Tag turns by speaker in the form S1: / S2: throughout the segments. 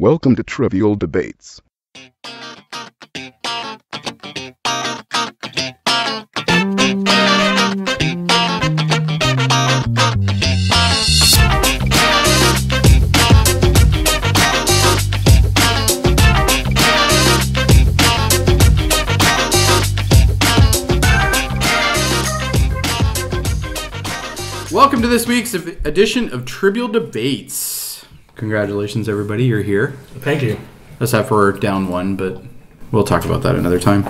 S1: Welcome to Trivial Debates.
S2: Welcome to this week's edition of Trivial Debates. Congratulations, everybody, you're here.
S3: Thank you.
S2: Except for down one, but we'll talk about that another time.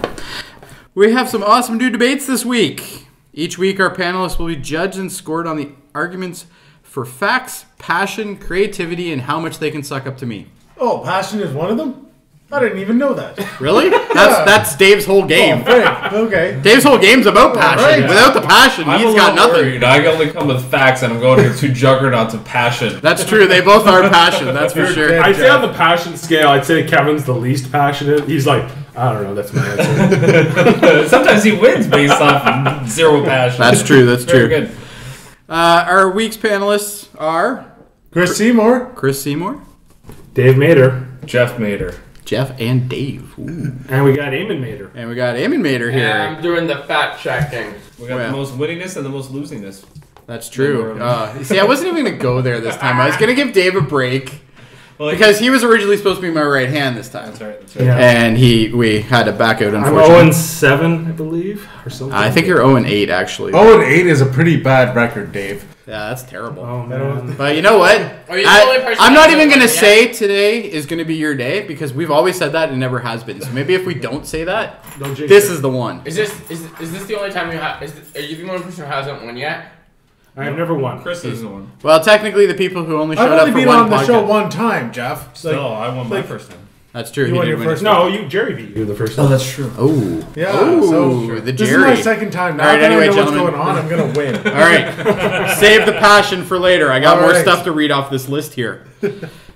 S2: We have some awesome new debates this week. Each week, our panelists will be judged and scored on the arguments for facts, passion, creativity, and how much they can suck up to me.
S3: Oh, passion is one of them? I didn't even know that.
S2: Really? That's that's Dave's whole game.
S3: Right, okay.
S2: Dave's whole game's about passion.
S3: right.
S2: Without the passion,
S4: I'm
S2: he's
S4: a
S2: got nothing.
S4: worried. I only come with facts, and I'm going to two juggernauts of passion.
S2: That's true. They both are passion. That's for sure.
S5: I'd say on the passion scale, I'd say Kevin's the least passionate. He's like, I don't know, that's my answer.
S4: Sometimes he wins based off zero passion.
S2: That's true. That's
S4: Very
S2: true.
S4: good.
S2: Uh, our week's panelists are
S3: Chris Seymour.
S2: Chris Seymour,
S5: Dave Mader.
S4: Jeff Mader.
S2: Jeff, and Dave. Ooh.
S5: And we got Eamon Mader.
S2: And we got Eamon Mader here.
S6: I'm doing the fact checking.
S4: We got
S2: Well.
S4: the most winningness and the most losingness.
S2: That's true. Uh, see, I wasn't even going to go there this time. I was going to give Dave a break
S4: Well,
S2: because he was originally supposed to be my right hand this time.
S4: That's right. That's right.
S5: Yeah.
S2: And he we had to back out,
S5: I'm
S2: unfortunately.
S5: 0 7, I believe, or something.
S2: I think you're 0 and 8, actually.
S7: Oh, and eight is a pretty bad record, Dave.
S2: Yeah, that's terrible.
S5: Oh, man.
S2: But you know what?
S6: Are you the
S2: I,
S6: only person
S2: I'm not even going to
S6: won
S2: say today is going to be your day because we've always said that and it never has been. So maybe if we don't say that,
S5: Don't
S2: this
S5: it.
S2: is the one.
S6: Is this is, is this the only time you have? Is th- are you the only person who hasn't won yet?
S5: I've never won.
S4: Chris is the one.
S2: Well, technically, the people who only showed
S3: I've
S2: up
S3: only
S2: for
S3: been
S2: one
S3: on the
S2: podcast.
S3: show one time, Jeff. It's like-
S4: Still, I won my
S3: like-
S4: first time.
S2: That's true.
S3: You
S2: he
S3: won
S2: did
S3: your
S2: win
S3: first
S2: his-
S5: No, you Jerry beat you're the first time.
S4: Oh that's true.
S2: Oh.
S3: yeah.
S2: Oh,
S3: so
S2: the
S3: this is my second time. Now
S2: All right,
S3: that
S2: anyway,
S3: I know
S2: gentlemen.
S3: what's going on, I'm gonna win.
S2: All right. Save the passion for later. I got
S3: All
S2: more
S3: right.
S2: stuff to read off this list here.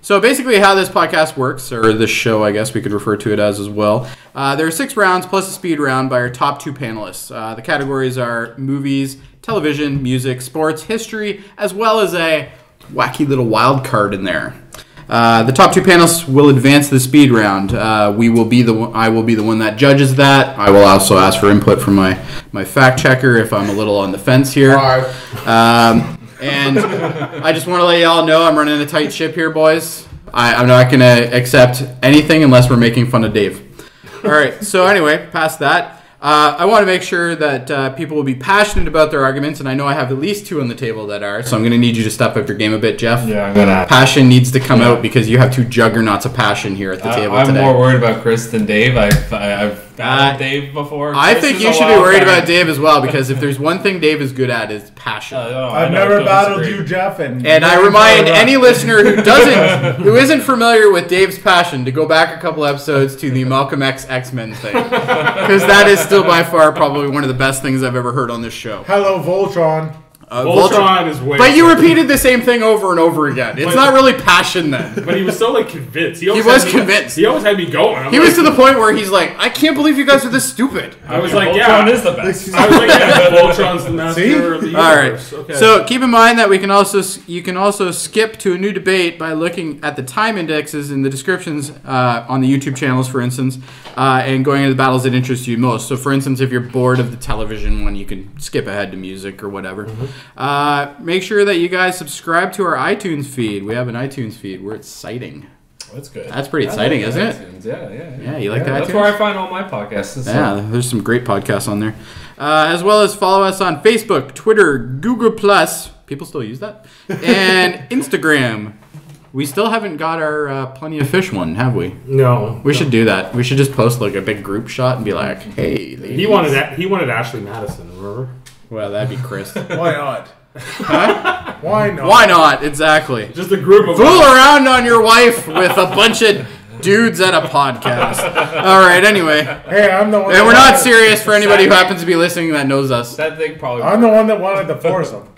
S2: So basically, how this podcast works, or this show, I guess we could refer to it as as well. Uh, there are six rounds plus a speed round by our top two panelists. Uh, the categories are movies, television, music, sports, history, as well as a wacky little wild card in there. Uh, the top two panelists will advance to the speed round. Uh, we will be the one, I will be the one that judges that. I will also ask for input from my my fact checker if I'm a little on the fence here. Um, and I just want to let y'all know I'm running a tight ship here, boys. I, I'm not going to accept anything unless we're making fun of Dave. All right. So anyway, past that, uh, I want to make sure that uh, people will be passionate about their arguments, and I know I have at least two on the table that are. So I'm going to need you to step up your game a bit, Jeff.
S4: Yeah, I'm gonna.
S2: Passion needs to come out because you have two juggernauts of passion here at the
S4: I,
S2: table
S4: I'm
S2: today.
S4: more worried about Chris than Dave. I've, I've battled
S2: Uh,
S4: Dave before.
S2: I
S4: Chris
S2: think you should be worried
S4: card.
S2: about Dave as well because if there's one thing Dave is good at is passion.
S4: Uh, no, I
S3: I've never battled
S4: disagree.
S3: you, Jeff, and
S2: And I remind any listener who doesn't, who isn't familiar with Dave's passion, to go back a couple episodes to the Malcolm X X Men thing, because that is still by far probably one of the best things I've ever heard on this show.
S3: Hello, Voltron.
S2: Uh,
S5: Voltron is way.
S2: but you repeated the same thing over and over again. It's
S5: But-
S2: not really passion then.
S5: But he was so like convinced. He, always
S2: was
S5: had me-
S2: convinced.
S5: He always had me going. I'm
S2: He
S5: like,
S2: was to the point where he's like, "I can't believe you guys are this stupid."
S5: I was like,
S4: Voltron
S5: yeah.
S4: is the best.
S5: I was like, yeah, Voltron's the master
S3: See?
S5: of the
S2: All right.
S5: universe. Okay.
S2: So keep in mind that we can also you can also skip to a new debate by looking at the time indexes in the descriptions uh, on the YouTube channels, for instance, uh, and going into the battles that interest you most. So, for instance, if you're bored of the television one, you can skip ahead to music or whatever. Uh, make sure that you guys subscribe to our iTunes feed. We have an iTunes feed. We're exciting.
S4: That's good.
S2: That's pretty exciting,
S4: like
S2: isn't it?
S4: iTunes. Yeah, yeah, yeah.
S2: Yeah, you like
S4: Yeah,
S2: the
S4: That's
S2: iTunes?
S4: where I find all my podcasts. So-
S2: Yeah, there's some great podcasts on there, uh, as well as follow us on Facebook, Twitter, Google Plus. People still use that, and Instagram. We still haven't got our uh, plenty of fish one, have we?
S5: no,
S2: We should do that. We should just post like a big group shot and be like, "Hey, ladies.
S5: He wanted that. He wanted Ashley Madison. Remember?
S2: Well, that'd be Chris.
S3: Why not?
S2: huh?
S3: Why not?
S2: Why not? Exactly.
S5: Just a group of
S2: Fool around on your wife with a bunch of dudes at a podcast. All right. Anyway,
S3: Hey, I'm the one.
S2: and we're not serious for anybody who happens to be listening that knows us.
S4: That thing probably.
S3: I'm the one that wanted the foursome.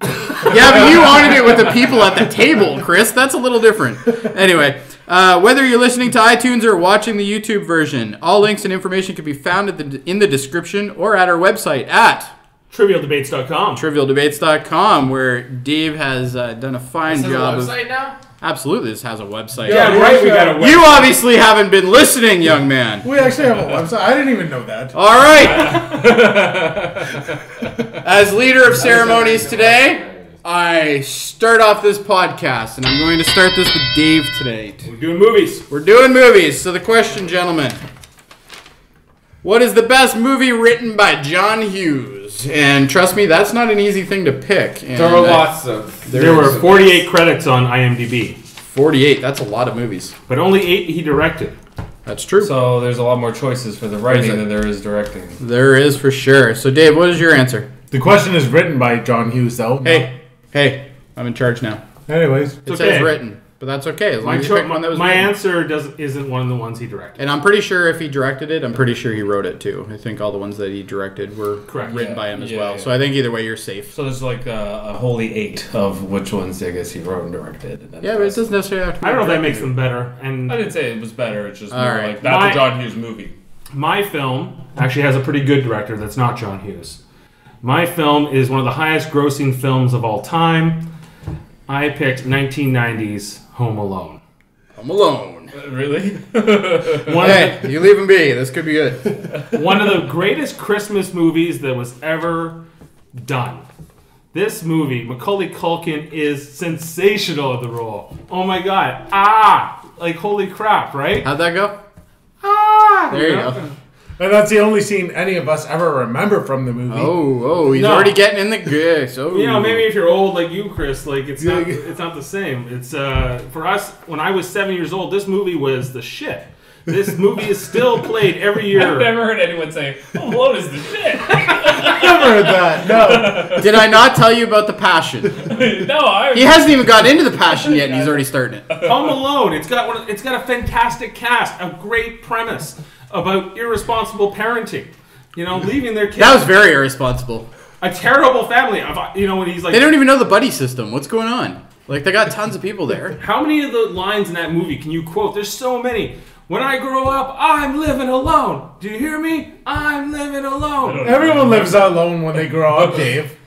S2: Yeah, but you wanted it with the people at the table, Chris. That's a little different. Anyway, uh, whether you're listening to iTunes or watching the YouTube version, all links and information can be found at the, in the description or at our website at
S5: TrivialDebates.com.
S2: TrivialDebates.com, where Dave has uh, done a fine
S6: This is a
S2: job of.
S6: now.
S2: Absolutely, this has a website.
S5: Yeah,
S3: we
S5: right. We got a web-
S2: You obviously haven't been listening, young man.
S3: We actually have a website. I didn't even know that.
S2: All right. As leader of ceremonies today, I start off this podcast, and I'm going to start this with Dave today.
S5: We're doing movies.
S2: We're doing movies. So the question, gentlemen, what is the best movie written by John Hughes? And trust me, that's not an easy thing to pick. And
S6: There were
S2: I-
S6: lots of.
S5: There were 48 credits on IMDb,
S2: 48. That's a lot of movies.
S5: but only eight he directed.
S2: That's true.
S4: So there's a lot more choices for the writing than there is directing.
S2: there is for sure. So Dave, what is your answer?
S3: The question is written by John Hughes, though.
S2: Hey, hey, I'm in charge now.
S3: Anyways,
S2: It
S5: It's
S2: says
S5: okay.
S2: written, but that's okay as long
S5: My,
S2: as you
S5: cho-
S2: pick one that was
S5: my
S2: written.
S5: answer doesn't isn't one of the ones he directed.
S2: And I'm pretty sure if he directed it, I'm pretty sure he wrote it too. I think all the ones that he directed were
S5: Correct.
S2: written
S4: Yeah,
S2: by him as
S4: yeah,
S2: well.
S4: yeah.
S2: So I think either way, you're safe.
S4: So there's like a, a holy eight of which ones I guess he wrote and directed. And then
S2: Yeah, but it doesn't necessarily have to. Be
S5: I don't know if that makes them better. And
S4: I didn't say it was better. It's just
S2: All
S4: more
S2: right.
S4: like that's
S5: My-
S4: a John Hughes movie.
S5: my film actually has a pretty good director that's not John Hughes. My film is one of the highest grossing films of all time. I picked 1990's Home Alone.
S2: I'm alone.
S4: Uh, Really?
S5: One,
S2: Hey, you leave him be. This could be good.
S5: one of the greatest Christmas movies that was ever done. This movie, Macaulay Culkin is sensational in the role. Oh my god. Ah! Like, holy crap, right?
S2: How'd that go?
S5: Ah!
S2: There you
S5: know?
S2: go.
S3: And that's the only scene any of us ever remember from the movie.
S2: Oh, oh, he's
S5: No.
S2: already getting in the good. Oh,
S5: You know, maybe if you're old like you, Chris, like it's not
S3: Yeah.
S5: it's not the same. It's uh for us when I was seven years old, this movie was the shit. This movie is still played every year.
S4: I've
S5: year.
S4: never heard anyone say Home Alone is the shit.
S3: I never heard that. No.
S2: Did I not tell you about the passion?
S4: no, I.
S2: He hasn't even got into the passion yet, and he's already starting it.
S5: Home Alone. It's got one. of- It's got a fantastic cast, a great premise about irresponsible parenting. You know, leaving their kids.
S2: That was very irresponsible.
S5: a terrible family. Of- You know, when he's like,
S2: They don't even know the buddy system. What's going on? Like they got tons of people there.
S5: How many of the lines in that movie can you quote? There's so many. When I grow up, I'm living alone. Do you hear me? I'm living alone.
S3: Everyone lives alone when they grow up, Dave.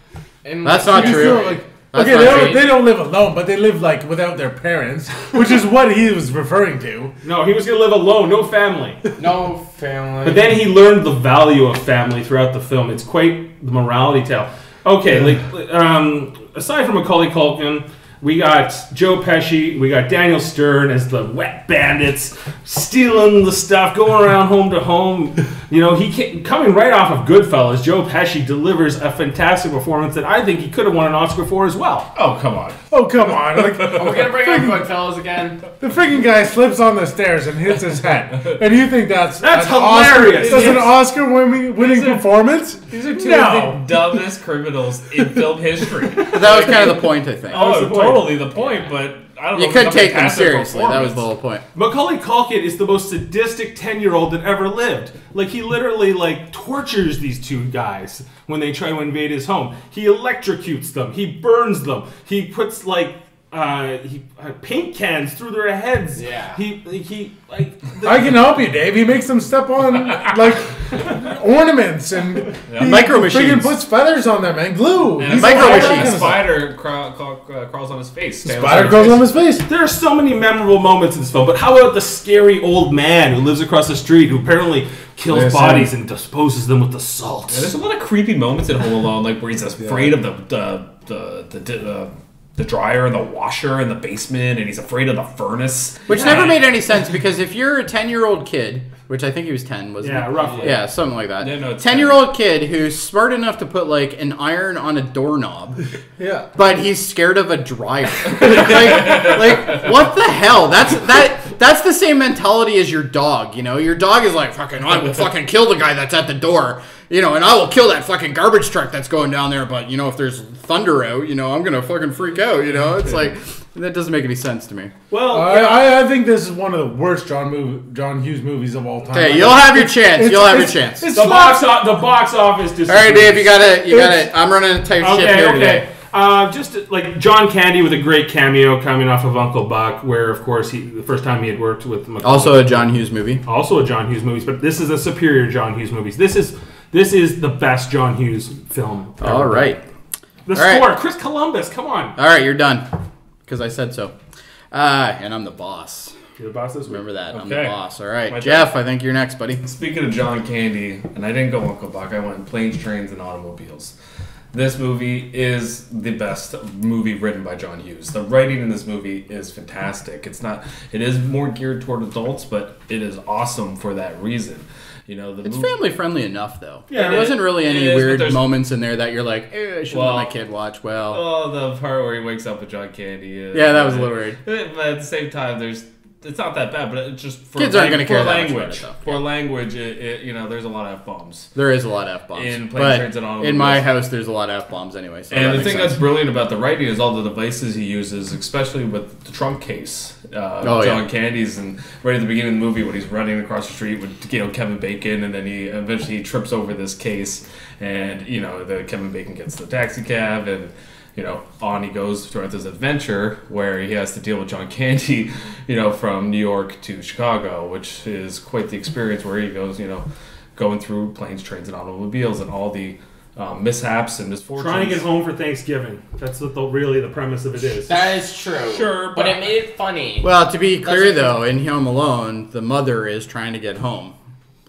S6: And
S2: That's not true.
S3: feel like-
S2: That's
S3: okay, they don't, they don't live alone, but they live like without their parents, which is what he was referring to.
S5: No, he was gonna live alone, no family.
S6: no family.
S5: But then he learned the value of family throughout the film. It's quite the morality tale. Okay, like um, aside from Macaulay Culkin, we got Joe Pesci, we got Daniel Stern as the wet bandits stealing the stuff, going around home to home. You know, he ca coming right off of Goodfellas. Joe Pesci delivers a fantastic performance that I think he could have won an Oscar for as well.
S4: Oh come on.
S3: Oh come on! Like
S6: Are we gonna bring up Goodfellas again?
S3: the freaking guy slips on the stairs and hits his head, and you think that's
S5: That's
S3: an Oscar-
S5: hilarious.
S3: that's an Oscar winning, winning performance.
S4: These are two
S3: No.
S4: of the dumbest criminals in film history.
S2: But that was kind of the point, I think.
S4: Oh,
S5: the point.
S4: totally the point, but I don't know.
S2: You could
S4: it's
S2: take them seriously. That was the whole point.
S5: Macaulay Culkin is the most sadistic ten-year-old that ever lived. Like he literally like tortures these two guys when they try to invade his home. He electrocutes them. He burns them. He puts like uh, he uh, paint cans through their heads.
S6: Yeah.
S5: He he like. the-
S3: I can help you, Dave. He makes them step on like ornaments and he
S2: Micro machines.
S3: freaking puts feathers on them and glue.
S4: And
S3: He's
S4: a
S2: micro
S3: all that
S2: machines.
S3: kind of stuff.
S4: spider craw- craw- uh, crawls on his face. stands
S3: Spider
S4: his
S3: crawls
S4: face.
S3: on his face.
S5: there are so many memorable moments in this film, but how about the scary old man who lives across the street who apparently kills
S3: Listen.
S5: bodies and disposes them with the salt?
S4: Yeah, there's a lot of creepy moments in Home Alone, like where he's afraid of the the the the, the, uh, the dryer and the washer in the basement, and he's afraid of the furnace.
S2: Which never made any sense because if you're a 10 year old kid, which I think he was 10, wasn't
S5: Yeah,
S2: he?
S5: roughly.
S2: Yeah, something like that.
S4: Yeah, no,
S2: 10 year old kid who's smart enough to put like an iron on a doorknob,
S3: Yeah.
S2: but he's scared of a dryer. like, like, what the hell? That's that. That's the same mentality as your dog. You know, your dog is like, "Fucking, I will fucking kill the guy that's at the door." You know, and I will kill that fucking garbage truck that's going down there. But you know, if there's thunder out, you know, I'm gonna fucking freak out. You know, it's like that doesn't make any sense to me.
S5: Well,
S3: I, I, I think this is one of the worst John mov- John Hughes movies of all time.
S2: Okay, you'll have your chance.
S3: It's-
S2: You'll have your chance.
S3: it's
S5: the
S3: slaps-
S5: box o- the box office.
S2: All right, Dave, you got it. You got it. I'm running a tight ship
S5: Okay,
S2: here
S5: okay.
S2: today.
S5: Uh, just like John Candy with a great cameo coming off of Uncle Buck, where of course he the first time he had worked with Macaulay.
S2: Also, a John Hughes movie.
S5: also a John Hughes movie, but this is a superior John Hughes movies. This is This is the best John Hughes film. ever
S2: All
S5: done.
S2: right.
S5: The
S2: All right.
S5: score, Chris Columbus. Come on.
S2: All right, you're done. Because I said so. Uh, and I'm the boss.
S5: You're the boss this week.
S2: Remember that. I'm the boss. All right.
S6: My
S2: Jeff, I think you're next, buddy.
S6: Speaking of John Candy, and I didn't go Uncle Buck, I went Planes, Trains, and Automobiles. This movie is the best movie written by John Hughes. The writing in this movie is fantastic. It's not. It is more geared toward adults, but it is awesome for that reason. You know, the
S2: It's
S6: movie,
S2: family friendly enough, though.
S5: Yeah,
S2: there wasn't really any
S6: but
S2: weird moments in there that you're like, eh, I should
S6: Well-
S2: let my kid watch. Well,
S6: Oh, the part where he wakes up with John Candy. uh,
S2: Yeah, that was a little weird.
S6: But at the same time, there's it's not that bad, but it's just for
S2: Kids aren't care that much about
S6: language. for language, it, it, you know, there's a lot of f bombs.
S2: there is a lot of f bombs.
S6: In Planes, and
S2: in my house, there's a lot of f bombs anyway. So
S6: And the thing
S2: sense.
S6: that's brilliant about the writing is all the devices he uses, especially with the trunk case. Uh,
S2: Oh,
S6: John
S2: yeah.
S6: Candy's, and right at the beginning of the movie when he's running across the street with you know Kevin Bacon, and then he eventually he trips over this case, and you know the Kevin Bacon gets the taxi cab, and you know on he goes throughout this adventure where he has to deal with John Candy, you know from New York to Chicago, which is quite the experience where he goes, you know, going through planes, trains, and automobiles, and all the um, mishaps and misfortunes.
S5: Trying to get home for Thanksgiving. That's what the, really the premise of it is.
S8: That is true.
S6: Sure,
S8: but,
S6: but-
S8: it made it funny.
S2: Well, to be clear
S8: That's-
S2: though, in Home Alone, the mother is trying to get home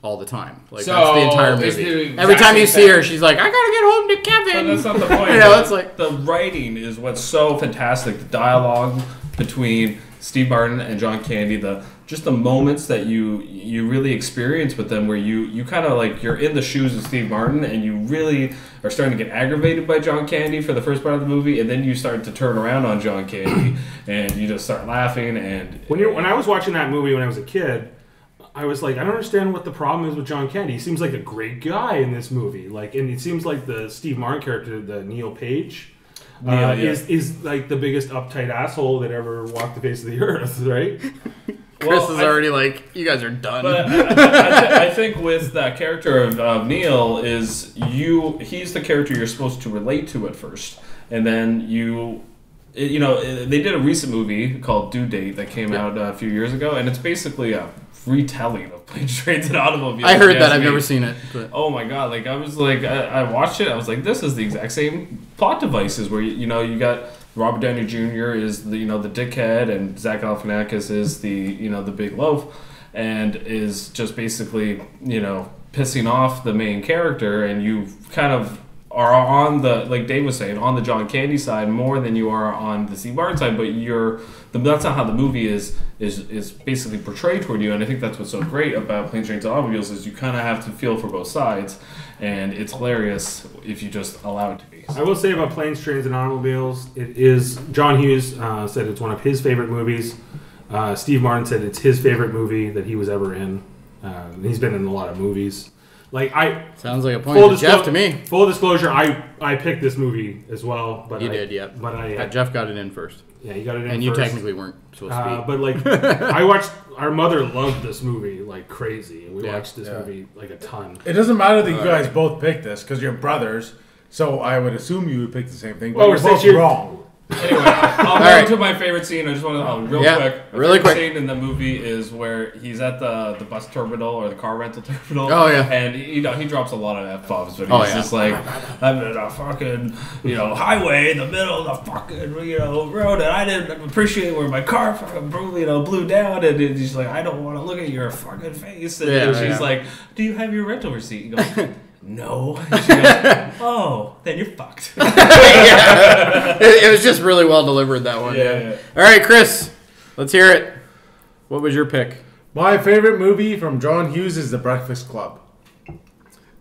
S2: all the time. Like
S8: So,
S2: that's the entire movie.
S8: the
S2: Every time you see her, she's like, "I gotta get home to Kevin."
S6: But that's not the point.
S2: You know,
S6: The-
S2: it's like-
S6: the writing is what's so fantastic. The dialogue between Steve Martin and John Candy, the just the moments that you you really experience with them, where you you kind of like you're in the shoes of Steve Martin, and you really are starting to get aggravated by John Candy for the first part of the movie, and then you start to turn around on John Candy, and you just start laughing. And
S5: When you when I was watching that movie when I was a kid, I was like, I don't understand what the problem is with John Candy. He seems like a great guy in this movie. Like, and it seems like the Steve Martin character, the Neil Page, uh,
S6: Neil, yeah.
S5: is is like the biggest uptight asshole that ever walked the face of the earth, right?
S2: Chris
S6: Well,
S2: is
S6: I-
S2: already like, "You guys are done."
S6: But I, I, I think with that character of, of Neil is you he's the character you're supposed to relate to at first, and then you. You know, they did a recent movie called Due Date that came out uh, a few years ago, and it's basically a retelling of Planes, Trains, and Automobiles.
S2: I heard that. I've
S6: me.
S2: never seen it. But
S6: Oh my god! Like I was like I, I watched it. I was like, this is the exact same plot devices where you, you know you got Robert Downey Jr. is the you know the dickhead and Zach Galifianakis is the you know the big loaf, and is just basically you know pissing off the main character, and you kind of are on the like Dave was saying on the John Candy side more than you are on the Steve Martin side, but you're the, that's not how the movie is is is basically portrayed toward you, and I think that's what's so great about Planes, Trains, and Automobiles is you kind of have to feel for both sides, and it's hilarious if you just allow it to be.
S5: I will say about planes, trains, and automobiles, it is John Hughes uh, said it's one of his favorite movies. Uh, Steve Martin said it's his favorite movie that he was ever in. Uh, he's been in a lot of movies. Like I,
S2: sounds like a point
S5: full
S2: to Jeff to me.
S5: Full disclosure, I I picked this movie as well, but
S2: You
S5: I,
S2: did, yeah.
S5: But I
S2: Uh, Jeff got it in first,
S5: yeah, you got it in
S2: and you technically weren't supposed to be.
S5: Uh, but like, I watched. Our mother loved this movie like crazy, and we
S2: Yeah.
S5: watched this
S3: Yeah.
S5: movie like a ton.
S3: It doesn't matter that you guys both picked this because you're brothers. So I would assume you would pick the same thing. But
S5: Well,
S3: you're
S5: since
S3: both
S5: you're-
S3: wrong.
S6: Anyway, I'll go
S2: right.
S6: into my favorite scene. I just want to, oh, uh, real
S2: Yeah,
S6: quick.
S2: Really quick.
S6: scene in the movie is where he's at the the bus terminal or the car rental terminal.
S2: Oh, yeah.
S6: and he, you know he drops a lot of f bombs, but he's
S2: Oh, yeah.
S6: just like, I'm in a fucking you know highway in the middle of the fucking you know road, and I didn't appreciate where my car fucking blew, you know blew down, and he's like, I don't want to look at your fucking face, and
S2: Yeah,
S6: then she's like, Do you have your rental receipt? He goes. No. And she goes, oh, then you're fucked.
S2: yeah. it, it was just really well delivered that one.
S6: Yeah,
S2: Yeah.
S6: yeah.
S2: All right, Chris, let's hear it. What was your pick?
S3: My favorite movie from John Hughes is The Breakfast Club.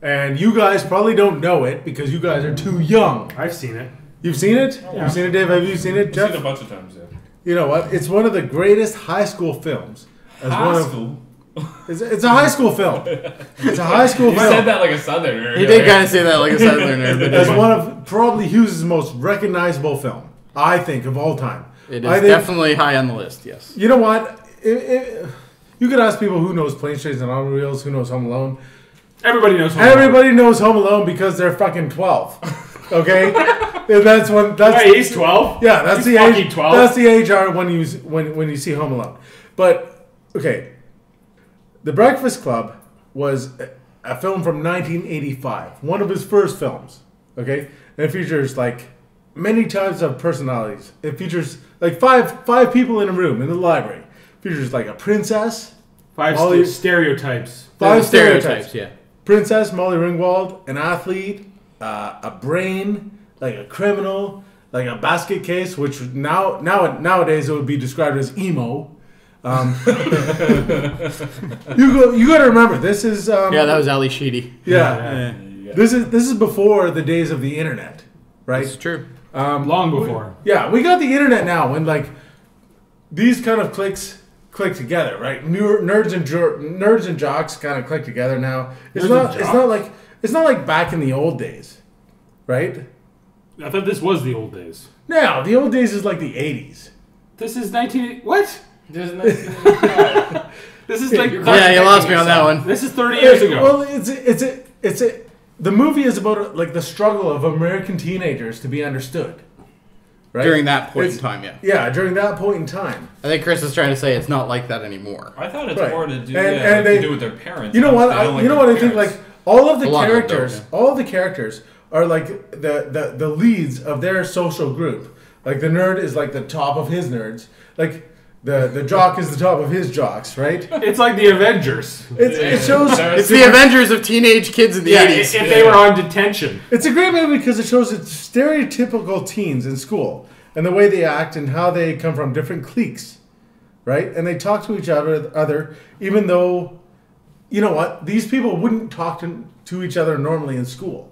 S3: And you guys probably don't know it because you guys are too young.
S5: I've seen it.
S3: You've seen it?
S5: Yeah.
S3: You've seen it, Dave? Have you seen it,
S6: I've seen it a bunch of times, yeah.
S3: You know what? It's one of the greatest high school films. As one
S6: High
S3: of,
S6: school.
S3: It's, it's a high school film. It's a high school
S6: You
S3: film.
S6: said that like a southerner.
S2: He did kind of say that like a southerner, but
S3: As one of probably Hughes' most recognizable film, I think, of all time.
S2: it
S3: I
S2: is
S3: think-
S2: definitely high on the list. Yes.
S3: You know what? It, it, you could ask people who knows Planes, Trains, and Automobiles, who knows Home Alone.
S5: Everybody knows. Home Alone.
S3: Everybody knows Home Alone because they're fucking twelve. Okay, and that's when that's
S5: Wait, he's twelve.
S3: yeah, that's
S5: He's
S3: the age.
S5: 12?
S3: That's the age are when you when when you see Home Alone. But okay, The Breakfast Club was a film from 1985, one of his first films. Okay, and it features like many types of personalities. It features like five five people in a room in the library. features like a princess,
S5: Five
S3: Molly-
S5: st- stereotypes.
S3: five
S2: The
S3: stereotypes.
S2: yeah.
S3: Princess Molly Ringwald, an athlete, uh, a brain, like a criminal, like a basket case, which now now nowadays it would be described as emo. Um, you go, you got to remember this is um,
S2: Yeah, that was Ally Sheedy.
S3: yeah. This is this is before the days of the internet, right?
S2: It's true.
S3: Um,
S5: Long before.
S3: yeah, we got the internet now, when like these kind of clicks click together, right? Ner- nerds and jo- nerds and jocks kind of click together now. It's
S5: Nerds
S3: not. It's not like it's not like back in the old days, right?
S5: I thought this was the old days.
S3: Now the old days is like the '80s.
S5: This is 19. What?
S6: There's nothing.
S5: This is like.
S2: Yeah, you lost me on that one.
S5: This is 30 years ago.
S3: Well, it's a, it's a, it's it. the movie is about like the struggle of American teenagers to be understood, right?
S2: During that point in time, yeah.
S3: Yeah, during that point in time.
S2: I think Chris is trying to say it's not like that anymore.
S6: I thought it's
S3: Right.
S6: more to do,
S3: And-
S6: yeah,
S3: and
S6: to
S3: they-
S6: do with their parents.
S3: You know what? I,
S6: don't like
S3: you know
S6: their
S3: what I think? Like all of the
S2: A lot of them
S3: characters,
S2: yeah.
S3: all of the characters are like the, the the leads of their social group. Like the nerd is like the top of his nerds. Like the the jock is the top of his jocks, right?
S5: It's like the Avengers.
S3: It, it shows.
S2: It's the Avengers of teenage kids in the
S5: Yeah,
S2: 80s.
S5: if if they were on detention.
S3: It's a great movie because it shows it's stereotypical teens in school and the way they act and how they come from different cliques, right? And they talk to each other, other even though, you know what, these people wouldn't talk to, to each other normally in school,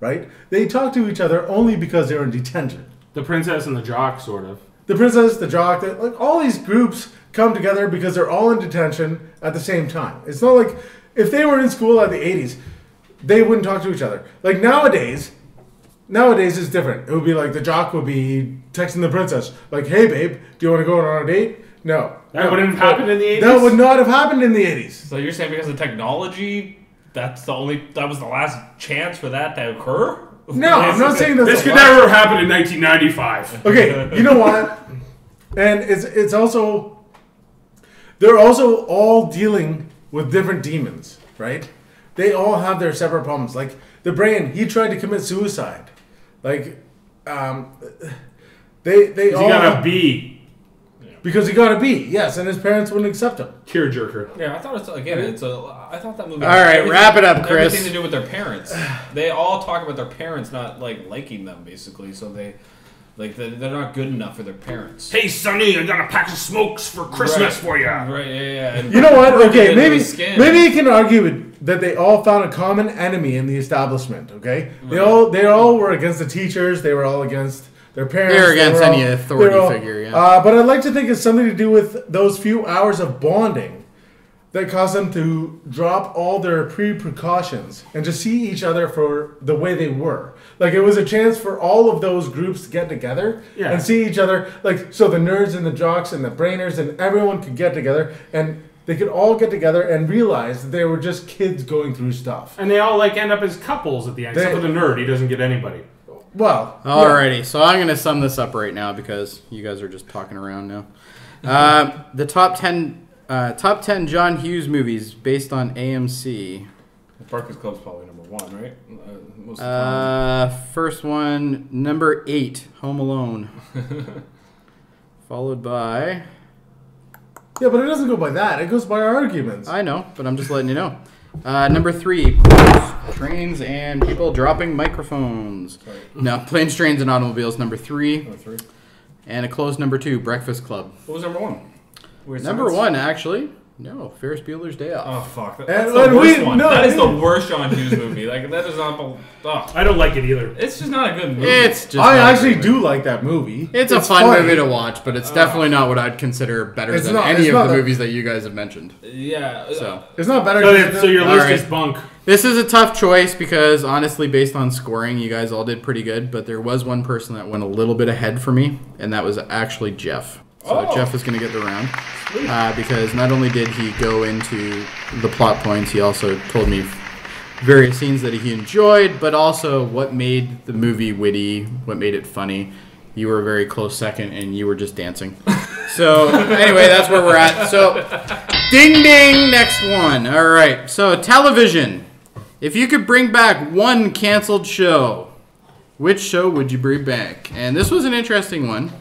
S3: right? They talk to each other only because they're in detention.
S5: The princess and the jock, sort of.
S3: The princess, the jock, the, like all these groups come together because they're all in detention at the same time. It's not like if they were in school at the 80s, they wouldn't talk to each other. Like nowadays, nowadays it's different. It would be like the jock would be texting the princess, like, "Hey, babe, do you want to go on a date?" No,
S5: That
S3: No.
S5: wouldn't have happened in the 80s?
S3: That would not have happened in the 80s.
S6: So you're saying because of technology, that's the only that was the last chance for that to occur?
S3: No, I'm not saying that's
S5: This could never happen in 1995.
S3: Okay, you know what? And it's it's also they're also all dealing with different demons, right? They all have their separate problems. Like the brain, he tried to commit suicide. Like um they they
S5: He
S3: all
S5: got a B.
S3: because he got a B, yes, and his parents wouldn't accept him.
S5: Tearjerker.
S6: Yeah, I thought it's again. It's a. I thought that movie.
S2: All right, wrap it up, Chris.
S6: Everything to do with their parents. They all talk about their parents not like liking them, basically. So they, like, they're, they're not good enough for their parents.
S5: Hey, Sonny, I got a pack of smokes for Christmas
S6: Right.
S5: for you.
S6: Right? Yeah, yeah. And
S3: You know what? Okay, maybe maybe you can argue it- that they all found a common enemy in the establishment. Okay, they all they all were against the teachers. They were all against their parents.
S2: They were against
S3: all-
S2: any authority
S3: were all-
S2: figure, yeah.
S3: Uh, but I'd like to think it's something to do with those few hours of bonding that caused them to drop all their pre precautions and just see each other for the way they were. Like it was a chance for all of those groups to get together
S5: Yeah.
S3: and see each other. Like so, the nerds and the jocks and the brainers and everyone could get together and they could all get together and realize that they were just kids going through stuff.
S5: And they all like end up as couples at the end.
S3: They-
S5: Except for the nerd, he doesn't get anybody.
S3: Well, yeah.
S2: Alrighty, so I'm going to sum this up right now because you guys are just talking around now. Uh, the top ten, uh, top ten John Hughes movies based on AMC.
S6: The Breakfast Club's probably number one, right? Uh, most of the time.
S2: Uh, first one, number eight, Home Alone, followed by
S3: yeah, but it doesn't go by that. It goes by our arguments.
S2: I know, but I'm just letting you know. Uh, number three, trains and people dropping microphones. No, planes, trains, and automobiles. Number three,
S6: Number three.
S2: and a close number two, Breakfast Club.
S6: What was number one? Weird
S2: Number
S6: Science?
S2: one, actually, no, Ferris Bueller's Day Off.
S6: Oh fuck! That, that's
S3: when
S6: the worst
S3: we-
S6: one.
S3: no,
S6: that is the worst John Hughes movie. Like that is not. Oh,
S5: I don't like it either.
S6: it's just not a good movie.
S2: It's just.
S3: I actually do like that movie.
S2: It's, a fun
S3: funny.
S2: movie to watch, but it's uh, definitely not what I'd consider better
S3: It's
S2: than
S3: not-
S2: any of the
S3: that-
S2: movies that you guys have mentioned.
S6: yeah.
S2: So
S3: It's not better.
S5: So,
S3: than-
S5: so your list
S2: right.
S5: is bunk.
S2: This is a tough choice because honestly, based on scoring, you guys all did pretty good. But there was one person that went a little bit ahead for me, and that was actually Jeff. So
S6: Oh.
S2: Jeff is going to get the round uh, because not only did he go into the plot points, he also told me various scenes that he enjoyed, but also what made the movie witty, what made it funny. You were a very close second, and you were just dancing. So anyway, that's where we're at. So, ding ding, next one. All right. So television. If you could bring back one canceled show, which show would you bring back? And this was an interesting one.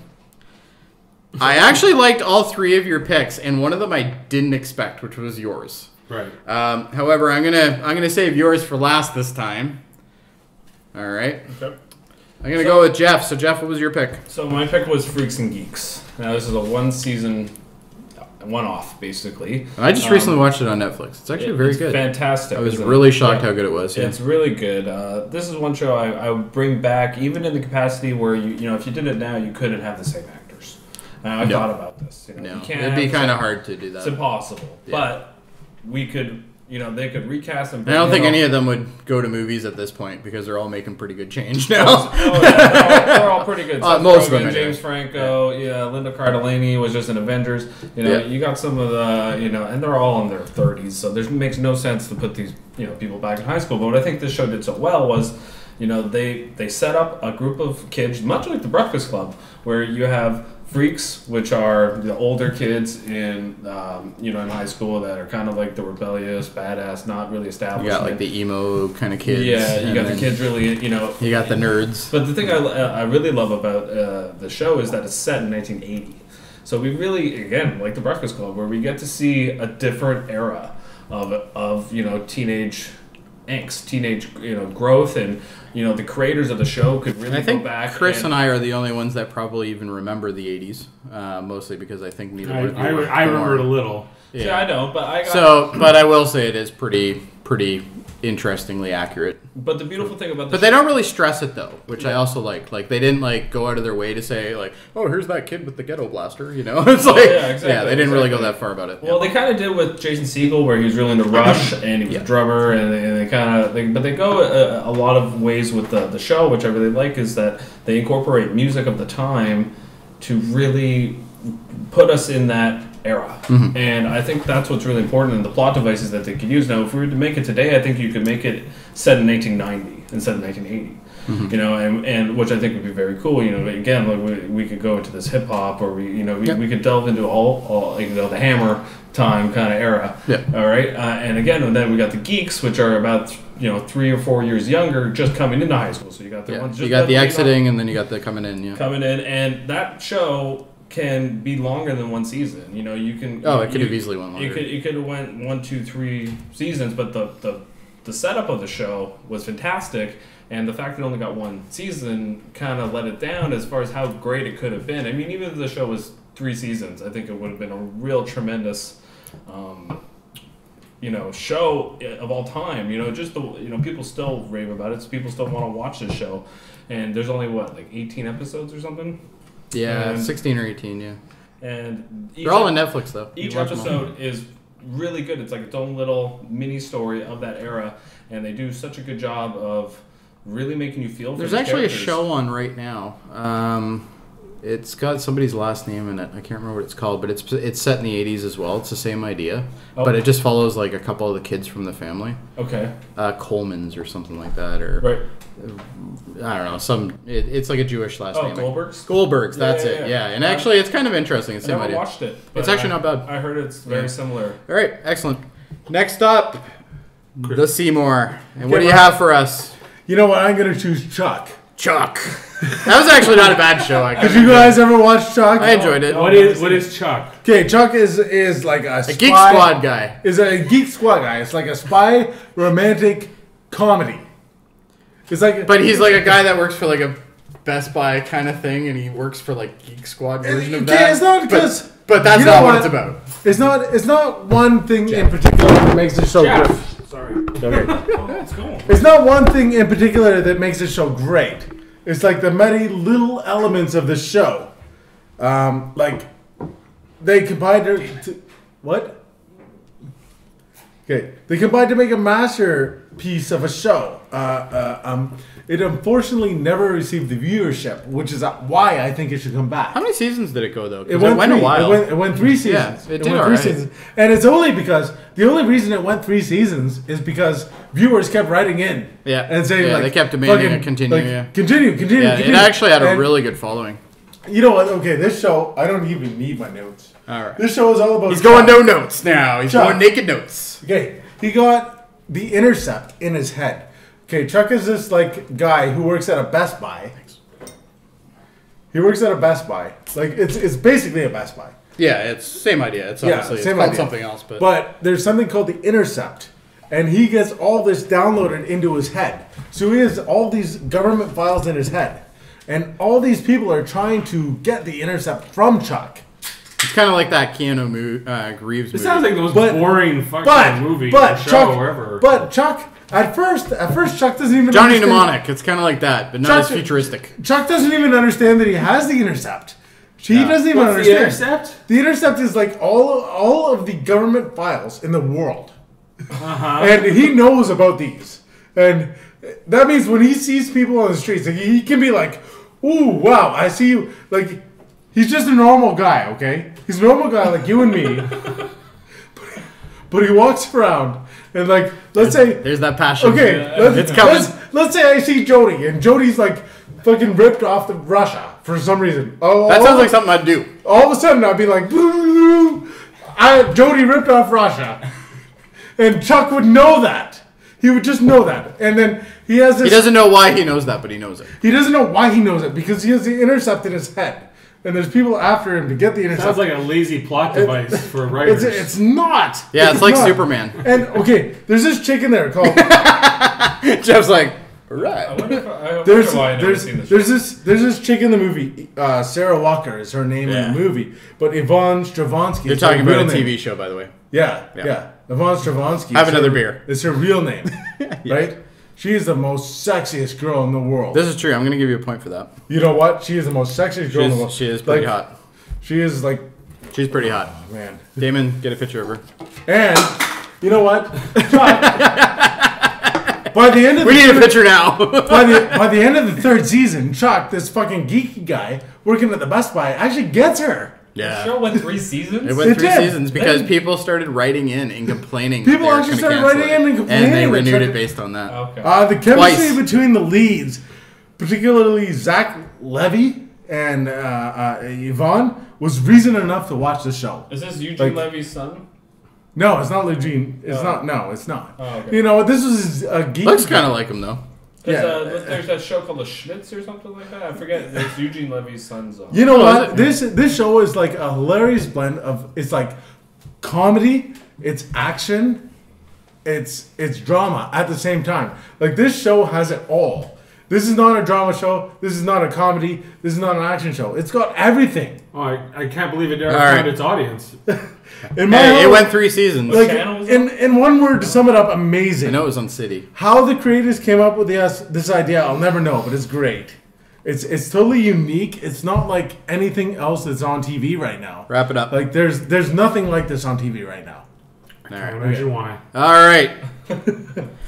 S2: I actually liked all three of your picks, and one of them I didn't expect, which was yours.
S5: Right.
S2: Um, however, I'm gonna I'm gonna save yours for last this time. All right.
S6: Okay.
S2: I'm gonna go with Jeff. So Jeff, what was your pick?
S6: So my pick was Freaks and Geeks. Now this is a one season, one off basically.
S2: I just
S6: Um,
S2: recently watched it on Netflix. It's actually very
S6: it's
S2: good.
S6: Fantastic.
S2: I was
S6: isn't it?
S2: really shocked
S6: Yeah.
S2: how good it was. Yeah.
S6: It's really good. Uh, this is one show I, I would bring back, even in the capacity where you you know if you did it now, you couldn't have the same actors. Uh, I
S2: No.
S6: thought about this. You know,
S2: no,
S6: you can't
S2: it'd be kind of hard to do that.
S6: It's impossible.
S2: Yeah.
S6: But we could, you know, they could recast them.
S2: I don't think
S6: know-
S2: any of them would go to movies at this point because they're all making pretty good change now.
S6: Oh, yeah, they're, all, they're all pretty good.
S2: Uh, most of
S6: Rogen,
S2: them.
S6: James Franco, yeah. Linda Cardellini was just in Avengers. You know,
S2: Yeah.
S6: you got some of the, you know, and they're all in their thirties, so there makes no sense to put these, you know, people back in high school. But what I think this show did so well was, you know, they they set up a group of kids, much like the Breakfast Club, where you have freaks, which are the older kids in, um, you know, in high school that are kind of like the rebellious, badass, not really established.
S2: you got like the emo kind of kids.
S6: yeah, you got the kids really, you know,
S2: You got the nerds.
S6: but the thing I, I really love about uh, the show is that it's set in 1980. So we really, again, like the Breakfast Club, where we get to see a different era of, of you know teenage angst, teenage you know growth, and you know the creators of the show could really
S2: I think
S6: go back.
S2: Chris
S6: and,
S2: and I are the only ones that probably even remember the '80s, uh, mostly because I think neither
S5: I,
S2: of you
S5: I, I remember it a little.
S6: Yeah, I know, but I got,
S2: So, but I will say it is pretty, pretty interestingly accurate.
S6: But the beautiful thing about the
S2: But they don't really stress it though, which I also like. Like they didn't like go out of their way to say like, "Oh, here's that kid with the ghetto blaster," you know? It's oh, like,
S6: Oh, yeah, exactly,
S2: they didn't really go that far about it.
S6: Well, they kind of did with Jason Segel, where he was really into Rush and he was
S2: Yeah.
S6: a drummer, and they, they kind of, but they go a, a lot of ways with the, the show, which I really like, is that they incorporate music of the time to really put us in that era,
S2: Mm-hmm.
S6: and I think that's what's really important in the plot devices that they could use. Now, if we were to make it today, I think you could make it set in 1990 instead of 1980.
S2: Mm-hmm.
S6: You know, and, and which I think would be very cool. You know, again, like we, we could go into this hip hop, or we, you know, we,
S2: Yep.
S6: we could delve into all, all you know, the Hammer time kind of era.
S2: Yeah.
S6: All right, uh, and again, and then we got the geeks, which are about you know three or four years younger, just coming into high school. So you got the
S2: Yeah.
S6: ones
S2: You
S6: just
S2: got the exiting, and then you got the coming in. Yeah.
S6: coming in, and that show can be longer than one season. You know, you can.
S2: Oh,
S6: you,
S2: it could
S6: you-
S2: have easily went
S6: You could you could have went one, two, three seasons, but the the the setup of the show was fantastic. And the fact that it only got one season kind of let it down as far as how great it could have been. I mean, even if the show was three seasons, I think it would have been a real tremendous um, you know, show of all time. You know, just the you know people still rave about it. So people still want to watch this show, and there's only what like 18 episodes or something.
S2: Yeah,
S6: And-
S2: 16 or 18. Yeah.
S6: And each
S2: They're all on Netflix though.
S6: Each
S2: watch them all.
S6: episode is really good. It's like its own little mini story of that era, and they do such a good job of really making you feel.
S2: There's actually
S6: characters.
S2: a show on right now. Um, it's got somebody's last name in it. I can't remember what it's called, but it's it's set in the 80s as well. It's the same idea,
S6: Oh.
S2: but it just follows like a couple of the kids from the family,
S6: Okay,
S2: uh, Coleman's or something like that, or
S6: right.
S2: I don't know. Some it, it's like a Jewish last
S6: Oh,
S2: name.
S6: Goldberg's.
S2: Goldberg's. That's
S6: Yeah,
S2: it.
S6: yeah,
S2: Yeah,
S6: yeah.
S2: and actually, it's kind of interesting. It's
S6: I
S2: the same
S6: never
S2: idea.
S6: watched it.
S2: It's actually
S6: I-
S2: not bad.
S6: I heard it's very
S2: Yeah.
S6: similar.
S2: All right, excellent. Next up, the Seymour. And what do you
S3: well-
S2: have for us?
S3: You know what? I'm gonna choose Chuck.
S2: Chuck. That was actually not a bad show. I,
S3: Did you guys ever watch Chuck?
S2: I enjoyed it.
S5: What is what is Chuck?
S3: Okay, Chuck is is like a,
S2: A
S3: spy,
S2: Geek Squad guy.
S3: Is a geek squad guy. It's like a spy romantic comedy. It's like,
S2: But he's like a guy that works for like a Best Buy kind of thing, and he works for like Geek Squad version of
S3: Okay,
S2: that.
S3: it's not
S2: But-
S3: because
S2: But, that's
S3: you know
S2: not what,
S3: what?
S2: it's about.
S3: it's not it's not one thing in particular that makes the show great.
S5: Sorry.
S3: Okay.
S5: Let's go.
S3: It's not one thing in particular that makes the show great. It's like the many little elements of the show. Um, like they combined to, to what? Okay, they combined to make a masterpiece of a show. Uh, uh, um, it unfortunately never received the viewership, which is uh, why I think it should come back.
S2: How many seasons did it go though?
S3: It went,
S2: a
S3: three,
S2: while.
S3: It went, it went three
S2: Yeah,
S3: seasons.
S2: it did
S3: went three seasons, and it's only because the only reason it went three seasons is because viewers kept writing in.
S2: Yeah.
S3: and saying
S2: Yeah,
S3: like
S2: they kept demanding
S3: fucking-
S2: it continue,
S3: like,
S2: yeah.
S3: continue, continue,
S2: yeah, it actually had a
S3: And
S2: really good following.
S3: You know what? Okay, this show I don't even need my notes.
S2: All right.
S3: This show is all about.
S2: He's going no notes now. He's
S3: Chuck.
S2: going naked notes.
S3: Okay, he got the intercept in his head. Okay, Chuck is this like guy who works at a Best Buy. He works at a Best Buy. Like it's it's basically a Best Buy.
S2: Yeah, it's same idea. It's
S3: Yeah,
S2: obviously
S3: same
S2: it's
S3: idea.
S2: something else, but,
S3: But there's something called the intercept, and he gets all this downloaded into his head. So he has all these government files in his head, and all these people are trying to get the intercept from Chuck.
S2: It's kind of like that Keanu Mo- uh, Reeves
S5: It
S2: movie.
S5: sounds like the most
S3: But-
S5: boring fucking
S3: But
S5: movie
S3: but
S5: or show
S3: Chuck,
S5: or ever.
S3: but Chuck at first at first Chuck doesn't even
S2: Johnny
S3: understand-
S2: Mnemonic. It's kind of like that, but not
S3: Chuck-
S2: as futuristic.
S3: Chuck doesn't even understand that he has the intercept. He
S2: Yeah.
S3: doesn't even
S5: What's the
S3: understand.
S5: intercept?
S3: The intercept is like all all of the government files in the world,
S5: Uh-huh.
S3: and he knows about these. And that means when he sees people on the streets, like, he can be like, "Ooh, wow, I see you." Like he's just a normal guy, okay? He's a normal guy like you and me. but he walks around and like, let's say
S2: There's that passion.
S3: Okay, let's,
S2: It's coming.
S3: Let's, let's say I see Jody, and Jody's like fucking ripped off the Russia for some reason. Oh,
S2: That sounds like something I'd do.
S3: all of a sudden I'd be like, I Jody ripped off Russia, and Chuck would know that. He would just know that, and then he has this.
S2: He doesn't know why he knows that, but he knows it.
S3: He doesn't know why he knows it because he has the intercept in his head, and there's people after him to get the intercept.
S5: Sounds like a lazy plot device for writers.
S3: it's, it's not.
S2: Yeah, it's like
S3: not.
S2: Superman.
S3: And okay, there's this chick in there called
S2: Jeff's like,
S6: I
S2: right.
S6: wonder, if, I wonder
S3: There's
S6: why I've never
S3: there's
S6: seen this.
S3: there's this there's this chick in the movie. Uh, Sarah Walker is her name
S2: Yeah.
S3: in the movie, but Yvonne Strahovski.
S2: You're talking about a TV
S3: name.
S2: show, by the way.
S3: Yeah,
S2: Yeah.
S3: yeah, Yvonne Strahovski.
S2: Have another
S3: her-
S2: beer.
S3: It's her real name, right? She is the most sexiest girl in the world.
S2: This is true. I'm gonna give you a point for that.
S3: you know what? She is the most sexiest girl in the world.
S2: She is pretty
S3: Like,
S2: hot.
S3: She is like
S2: She's pretty hot.
S3: Oh, man.
S2: Damon, get a picture of her.
S3: And you know what? by the end of
S2: We
S3: the
S2: need a picture now.
S3: by the by the end of the third season, Chuck, this fucking geeky guy working at the Best Buy, actually gets her.
S6: The
S2: yeah.
S6: show went three seasons.
S2: It went
S3: It
S2: three
S3: did.
S2: seasons because
S3: It-
S2: people started writing in and complaining.
S3: People
S2: they were
S3: actually
S2: gonna
S3: started writing
S2: it.
S3: in and complaining
S2: and
S3: they
S2: renewed it based on that.
S6: okay.
S3: Uh, the chemistry
S2: Twice.
S3: between the leads, particularly Zach Levi and uh, uh, Yvonne, was reason enough to watch the show.
S6: Is this Eugene
S3: like-
S6: Levy's son?
S3: No, it's not Eugene. It's
S6: Oh.
S3: not. No, it's not.
S6: Oh, okay.
S3: You know, this was a geek.
S2: Looks kind of like him though.
S6: There's,
S3: Yeah.
S6: uh, there's that show called The Schmitz or something like that. I forget. It's Eugene Levy's son's on.
S3: You know what?
S2: is?
S3: This this show is like a hilarious blend of it's like comedy, it's action, it's it's drama at the same time. Like this show has it all. This is not a drama show. This is not a comedy. This is not an action show. It's got everything.
S5: Oh, I, I can't believe it never found
S2: right.
S5: its audience.
S3: In my
S2: Hey, it went three seasons.
S3: like
S6: channel
S3: in in one word to sum it up, amazing.
S2: I know it was on City.
S3: How the creators came up with this this idea, I'll never know, but it's great. It's it's totally unique. It's not like anything else that's on TV right now.
S2: Wrap it up.
S3: Like there's there's nothing like this on TV right now.
S2: All
S5: I
S2: right.
S5: imagine why.
S2: All right.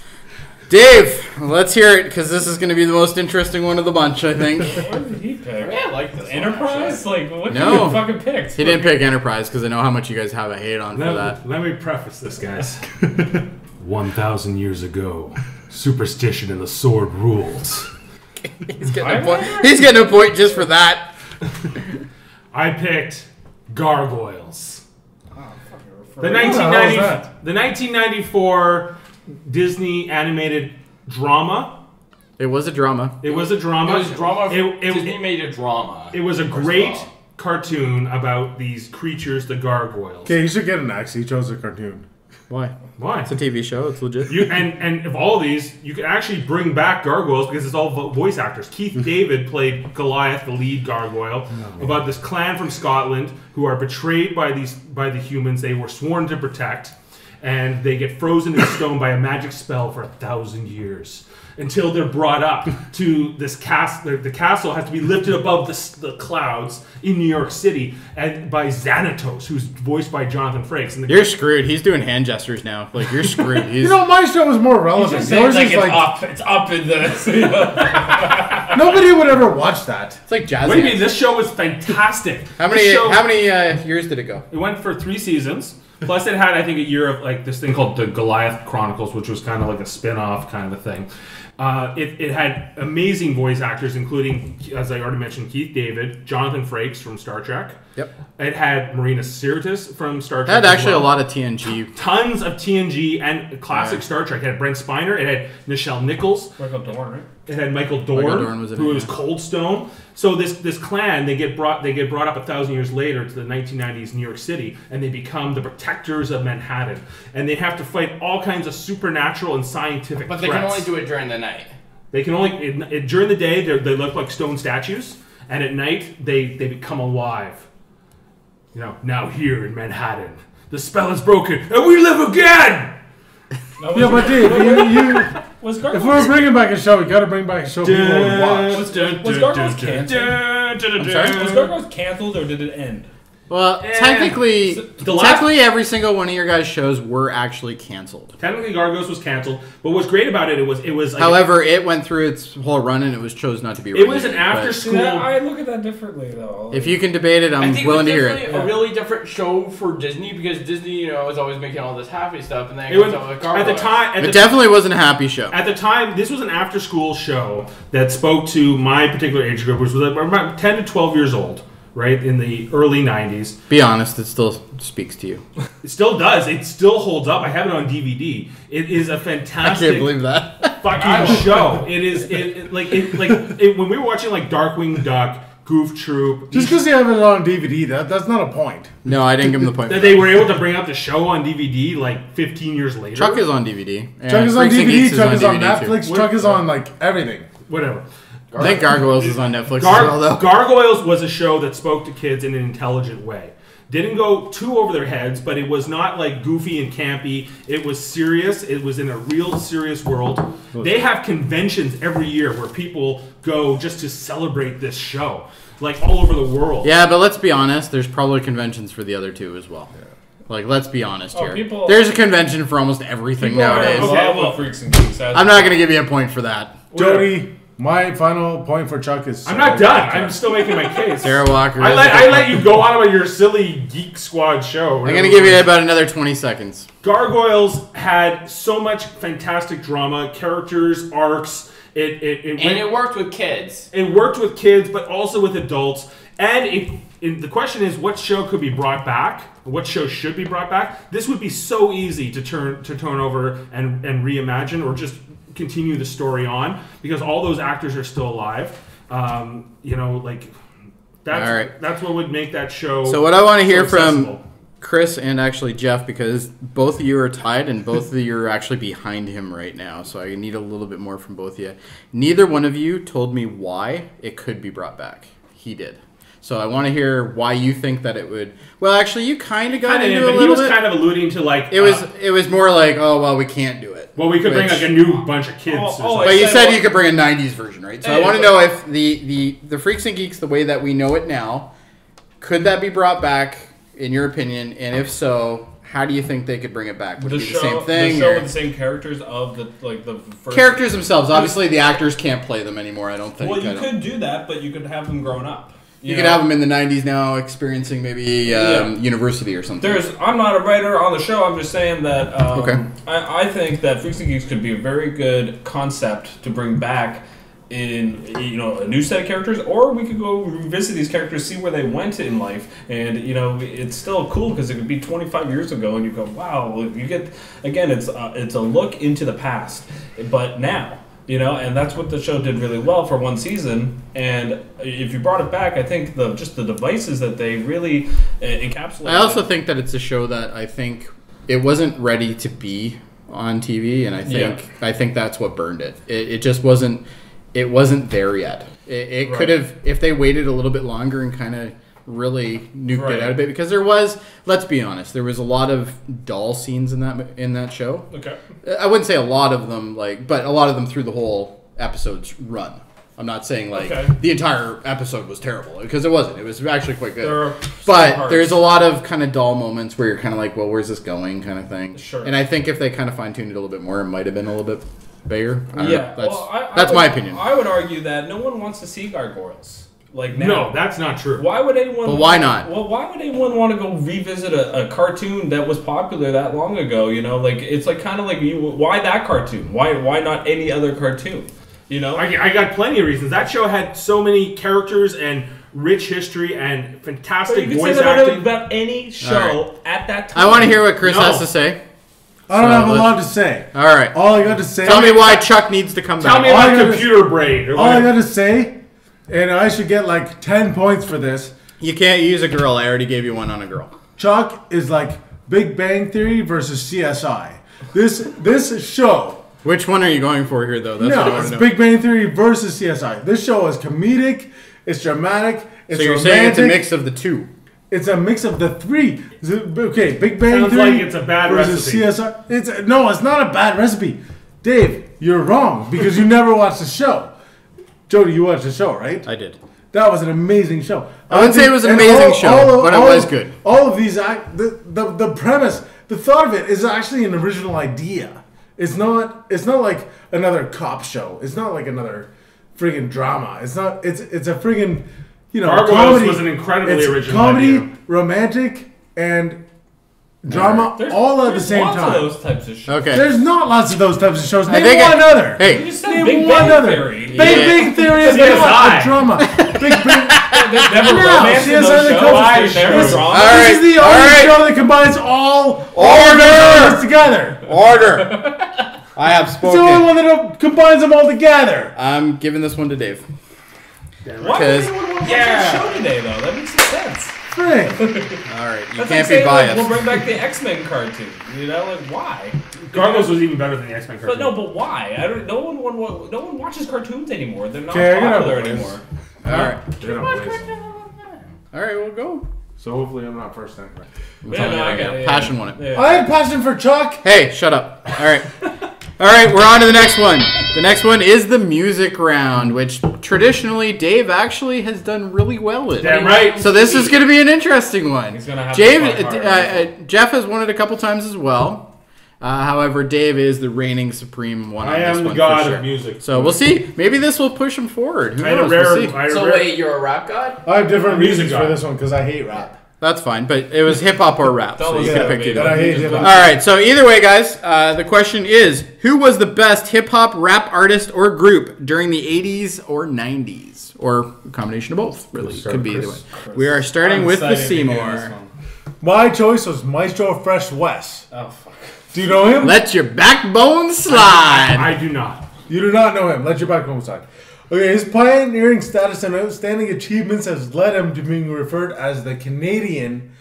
S2: Dave, let's hear it because this is going to be the most interesting one of the bunch, I think.
S6: What did he pick?
S4: I like this. one,
S6: Enterprise? Like, what
S2: No.
S6: did you fucking pick?
S2: He didn't pick Enterprise because I know how much you guys have a hate on for that.
S5: let me preface this, guys. 1,000 years ago, superstition and the sword rules.
S2: He's getting, a point. He's getting a point just for that.
S5: I picked Gargoyles. Oh, the
S3: the hell is
S5: 1990,
S3: that?
S5: the 1994 Disney animated drama.
S2: It was a drama.
S5: It was a drama.
S4: It was drama.
S5: It, it,
S4: Disney made a drama.
S5: it was a great
S4: all.
S5: cartoon about these creatures, the gargoyles.
S3: Okay, you should get an axe. He chose a cartoon.
S2: Why?
S5: Why?
S2: It's a TV show. It's legit.
S5: You and and of all these, you could actually bring back gargoyles because it's all vo- voice actors. Keith David played Goliath, the lead gargoyle, about this clan from Scotland who are betrayed by these by the humans they were sworn to protect, and they get frozen in stone by a magic spell for a thousand years. Until they're brought up to this castle, the, the castle has to be lifted above the, the clouds in New York City, and by Xanatos, who's voiced by Jonathan Frakes. And the
S2: You're screwed. He's doing hand gestures now. Like you're screwed. He's
S3: You know, my show was more relevant.
S6: Just
S3: Yours
S6: saying, like,
S3: is
S6: it's
S3: like
S6: up. It's up in the.
S3: nobody would ever watch that.
S2: it's like jazz.
S5: What do you mean? This show was fantastic.
S2: How many?
S5: show-
S2: How many uh, years did it go?
S5: It went for three seasons. Plus, it had I think a year of like this thing called the Goliath Chronicles, which was kind of like a spin-off kind of a thing. Uh, it, it had amazing voice actors, including, as I already mentioned, Keith David, Jonathan Frakes from Star Trek.
S2: Yep.
S5: It had Marina Sirtis from Star Trek.
S2: It
S5: had
S2: actually
S5: well.
S2: a lot of TNG.
S5: Tons of TNG and classic
S2: Yeah.
S5: Star Trek. It had Brent Spiner. It had Nichelle Nichols.
S6: Michael Dorn, right?
S5: It had Michael Dorn,
S2: Michael Dorn was
S5: who
S2: it,
S5: was
S2: yeah.
S5: Coldstone. So this this clan they get brought they get brought up a thousand years later to the 1990s New York City, and they become the protectors of Manhattan, and they have to fight all kinds of supernatural and scientific.
S8: But they can only do it during the night.
S5: They can only it, it, during the day they're- they look like stone statues, and at night they they become alive. You know, now here in Manhattan, the spell is broken, and we live again.
S6: No,
S3: Yeah, but Dave, you, you,
S6: was
S3: if we're bringing back a show, we got to bring back a show people would watch.
S6: was, was Gargoyles canceled?
S5: I'm
S2: sorry?
S6: Was Gargoyles canceled or did it end?
S2: Well,
S5: Eh,
S2: technically,
S5: the last-
S2: technically, every single one of your guys' shows were actually canceled.
S5: Technically, Gargos was canceled, but what's great about it, it was it was like,
S2: However, it went through its whole run and it was chose not to be.
S5: it was an after school.
S6: that, I look at that differently though.
S2: If you can debate it,
S8: I
S2: I'm
S8: think
S2: willing to
S8: it was
S2: hear
S8: definitely
S2: it.
S8: a really different show for Disney because Disney, you know, is always making all this happy stuff, and then
S5: It was
S8: comes out
S5: at the time. At
S2: It
S5: the,
S2: definitely wasn't a happy show.
S5: at the time, this was an after-school show that spoke to my particular age group, which was about ten to twelve years old, right in the early '90s.
S2: Be honest, it still speaks to you.
S5: It still does. It still holds up. I have it on DVD. it is a fantastic.
S2: I can't believe that.
S5: fucking show. It is it, it- like it, like it, when we were watching like Darkwing Duck, Goof Troop.
S3: Just because you have it on DVD, that that's not a point.
S2: no, I didn't give them the point.
S5: that they were able to bring out the show on DVD like 15 years later.
S2: Chuck is on DVD. and
S3: Chuck is on
S2: Freaks and
S3: DVD, Chuck is on
S2: DVD too.
S3: Netflix, Chuck is on like everything.
S5: whatever.
S2: I think Gargoyles is on Netflix
S5: Gar-
S2: as well, though.
S5: Gargoyles was a show that spoke to kids in an intelligent way. Didn't go too over their heads, but it was not like goofy and campy. It was serious. It was in a real serious world. They have conventions every year where people go just to celebrate this show, like all over the world.
S2: Yeah, but let's be honest. There's probably conventions for the other two as well. Like, let's be honest
S6: Oh,
S2: here.
S6: people-
S2: There's a convention for almost everything
S6: People are
S2: nowadays.
S6: in
S5: Okay, well-
S6: with freaks and geeks.
S2: I'm not going to give you a point for that.
S3: Jody, my final point for Chuck is.
S5: I'm not done. I'm still making my case.
S2: Sarah Walker.
S5: I let,
S2: a
S5: I
S2: good
S5: let you go on about your silly Geek Squad show.
S2: I'm going to give you about another 20 seconds.
S5: Gargoyles had so much fantastic drama, characters, arcs. It it, it,
S8: and
S5: went,
S8: it worked with kids.
S5: it worked with kids, but also with adults. And it, it, the question is, what show could be brought back? What show should be brought back? This would be so easy to turn to turn over and and reimagine, or just continue the story on because all those actors are still alive. Um, you know, like that's
S2: right.
S5: that's what would make that show.
S2: So, what I want to hear
S5: so
S2: from. Chris and actually Jeff, because both of you are tied and both of you are actually behind him right now. So, I need a little bit more from both of you. Neither one of you told me why it could be brought back. He did. So, I want to hear why you think that it would. Well, actually, you kind of got
S5: Kinda,
S2: into it
S5: but
S2: a
S5: he was
S2: bit.
S5: kind of alluding to like
S2: it was
S5: uh,
S2: it was more like, oh well, we can't do it.
S5: Well, we could bring like a new bunch of kids.
S6: Oh, oh.
S2: But you
S6: said
S2: said you could bring a '90s version, right? So I want to know if the, the the Freaks and Geeks, the way that we know it now, could that be brought back in your opinion? And if so, how do you think they could bring it back? Would
S6: the
S2: it be
S6: show,
S2: the same thing?
S6: the show
S2: or-
S6: with the same characters of the like the first
S2: Characters themselves, obviously, the actors can't play them anymore. I don't think.
S6: Well,
S2: I
S6: you
S2: don't-
S6: could do that, but you could have them grown up.
S2: You could have them in the '90s now, experiencing maybe um,
S6: Yeah.
S2: university or something.
S6: There's, I'm not a writer on the show. I'm just saying that. Um,
S2: Okay.
S6: I, I think that Freaks and Geeks could be a very good concept to bring back in you know a new set of characters, or we could go revisit these characters, see where they went in life, and you know it's still cool because it could be 25 years ago, and you go, wow, you get again, it's uh, it's a look into the past, but now. You know, and that's what the show did really well for one season. And if you brought it back, I think the just the devices that they really uh, encapsulated.
S2: I also think that it's a show that I think it wasn't ready to be on TV, and I think
S6: Yeah.
S2: I think that's what burned it. It, it just wasn't. It wasn't there yet. It, it could have if they waited a little bit longer and kind of really nuked
S6: Right.
S2: it out a bit because there was. Let's be honest, there was a lot of dull scenes in that in that show.
S6: Okay.
S2: I wouldn't say a lot of them, like, but a lot of them through the whole episode's run. I'm not saying like
S6: Okay.
S2: the entire episode was terrible because it wasn't. It was actually quite good.
S6: There
S2: but
S6: parts.
S2: there's a lot of kind of dull moments where you're kind of like, well, where's this going, kind of thing.
S6: Sure.
S2: And I think if they kind of fine tuned it a little bit more, it might have been a little bit bigger. I don't
S6: Yeah,
S2: know. That's
S6: well, I, I
S2: that's
S6: would-
S2: my opinion.
S6: I would argue that no one wants to see gargoyles. Like now.
S5: No, that's not true.
S6: Why would anyone?
S2: But why not?
S6: Well, why would anyone want to go revisit a, a cartoon that was popular that long ago? You know, like it's like kind of like you. Why that cartoon? Why why not any other cartoon? You know,
S5: I, I got plenty of reasons. That show had so many characters and rich history and
S6: but
S5: fantastic
S6: you could say
S5: voice
S6: that
S5: acting.
S6: about, about any show
S2: All
S6: at that time.
S2: I want to hear what Chris
S5: No.
S2: has to say.
S3: I don't
S2: So
S3: have a lot to say.
S2: All right.
S3: All I got to say.
S2: Tell me why Chuck needs to come
S5: Tell
S2: back.
S5: me
S3: All I
S5: about
S3: gotta-
S5: computer brain.
S3: All I got to say, and I should get like ten points for this.
S2: You can't use a girl. I already gave you one on a girl.
S3: Chuck is like Big Bang Theory versus CSI. This this show.
S2: Which one are you going for here, though? That's what I
S3: no,
S2: want
S3: it's
S2: to know.
S3: Big Bang Theory versus CSI. This show is comedic. It's dramatic. It's
S2: so you're
S3: romantic.
S2: saying it's a mix of the two?
S3: It's a mix of the three. Okay, Big Bang
S5: Sounds
S3: Theory
S5: like it's a bad
S3: versus
S5: recipe.
S3: CSI. It's no, it's not a bad recipe. Dave, you're wrong because you never watched the show. Jody, you watched the show, right?
S2: I did.
S3: That was an amazing show.
S2: I wouldn't say it was an
S3: and
S2: amazing show, but it was
S3: of-
S2: good.
S3: All of these, act, the, the the premise, the thought of it is actually an original idea. It's not. It's not like another cop show. It's not like another friggin' drama. It's not. It's it's a friggin' you know
S5: Gargoyles
S3: comedy.
S5: was an incredibly
S3: it's
S5: original
S3: comedy,
S5: idea.
S3: romantic, and drama
S6: There's-
S3: all at the
S6: there's
S3: same
S6: lots
S3: time.
S6: Of those types of shows.
S2: Okay.
S3: There's not lots of those types of shows. Name
S2: think I-
S3: one other.
S2: Hey.
S6: You just said
S3: Name
S6: Big
S3: one
S6: Bang
S3: other.
S6: Theory.
S3: Big
S2: Yeah.
S3: Bang Theory is
S5: CSI.
S3: not a drama. Big Bang.
S6: There's never
S3: No,
S6: romance
S3: she
S6: in
S3: has
S6: those
S3: other
S6: shows.
S3: cultures.
S6: There's never
S3: This-
S6: drama.
S2: All
S3: This is the
S2: all
S3: only
S2: right.
S3: show that combines all all
S2: Order!
S3: of those together.
S2: Order. I have
S3: It's the only
S2: spoken.
S3: one that combines them all together.
S2: I'm giving this one to Dave.
S6: Why would
S2: Because-
S6: anyone want to watch that show today, though? That makes no sense.
S3: Frank.
S2: All right, you
S6: That's
S2: can't
S6: like
S2: be
S6: saying, like,
S2: biased.
S6: we'll bring back the X Men cartoon. You know, like why?
S5: Gargoyles was even better than the X Men
S6: But
S5: cartoon.
S6: no, but why? I don't. No one, one, no one watches cartoons anymore. They're not
S3: Okay, I gotta
S6: popular
S3: voice.
S6: anymore.
S2: All right,
S3: So
S2: all right, we'll go.
S3: Hopefully I'm not first then.
S2: I'm
S6: Yeah,
S2: telling
S6: no,
S2: you
S6: I
S2: right
S6: get it, yeah.
S2: Passion won it.
S6: Yeah.
S3: I have passion for Chuck.
S2: Hey, shut up. All right. All right, we're on to the next one. The next one is the music round, which traditionally Dave actually has done really well with.
S5: Damn right.
S2: So this is going to be an interesting one.
S6: He's gonna have to
S2: Dave,
S6: fight
S2: uh, uh, Jeff has won it a couple times as well. Uh, however, Dave is the reigning supreme one.
S5: I
S2: on this
S5: am the
S2: one
S5: god
S2: for sure.
S5: of music.
S2: So we'll see. Maybe this will push him forward. Who
S5: I had a
S2: knows?
S5: rare.
S2: We'll see.
S5: I
S8: So
S5: rare-
S8: wait, you're a rap god?
S3: I have different reasons
S5: guy.
S3: for this one because I hate rap.
S2: That's fine, but it was hip hop or rap, so you
S6: was
S2: could have
S6: it,
S2: picked either.
S3: But I hate hip
S2: All
S3: hop.
S2: right, so either way, guys, uh, the question is who was the best hip hop rap artist or group during the 80s or 90s? Or a combination of both, really. Could be either way. We are starting
S6: I'm
S2: with the
S6: excited to hear this
S2: Seymour.
S3: My choice was Maestro Fresh Wes.
S6: Oh fuck.
S3: Do you know him?
S2: Let your backbone slide.
S5: I do not.
S3: You do not know him. Let your backbone slide. Okay, his pioneering status and outstanding achievements has led him to being referred as the Canadian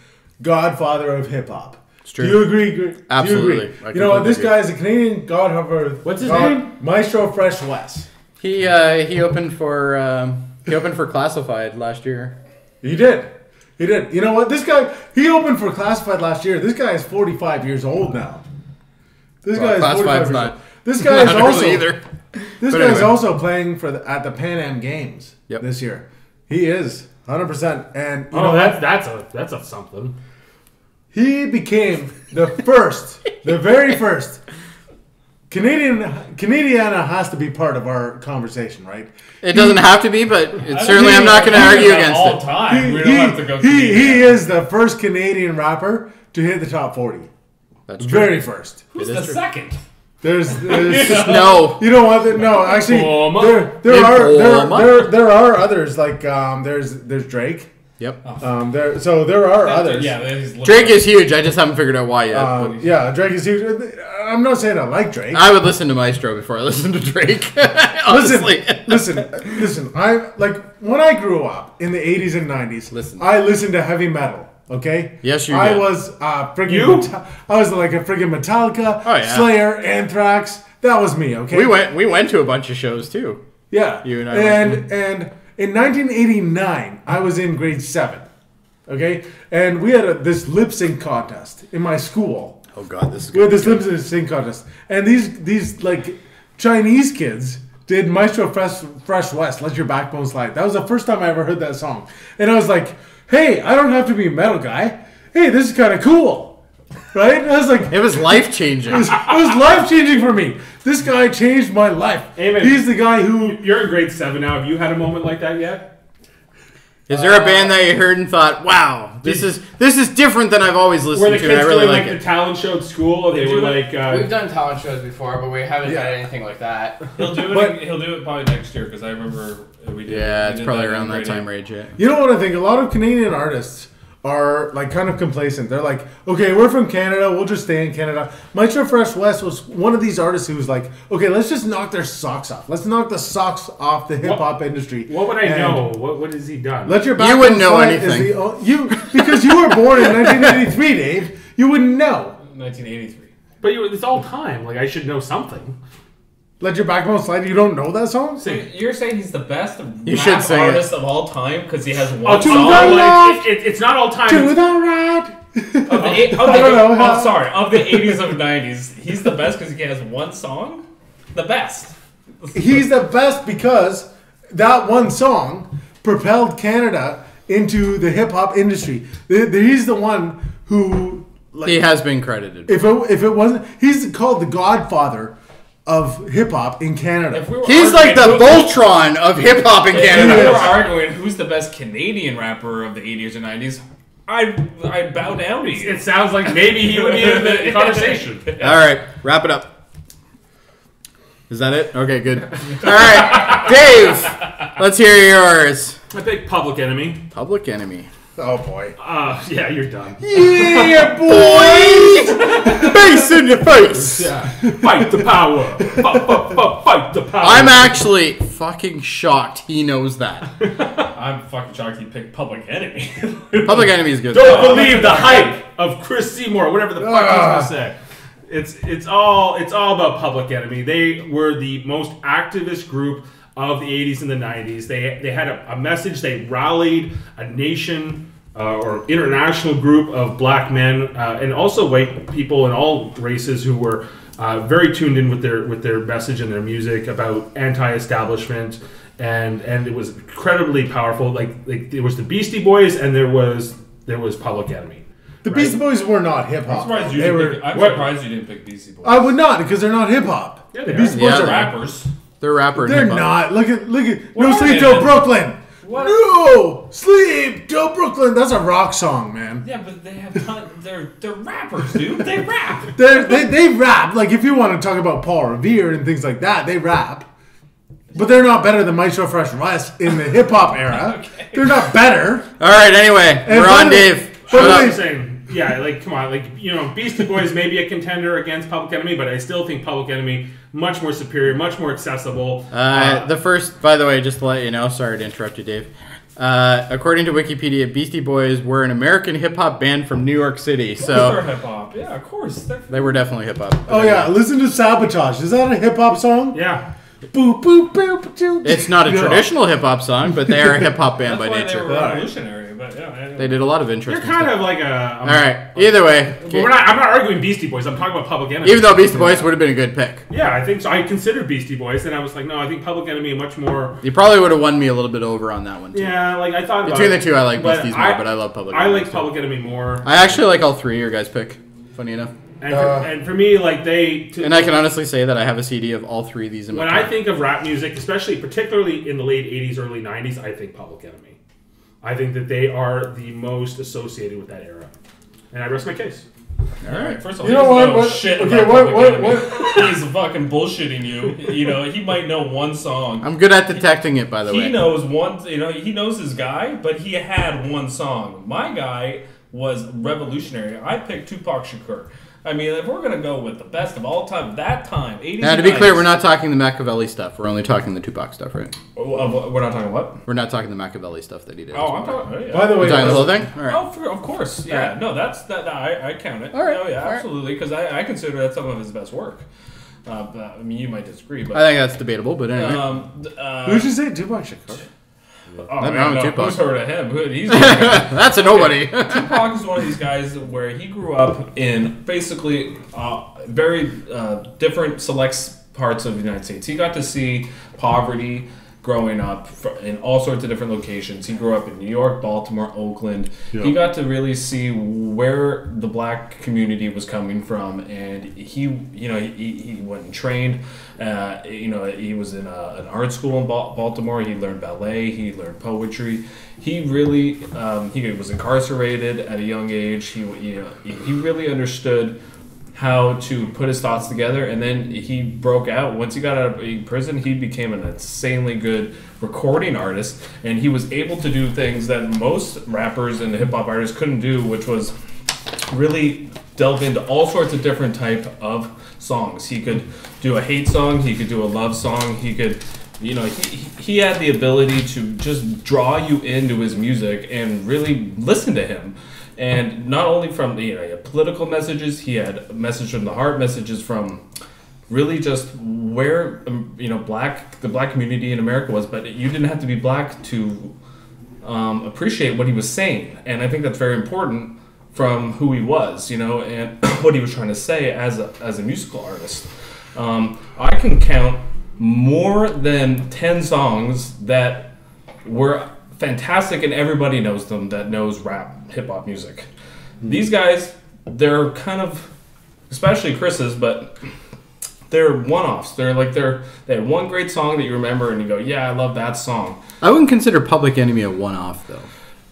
S3: godfather of hip hop.
S2: true.
S3: Do you agree? Gr-
S2: Absolutely.
S3: you, agree? You know what? This
S2: agree.
S3: guy is a Canadian godfather.
S5: What's his
S3: God-
S5: name?
S3: Maestro Fresh Wes.
S2: He uh, he opened for um, he opened for Classified last year.
S3: He did. He did. You know what? This guy, he opened for Classified last year. This guy is 45 years old now. This
S2: Well,
S3: guy is 45
S2: Classified's not-
S3: This guy is also
S2: really either.
S3: This
S2: But
S3: guy's
S2: anyway.
S3: also playing for the, at the Pan Am Games
S2: Yep.
S3: this year. He is 100%. And you
S5: Oh,
S3: know
S5: that's
S3: what?
S5: that's a that's a something.
S3: He became the first, the very first Canadian. Canadiana has to be part of our conversation, right?
S2: It doesn't have to be, but it certainly
S6: think
S2: I'm not going to argue
S6: that
S2: against
S6: all
S2: it.
S6: time.
S3: He,
S6: we don't have to go.
S3: he,
S6: Canadian.
S3: he is the first Canadian rapper to hit the top 40.
S2: That's true.
S3: Very first.
S6: Who's the
S2: true.
S6: second?
S3: There's, there's
S2: No.
S3: You know what? No, actually,
S5: Informer.
S3: there there are there, there there are others like um there's there's Drake.
S2: Yep.
S3: Um, there so there are others.
S6: Yeah,
S2: Drake is huge. I just haven't figured out why yet.
S3: Um, yeah, Drake is huge. I'm not saying I like Drake.
S2: I would listen to Maestro before I listen to Drake.
S3: listen,
S2: Honestly.
S3: listen, listen. I like when I grew up in the 80s and 90s.
S2: Listen.
S3: I listened to heavy metal. Okay.
S2: Yes, you
S3: I
S2: did.
S3: was uh, friggin'
S5: You?
S3: Meta- I was like a friggin' Metallica,
S2: Oh, yeah.
S3: Slayer, Anthrax. That was me. Okay.
S2: we went we went to a bunch of shows too.
S3: Yeah.
S2: You and I
S3: And
S2: went
S3: and in 1989, I was in grade seven. Okay, and we had a, this lip sync contest in my school.
S2: Oh god, this is
S3: We had this lip sync contest, and these these like Chinese kids did Maestro Fresh, Fresh Wes, Let Your Backbone Slide. That was the first time I ever heard that song, and I was like, Hey, I don't have to be a metal guy. Hey, this is kind of cool, right? And I was like,
S2: It was life changing.
S3: it was, life changing for me. This guy changed my life.
S5: Amen.
S3: He's the guy who
S5: You're in grade seven now. Have you had a moment like that yet?
S2: Is there a band that you heard and thought, "Wow, this is this is different than I've always listened to"?
S5: kids
S2: and I really
S5: doing
S2: like
S5: like
S2: it.
S5: the talent show at school? They
S6: They
S5: were
S6: do it.
S5: like, uh,
S8: We've done talent shows before, but we haven't
S3: Yeah.
S8: done anything like that.
S6: He'll do it.
S3: But-
S6: he'll do it probably next year because I remember we did.
S2: yeah,
S6: we
S2: it's
S6: did
S2: probably
S6: in
S2: around that
S6: grade
S2: time
S6: eight.
S2: range. Yeah.
S3: You know what I think? A lot of Canadian artists are like kind of complacent. They're like, okay, we're from Canada, we'll just stay in Canada. Maestro Fresh Wes was one of these artists who was like, okay, let's just knock their socks off. Let's knock the socks off the hip hop industry.
S5: "What would I
S3: And
S5: know? What what has he done?"
S3: Let your
S2: back
S3: You
S2: wouldn't know anything.
S3: the o- you because you were born in 1983, Dave. You wouldn't know.
S6: 1983.
S5: but you, it's all time. Like I should know something.
S3: Let your backbone slide. You don't know that song?
S6: So you're saying he's the best
S2: You
S6: rap
S2: should sing it.
S6: artist of all time because he has
S5: Oh,
S6: one
S5: to
S6: song?
S5: the
S3: left,
S5: it, it, it's not all time.
S3: To
S5: It's-
S3: the right.
S6: Of the, eight, of the,
S3: I don't know
S6: oh, sorry, of the 80s and 90s, he's the best because he has one song. The best.
S3: He's the best because that one song propelled Canada into the hip hop industry. The- the- He's the one who, like,
S2: He has been credited.
S3: if it if it wasn't, he's called the Godfather of hip hop in Canada.
S6: We were
S2: He's like the
S6: arguing-
S2: Voltron of hip hop in
S6: If we were arguing who's the best Canadian rapper of the 80s and 90s, I'd, I'd bow down to you.
S5: It sounds like maybe he would be in the conversation.
S2: All right, wrap it up. Is that it? Okay, good. All right, Dave, let's hear yours.
S5: I think Public Enemy.
S2: Public Enemy.
S3: Oh boy.
S5: Uh, yeah, you're done.
S3: Yeah, boy.
S2: Face in your face. Yeah.
S5: Fight the power. F- f- f- fight the power.
S2: I'm actually fucking shocked he knows that.
S6: I'm fucking shocked he picked Public Enemy.
S2: Public Enemy is good.
S5: Don't believe the hype of Chris Seymour, whatever the fuck he's gonna say. It's it's all it's all about Public Enemy. They were the most activist group of the 80s and the 90s. They they had a, a message. They rallied a nation uh, or international group of black men uh, and also white people in all races who were uh, very tuned in with their with their message and their music about anti-establishment. And, and it was incredibly powerful. Like, like there was the Beastie Boys and there was there was Public Enemy.
S3: The Beastie Boys were not hip
S6: I'm
S3: hop.
S6: surprised you
S3: They were.
S6: pick, I'm surprised you didn't pick Beastie Boys.
S3: I would not because they're not hip hop.
S5: Yeah,
S3: the Beastie
S5: are.
S3: Boys
S2: Yeah.
S3: are
S6: rappers.
S2: They're rapper.
S3: They're
S2: hip-hop.
S3: not. Look at look at
S6: What
S3: No
S6: are
S3: Sleep
S6: they
S3: Till
S6: then?
S3: Brooklyn.
S6: What?
S3: No sleep till Brooklyn. That's a rock song, man.
S6: Yeah, but they have ton, they're they're rappers, dude. They rap.
S3: They're, they they rap. Like if you want to talk about Paul Revere and things like that, they rap. But they're not better than Maestro Fresh Wes in the hip hop era. They're not better.
S2: All right, anyway,
S3: And
S2: we're
S3: by
S2: on
S3: the-
S2: Dave.
S3: by
S2: Shut
S3: the
S2: up.
S3: way-
S5: saying, yeah, like come on, like you know, Beastie Boys may be a contender against Public Enemy, but I still think Public Enemy much more superior, much more accessible.
S2: Uh, the first, by the way, just to let you know, sorry to interrupt you, Dave. Uh, according to Wikipedia, Beastie Boys were an American hip hop band from New York City,
S6: they're
S2: so
S6: hip hop. Yeah, of course. They're,
S2: they were definitely hip hop.
S3: Oh yeah, listen to Sabotage. Is that a hip hop song?
S5: yeah,
S3: Boop boop boop. boop.
S2: It's not a
S3: Yeah.
S2: traditional hip hop song, but they are a hip hop band
S6: that's
S2: by
S6: why they were
S2: nature.
S6: revolutionary. But yeah, anyway.
S2: They did a lot of interesting.
S5: you're kind
S2: stuff.
S5: of like a.
S2: All right. Either way,
S5: But we're not. I'm not arguing Beastie Boys. I'm talking about Public Enemy.
S2: even though Beastie Boys would have been a good pick,
S5: yeah, I think so. I considered Beastie Boys, and I was like, no, I think Public Enemy much more.
S2: you probably would have won me a little bit over on that one too.
S5: Yeah, like I thought about
S2: Between
S5: it,
S2: the two, I like Beasties more, but I love Public Enemy.
S5: I like
S2: so.
S5: Public Enemy more.
S2: I actually like all three of your guys' pick. Funny enough,
S5: And for,
S3: Uh,
S5: and for me, like they. To,
S2: and I can honestly say that I have a CD of all three of these in my
S5: when
S2: car.
S5: I think of rap music, especially particularly in the late '80s, early '90s, I think Public Enemy. I think that they are the most associated with that era, and I rest my case.
S6: All right. First of all,
S3: You know what? What-
S6: shit
S3: okay,
S6: about
S3: what-
S6: Public
S3: what-
S6: He's fucking bullshitting you. You know, he might know one song.
S2: I'm good at detecting it, by the
S6: he
S2: way.
S6: He knows one. You know, he knows his guy, but he had one song. My guy was revolutionary. I picked Tupac Shakur. I mean, if we're gonna go with the best of all time, that time, 80s.
S2: Now, to be clear, we're not talking the Makaveli stuff. We're only talking the Tupac stuff, right?
S6: Oh, uh, we're not talking what?
S2: We're not talking the Makaveli stuff that he did.
S6: Oh, I'm talking. oh, yeah.
S3: By the way,
S2: We're talking the whole thing. All right.
S6: Oh, for, of course, yeah.
S2: Alright.
S6: No, that's that. I, I count it.
S2: All right,
S6: Oh, yeah,
S2: all right.
S6: absolutely. Because I, I consider that some of his best work. Uh, but, I mean, you might disagree, but
S2: I think that's debatable, but anyway.
S6: um, th- uh,
S3: Who'd you say? Tupac Shakur.
S6: Oh,
S2: Nothing
S6: man, no,
S2: Tupac.
S6: Who's heard of him? Who, he's
S2: that's a nobody.
S6: Tupac is one of these guys where he grew up in basically uh, very uh, different select parts of the United States. He got to see poverty, growing up in all sorts of different locations. He grew up in New York, Baltimore, Oakland.
S3: Yeah.
S6: He got to really see where the black community was coming from, and he, you know, he, he went and trained. Uh, you know, he was in a, an art school in Ba- Baltimore. He learned ballet. He learned poetry. He really, um, he was incarcerated at a young age. He, you know, he he really understood how to put his thoughts together and then he broke out. Once he got out of prison he became an insanely good recording artist and he was able to do things that most rappers and hip-hop artists couldn't do which was really delve into all sorts of different type of songs. He could do a hate song he could do a love song he could you know he, he had the ability to just draw you into his music and really listen to him and not only from you know political messages he had a message from the heart messages from really just where um, you know black the black community in america was. But you didn't have to be black to um, appreciate what he was saying. And i think that's very important from who he was you know and what he was trying to say as a, as a musical artist. Um, i can count more than 10 songs that were fantastic and everybody knows them that knows rap hip hop music. These guys, they're kind of, especially Chris's, but they're one-offs. They're like they're they had one great song that you remember and you go, yeah, I love that song.
S2: I wouldn't consider Public Enemy a one-off though.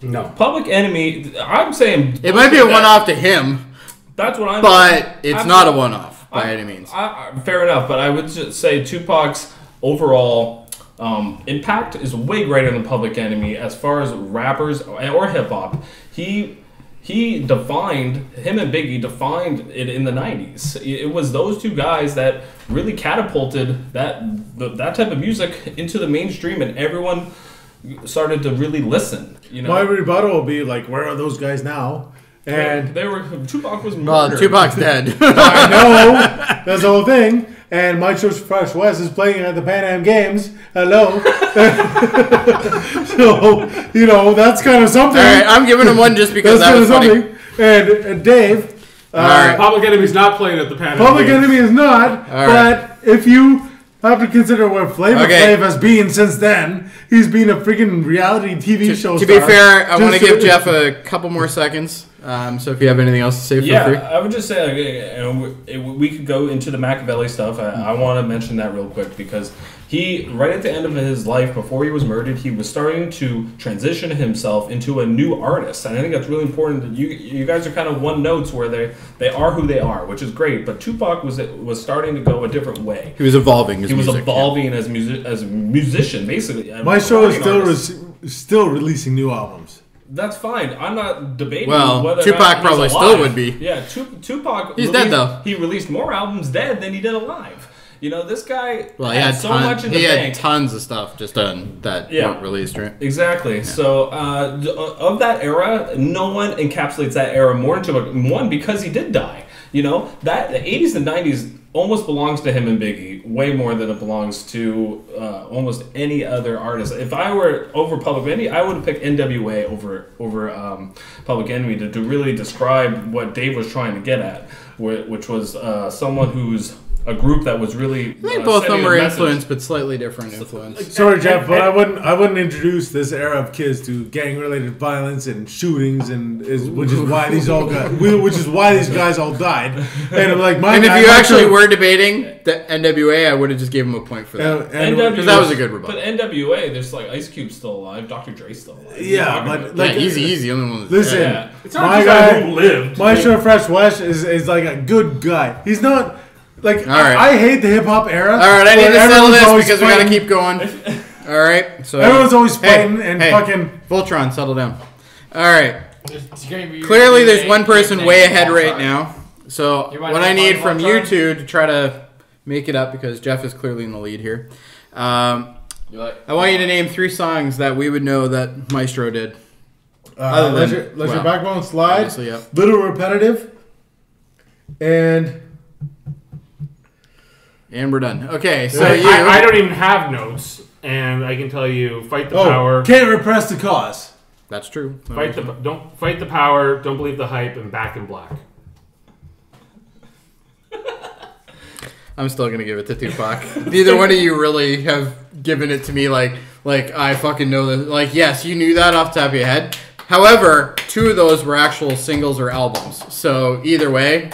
S5: No.
S6: Public Enemy, I'm saying
S2: It might be a one-off to him,
S6: That's what I'm.
S2: but it's not a one-off by
S6: I-
S2: any means.
S6: I, I- fair enough, but I would just say Tupac's overall um, impact is way greater than Public Enemy as far as rappers or hip hop. He he defined him and Biggie defined it in the '90s. It it was those two guys that really catapulted that that type of music into the mainstream, and everyone started to really listen. You know,
S3: My rebuttal will be like, where are those guys now? And
S6: they were Tupac was murdered. Well.
S2: Tupac's dead.
S3: I know that's the whole thing. And Maestro, Fresh Wes, is playing at the Pan Am Games. Hello. so you know that's kind of something.
S2: All right, I'm giving him one just because
S3: that's
S2: that
S3: kind
S2: was
S3: of
S2: funny.
S3: something. And, and Dave, uh,
S2: All right.
S5: Public Enemy's not playing at the Pan Am
S3: Public
S5: Games.
S3: Enemy is not.
S2: All right.
S3: But if you have to consider where Flavor
S2: Okay.
S3: Flav has been since then, he's been a freaking reality TV show.
S2: To be fair, I want to give Jeff a couple more seconds. Um, so if you have anything else to say, feel
S6: Yeah,
S2: free.
S6: I would just say like, you know, we- we could go into the Makaveli stuff. I, I want to mention that real quick because he, right at the end of his life, before he was murdered, he was starting to transition himself into a new artist, and I think that's really important. That you you guys are kind of one notes where they they are who they are, which is great. But Tupac was was starting to go a different way.
S2: He was evolving. His
S6: He was
S2: music,
S6: evolving as music as a musician, basically.
S3: Maestro is still re- still releasing new albums.
S6: That's fine. I'm not debating.
S2: Well,
S6: whether
S2: Tupac probably still would be.
S6: Yeah, Tu- Tupac.
S2: He's
S6: released-
S2: dead, though.
S6: He released more albums dead than he did alive. You know, this guy
S2: Well, he
S6: had,
S2: had,
S6: so
S2: ton-
S6: much in the
S2: he had tons of stuff just done that
S6: Yeah.
S2: weren't released, right?
S6: Exactly. So, uh, of that era, no one encapsulates that era more into one because he did die. You know that the '80s and '90s almost belongs to him and Biggie way more than it belongs to uh, almost any other artist. If I were over Public Enemy, I would pick NWA over over um, Public Enemy to, to really describe what Dave was trying to get at, which was uh, someone who's a group that was really.
S2: I think
S6: uh,
S2: both of them
S6: a
S2: were influenced, but slightly different influence.
S3: Sorry, Jeff, but I wouldn't. I wouldn't introduce this era of kids to gang-related violence and shootings, and is which is why these all got, which is why these guys all died. And I'm like, my
S2: And if you actually
S3: show-
S2: were debating the NWA, I would have just gave him a point for that.
S3: and-
S6: NWA,
S2: 'Cause that was a good rebuttal.
S6: But NWA, there's like Ice Cube still alive, Dr. Dre still alive.
S3: Yeah, but like,
S2: yeah, easy, easy. Only one. that's
S3: Listen,
S2: dead.
S6: Yeah.
S5: It's not
S3: My guy-
S5: guy, who lived.
S3: Maestro, Fresh Wes, is, is like a good guy. He's not like
S2: All right.
S3: I, I hate the hip hop era.
S2: All right, I need to settle
S3: everyone's
S2: this
S3: always
S2: because we got to
S3: fighting-
S2: keep going. All right, so
S3: Everyone's always
S2: Hey,
S3: fighting and
S2: hey,
S3: fucking.
S2: Voltron, settle down. All right,
S8: It's gonna be
S2: clearly there's
S8: name-
S2: one person way ahead right
S8: sorry.
S2: now. So what I need from you two to try to make it up because Jeff is clearly in the lead here. Um,
S8: like?
S2: I want you to name three songs that we would know that Maestro did.
S3: Uh,
S2: Other than-
S3: let your, let your backbone slide.
S2: Yep.
S3: Little repetitive. And
S2: And we're done. Okay, so
S3: Yeah,
S2: you.
S5: I, I don't even have notes, and I can tell you: fight the
S3: oh,
S5: power,
S3: can't repress the cause.
S2: That's true.
S5: fight the don't fight the power, don't believe the hype, and back in black.
S2: I'm still gonna give it to Tupac. Neither one of you really have given it to me like like I fucking know that. Like yes, you knew that off the top of your head. However, two of those were actual singles or albums. So either way,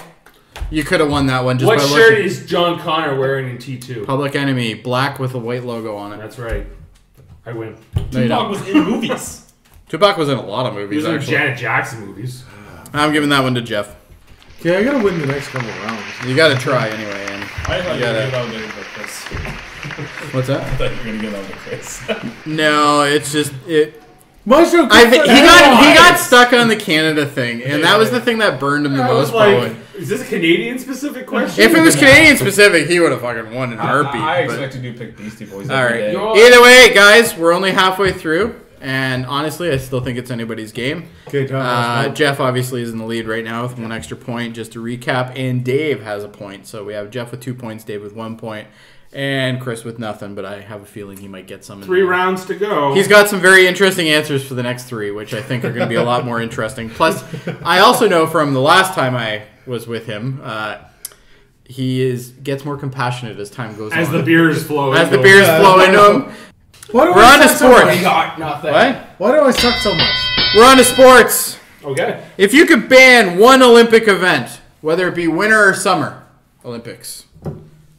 S2: you could have won that one just
S5: What
S2: by
S5: shirt
S2: looking.
S5: is John Connor wearing in T2?
S2: Public Enemy, black with a white logo on it.
S5: That's right. I win.
S2: No, you
S6: Tupac was in movies.
S2: Tupac was in a lot of
S5: He
S2: movies.
S5: was in Janet Jackson movies.
S2: I'm giving that one to Jeff.
S3: Okay, I gotta win the next couple rounds.
S2: You got to try anyway. And
S6: I thought you
S2: Yeah,
S6: were gonna get out to Chris.
S2: what's that?
S6: I thought you were gonna give out to Chris.
S2: No, it's just it.
S3: Maestro,
S2: I thi- he got he got stuck on the Canada thing, and that was the thing that burned him the
S5: I was
S2: most.
S5: like,
S2: Probably.
S5: is this a Canadian specific question?
S2: If it was Canadian specific, he would have fucking won in a
S6: I,
S2: heartbeat.
S6: I
S2: but-
S6: expected you to pick Beastie Boys.
S2: all
S6: every
S2: right.
S6: day.
S2: Either way, guys, we're only halfway through, and honestly, I still think it's anybody's game.
S3: Okay,
S2: Uh, Jeff obviously is in the lead right now with one extra point. Just to recap, and Dave has a point. So we have Jeff with two points, Dave with one point, and Chris with nothing. But I have a feeling he might get some. in
S5: Three
S2: there.
S5: rounds to go.
S2: He's got some very interesting answers for the next three, which I think are going to be a lot more interesting. Plus, I also know from the last time I was with him, uh, he is gets more compassionate as time goes
S5: as
S2: on.
S5: the beers flow.
S2: as the
S5: into
S2: beers
S3: Yeah,
S2: flow into him.
S3: Why do
S2: We're
S3: I
S2: on to
S3: suck so
S2: sports.
S8: We got nothing.
S2: What?
S3: Why do I suck so much?
S2: We're on to sports.
S5: Okay.
S2: If you could ban one Olympic event, whether it be winter or summer Olympics,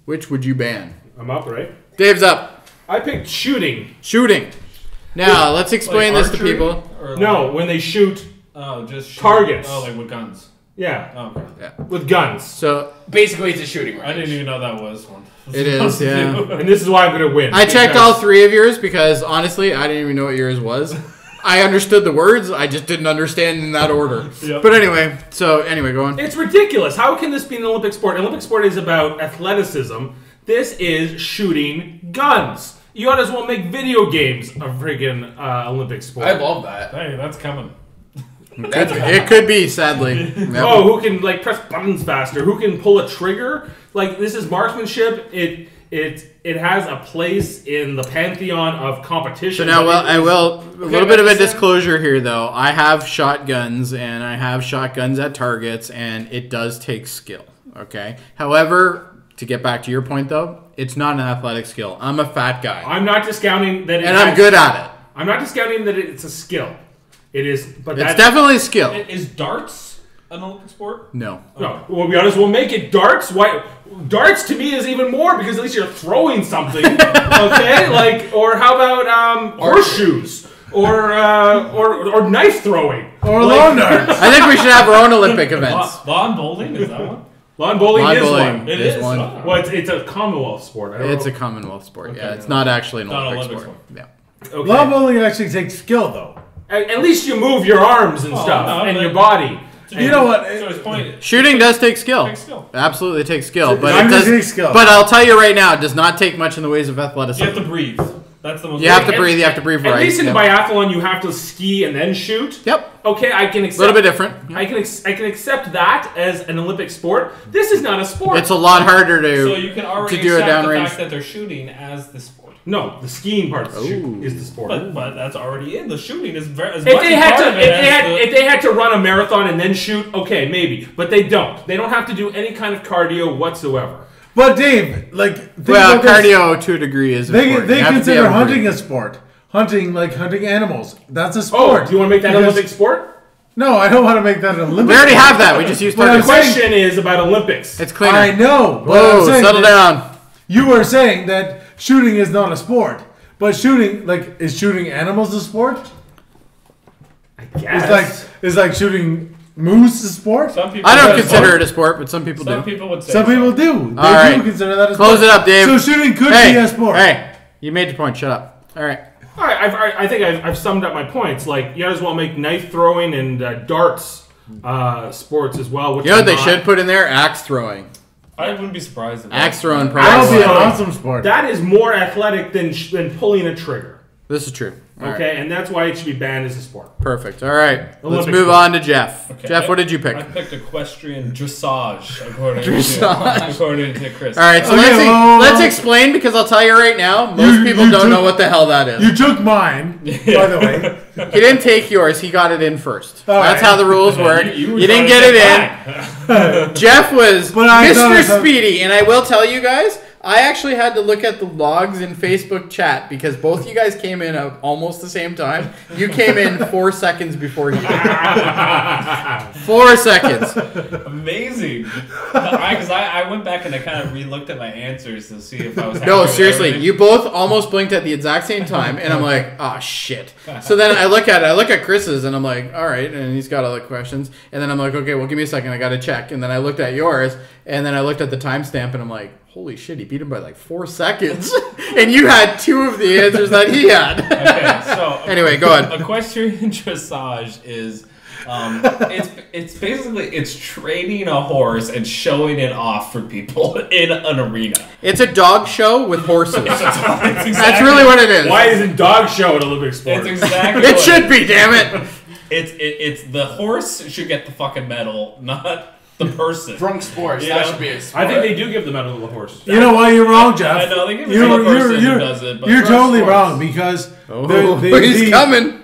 S2: which would you ban?
S5: I'm up, right?
S2: Dave's up.
S5: I picked shooting.
S2: Shooting. Now let's explain
S6: Like
S2: this to
S6: archery?
S2: people.
S6: Or
S5: No,
S6: like-
S5: when they shoot,
S6: Oh, just shoot-
S5: Targets.
S6: Oh, like with guns.
S5: yeah,
S6: Oh, okay.
S5: with guns.
S2: So
S8: Basically, it's a shooting
S6: I
S8: range.
S6: didn't even know that was one.
S2: It is, yeah.
S5: And this is why I'm gonna win.
S2: I checked all three of yours because honestly, I didn't even know what yours was. I understood the words, I just didn't understand in that order.
S6: Yep.
S2: But anyway, so anyway, go on.
S5: It's ridiculous. How can this be an Olympic sport? Olympic sport is about athleticism. This is shooting guns. You ought as well make video games a friggin' uh, Olympic sport.
S8: I love that.
S6: Hey, that's coming.
S8: That's
S2: It could be, sadly. Yep.
S5: Oh, who can like press buttons faster? Who can pull a trigger? Like this is marksmanship. It it it has a place in the pantheon of competition.
S2: So now, well, I
S5: is-
S2: will a little bit of a
S5: understand.
S2: disclosure here, though. I have shotguns, and I have shotguns at targets, and it does take skill. Okay. However, to get back to your point, though, it's not an athletic skill. I'm a fat guy,
S5: I'm not discounting that. It
S2: and I'm good at it.
S5: I'm not discounting that it's a skill. It is, but
S2: It's
S5: that's
S2: definitely a skill.
S6: Is darts an Olympic sport?
S2: No.
S5: No, well, we ought as well make it darts. Why? Darts to me is even more because at least you're throwing something, okay? Like, or how about um, horseshoes or, uh, or or knife throwing
S3: Or
S5: Like-
S3: lawn darts.
S2: I think we should have our own Olympic events.
S6: Lawn, lawn bowling is that one?
S5: Lawn bowling
S2: Lawn
S5: is
S2: bowling
S5: one.
S6: It
S2: is
S6: is?
S2: one.
S6: Oh.
S5: Well, it's, it's a Commonwealth sport. I don't
S2: It's a. Commonwealth sport. Yeah,
S5: Okay.
S2: it's not actually an
S6: Not
S2: Olympic,
S6: Olympic
S2: sport. Yeah.
S5: okay.
S3: Lawn bowling actually takes skill, though.
S5: At, at least you move your arms and
S6: Oh,
S5: stuff
S6: no,
S5: and your body.
S3: You know what?
S6: So his point.
S2: Shooting does take skill.
S6: Takes skill.
S2: Absolutely takes skill, but
S3: Shooting
S2: it does.
S3: skill.
S2: But I'll tell you right now, it does not take much in the ways of athleticism.
S6: You have to breathe. That's the most.
S2: You have to breathe. You have to breathe right.
S5: At
S2: right.
S5: least in
S2: Yep.
S5: biathlon, you have to ski and then shoot.
S2: Yep.
S5: Okay, I can accept.
S2: A little bit different.
S5: I can ex- I can accept that as an Olympic sport. This is not a sport.
S2: It's a lot harder to.
S6: So you can already
S2: to do a
S6: accept the fact that they're shooting as the sport.
S5: no, the skiing part is, the is the sport.
S6: But, but that's already in the shooting is very as
S5: if
S6: much
S5: they had to, if they had,
S6: the-
S5: if they had to run a marathon and then shoot, okay, maybe. But they don't. They don't have to do any kind of cardio whatsoever.
S3: But Dave, like, think
S2: well,
S3: about this.
S2: cardio to a degree is
S3: They,
S2: important.
S3: they
S2: You have to be
S3: consider hunting a sport. Hunting, like hunting animals. That's a sport.
S5: Oh,
S3: sport.
S5: do you want to make that an
S3: Because-
S5: Olympic sport?
S3: No, I don't want to make that an Olympic
S2: We already
S3: sport.
S2: have that. We just used
S3: But
S5: The
S3: I'm saying-
S5: question is about Olympics.
S2: It's cleaner.
S3: I know. But
S2: Whoa,
S3: I'm saying
S2: settle down.
S3: You were saying that shooting is not a sport. But shooting, like, is shooting animals a sport?
S5: I guess.
S3: It's like, is like shooting moose a sport?
S6: some people
S2: I don't
S6: would-
S2: consider it a sport, but some people
S6: Some
S2: do.
S6: people would say
S3: Some
S6: so.
S3: people do. They
S2: All right.
S3: do consider that a
S2: Close
S3: sport.
S2: it up, Dave.
S3: So shooting could
S2: Hey,
S3: be a sport.
S2: hey, you made your point. Shut up. All right.
S5: All right, I've, I, I think I've, I've summed up my points. Like, you might as well make knife throwing and uh, darts uh, sports as well. Which
S2: You know what they
S5: not.
S2: should put in there? Axe throwing.
S6: I wouldn't be surprised. If
S2: Axe
S6: that-
S2: throwing
S3: That would be an awesome sport.
S5: That is more athletic than sh- than pulling a trigger.
S2: This is true. All right.
S5: Okay, and that's why it should be banned as a sport.
S2: Perfect. All right. Let's move
S5: sport.
S2: on to Jeff.
S6: Okay,
S2: Jeff,
S6: I-
S2: what did you pick?
S6: I picked equestrian dressage, according
S2: Dressage.
S6: to according to Chris.
S2: All right, so
S3: Okay,
S2: let's, e-
S3: well-
S2: let's explain because I'll tell you right now, most
S3: You-
S2: people
S3: you
S2: don't
S3: took-
S2: know what the hell that is.
S3: You took mine, by the way.
S2: He didn't take yours; he got it in first.
S3: All
S2: That's
S3: right.
S2: how the rules work.
S6: you-
S2: You,
S6: you
S2: didn't get it
S6: get
S2: in. Jeff was
S3: But I thought
S2: Mr. Speedy, and I will tell you guys, I actually had to look at the logs in Facebook chat because both you guys came in at almost the same time. You came in four seconds before he did. Four seconds.
S6: Amazing. Because I, I went back and I kind of re-looked at my answers to see if I was.
S2: No, seriously, you both almost blinked at the exact same time, and I'm like, oh shit. So then I look at it, I look at Chris's, and I'm like, all right, and he's got all the questions, and then I'm like, okay, well, give me a second, I got to check, and then I looked at yours, and then I looked at the timestamp, and I'm like, holy shit, he beat him by like four seconds, and you had two of the answers that he had.
S6: Okay, so
S2: Anyway, go on.
S6: Equestrian dressage is. Um, it's it's basically it's training a horse and showing it off for people in an arena.
S2: It's a dog show with horses.
S6: It's exactly,
S2: That's really what it is.
S5: Why isn't dog show an Olympic sport?
S6: It's exactly.
S2: It
S6: what
S2: should be, damn it.
S6: It's it, it's the horse should get the fucking medal, not the person.
S8: Drunk sports.
S6: Yeah.
S8: That should be a sport.
S5: I think they do give the medal to the horse.
S3: You know why you're wrong, Jeff?
S6: I know, they give it to
S3: you're,
S6: the person
S3: you're,
S6: who
S3: you're,
S6: does it, but
S3: you're totally
S6: sports.
S3: wrong because
S2: Oh,
S3: the, the,
S2: he's
S3: the,
S2: coming.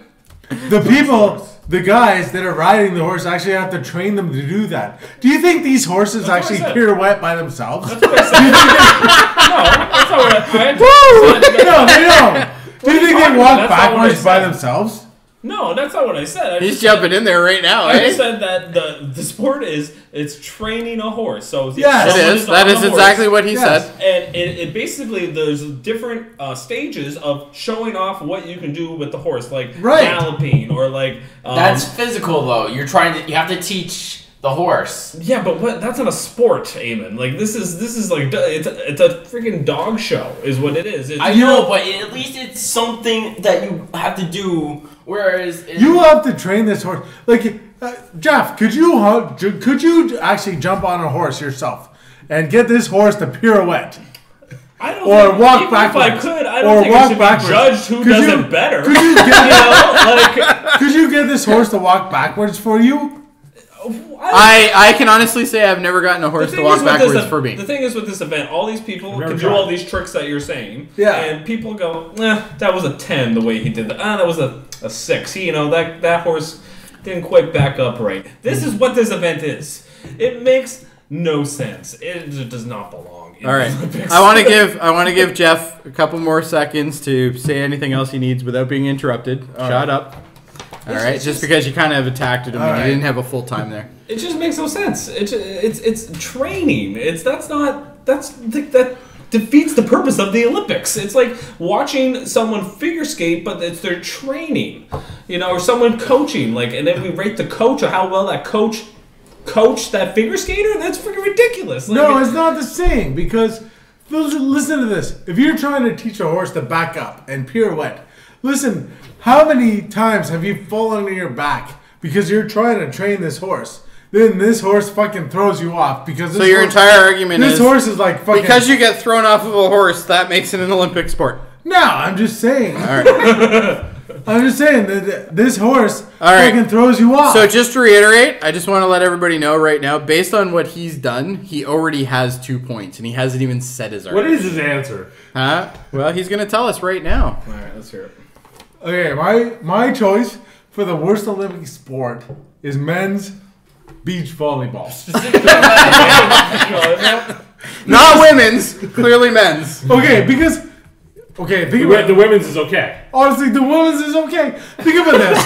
S3: the people, the guys that are riding the horse actually have to train them to do that. Do you think these horses
S6: what I
S3: actually
S6: said.
S3: pirouette by themselves?
S6: That's what I said. no, that's not what I. I had-
S3: no, they don't. Do you think they walk
S6: That's not what I
S3: backwards by themselves?
S6: No, that's not what I said. I
S2: He's
S6: just
S2: jumping in there right now,
S6: I
S2: eh?
S6: just said that the the sport is it's training a horse. So
S3: Yes.
S2: It
S6: someone
S2: is. That
S6: on
S2: is
S6: the horse,
S2: exactly what he
S3: Yes.
S2: said.
S6: And it, it basically there's different uh, stages of showing off what you can do with the horse, like
S3: Right.
S6: galloping or like um,
S8: That's physical though. You're trying to. You have to teach the horse.
S6: yeah, but what that's not a sport, Eamon. Like this is this is like it's a, it's a freaking dog show, is what it is. It's,
S8: I know, but at least it's something that you have to do. Whereas in-
S3: You have to train this horse. Like uh, Jeff, could you hu- could you actually jump on a horse yourself and get this horse to pirouette?
S6: I don't
S3: Or
S6: think,
S3: walk
S6: even
S3: backwards.
S6: If I could, I don't
S3: Or
S6: think
S3: walk
S6: it should
S3: backwards.
S6: be judged who
S3: Could
S6: does
S3: you-
S6: it better.
S3: Could you
S6: you know, like
S3: could you get this horse to walk backwards for you?
S2: I, I can honestly say I've never gotten a horse to walk backwards
S6: this,
S2: for me.
S6: The thing is with this event, all these people
S5: Never
S6: can do
S5: tried.
S6: all these tricks that you're saying.
S3: Yeah.
S6: And people go, eh, that was a ten the way he did that. Ah, that was a, a six. He, you know, that that horse didn't quite back up right. This is what this event is. It makes no sense. It just does not belong.
S2: All right. I want to give I want to give Jeff a couple more seconds to say anything else he needs without being interrupted. Shut up. All right, just
S6: just-
S2: because you kind of attacked it,
S3: All
S2: and
S3: right.
S2: you didn't have a full time there.
S6: It just makes no sense. It's it's it's training. It's that's not that's that defeats the purpose of the Olympics. It's like watching someone figure skate, but it's their training, you know, or someone coaching. Like, and then we rate the coach or how well that coach coached that figure skater. That's freaking ridiculous. Like,
S3: No, it's not the same because listen listen to this. If you're trying to teach a horse to back up and pirouette, listen, how many times have you fallen on your back because you're trying to train this horse? Then this horse fucking throws you off because this
S2: So your
S3: horse,
S2: entire argument
S3: this
S2: is
S3: horse is like fucking
S2: because you get thrown off of a horse that makes it an Olympic sport.
S3: No, I'm just saying.
S2: All right.
S3: I'm just saying that this horse
S2: All right.
S3: fucking throws you off.
S2: So just to reiterate, I just want to let everybody know right now, based on what he's done, he already has two points, and he hasn't even said his
S5: What
S2: argument.
S5: is his answer?
S2: Huh? Well, he's gonna tell us right now.
S6: All right, let's hear it.
S3: Okay, my my choice for the worst Olympic sport is men's beach volleyball.
S2: Not women's, clearly men's.
S3: Okay, because okay, think
S5: The,
S3: about
S5: the women's is okay.
S3: honestly, the women's is okay. Think about this.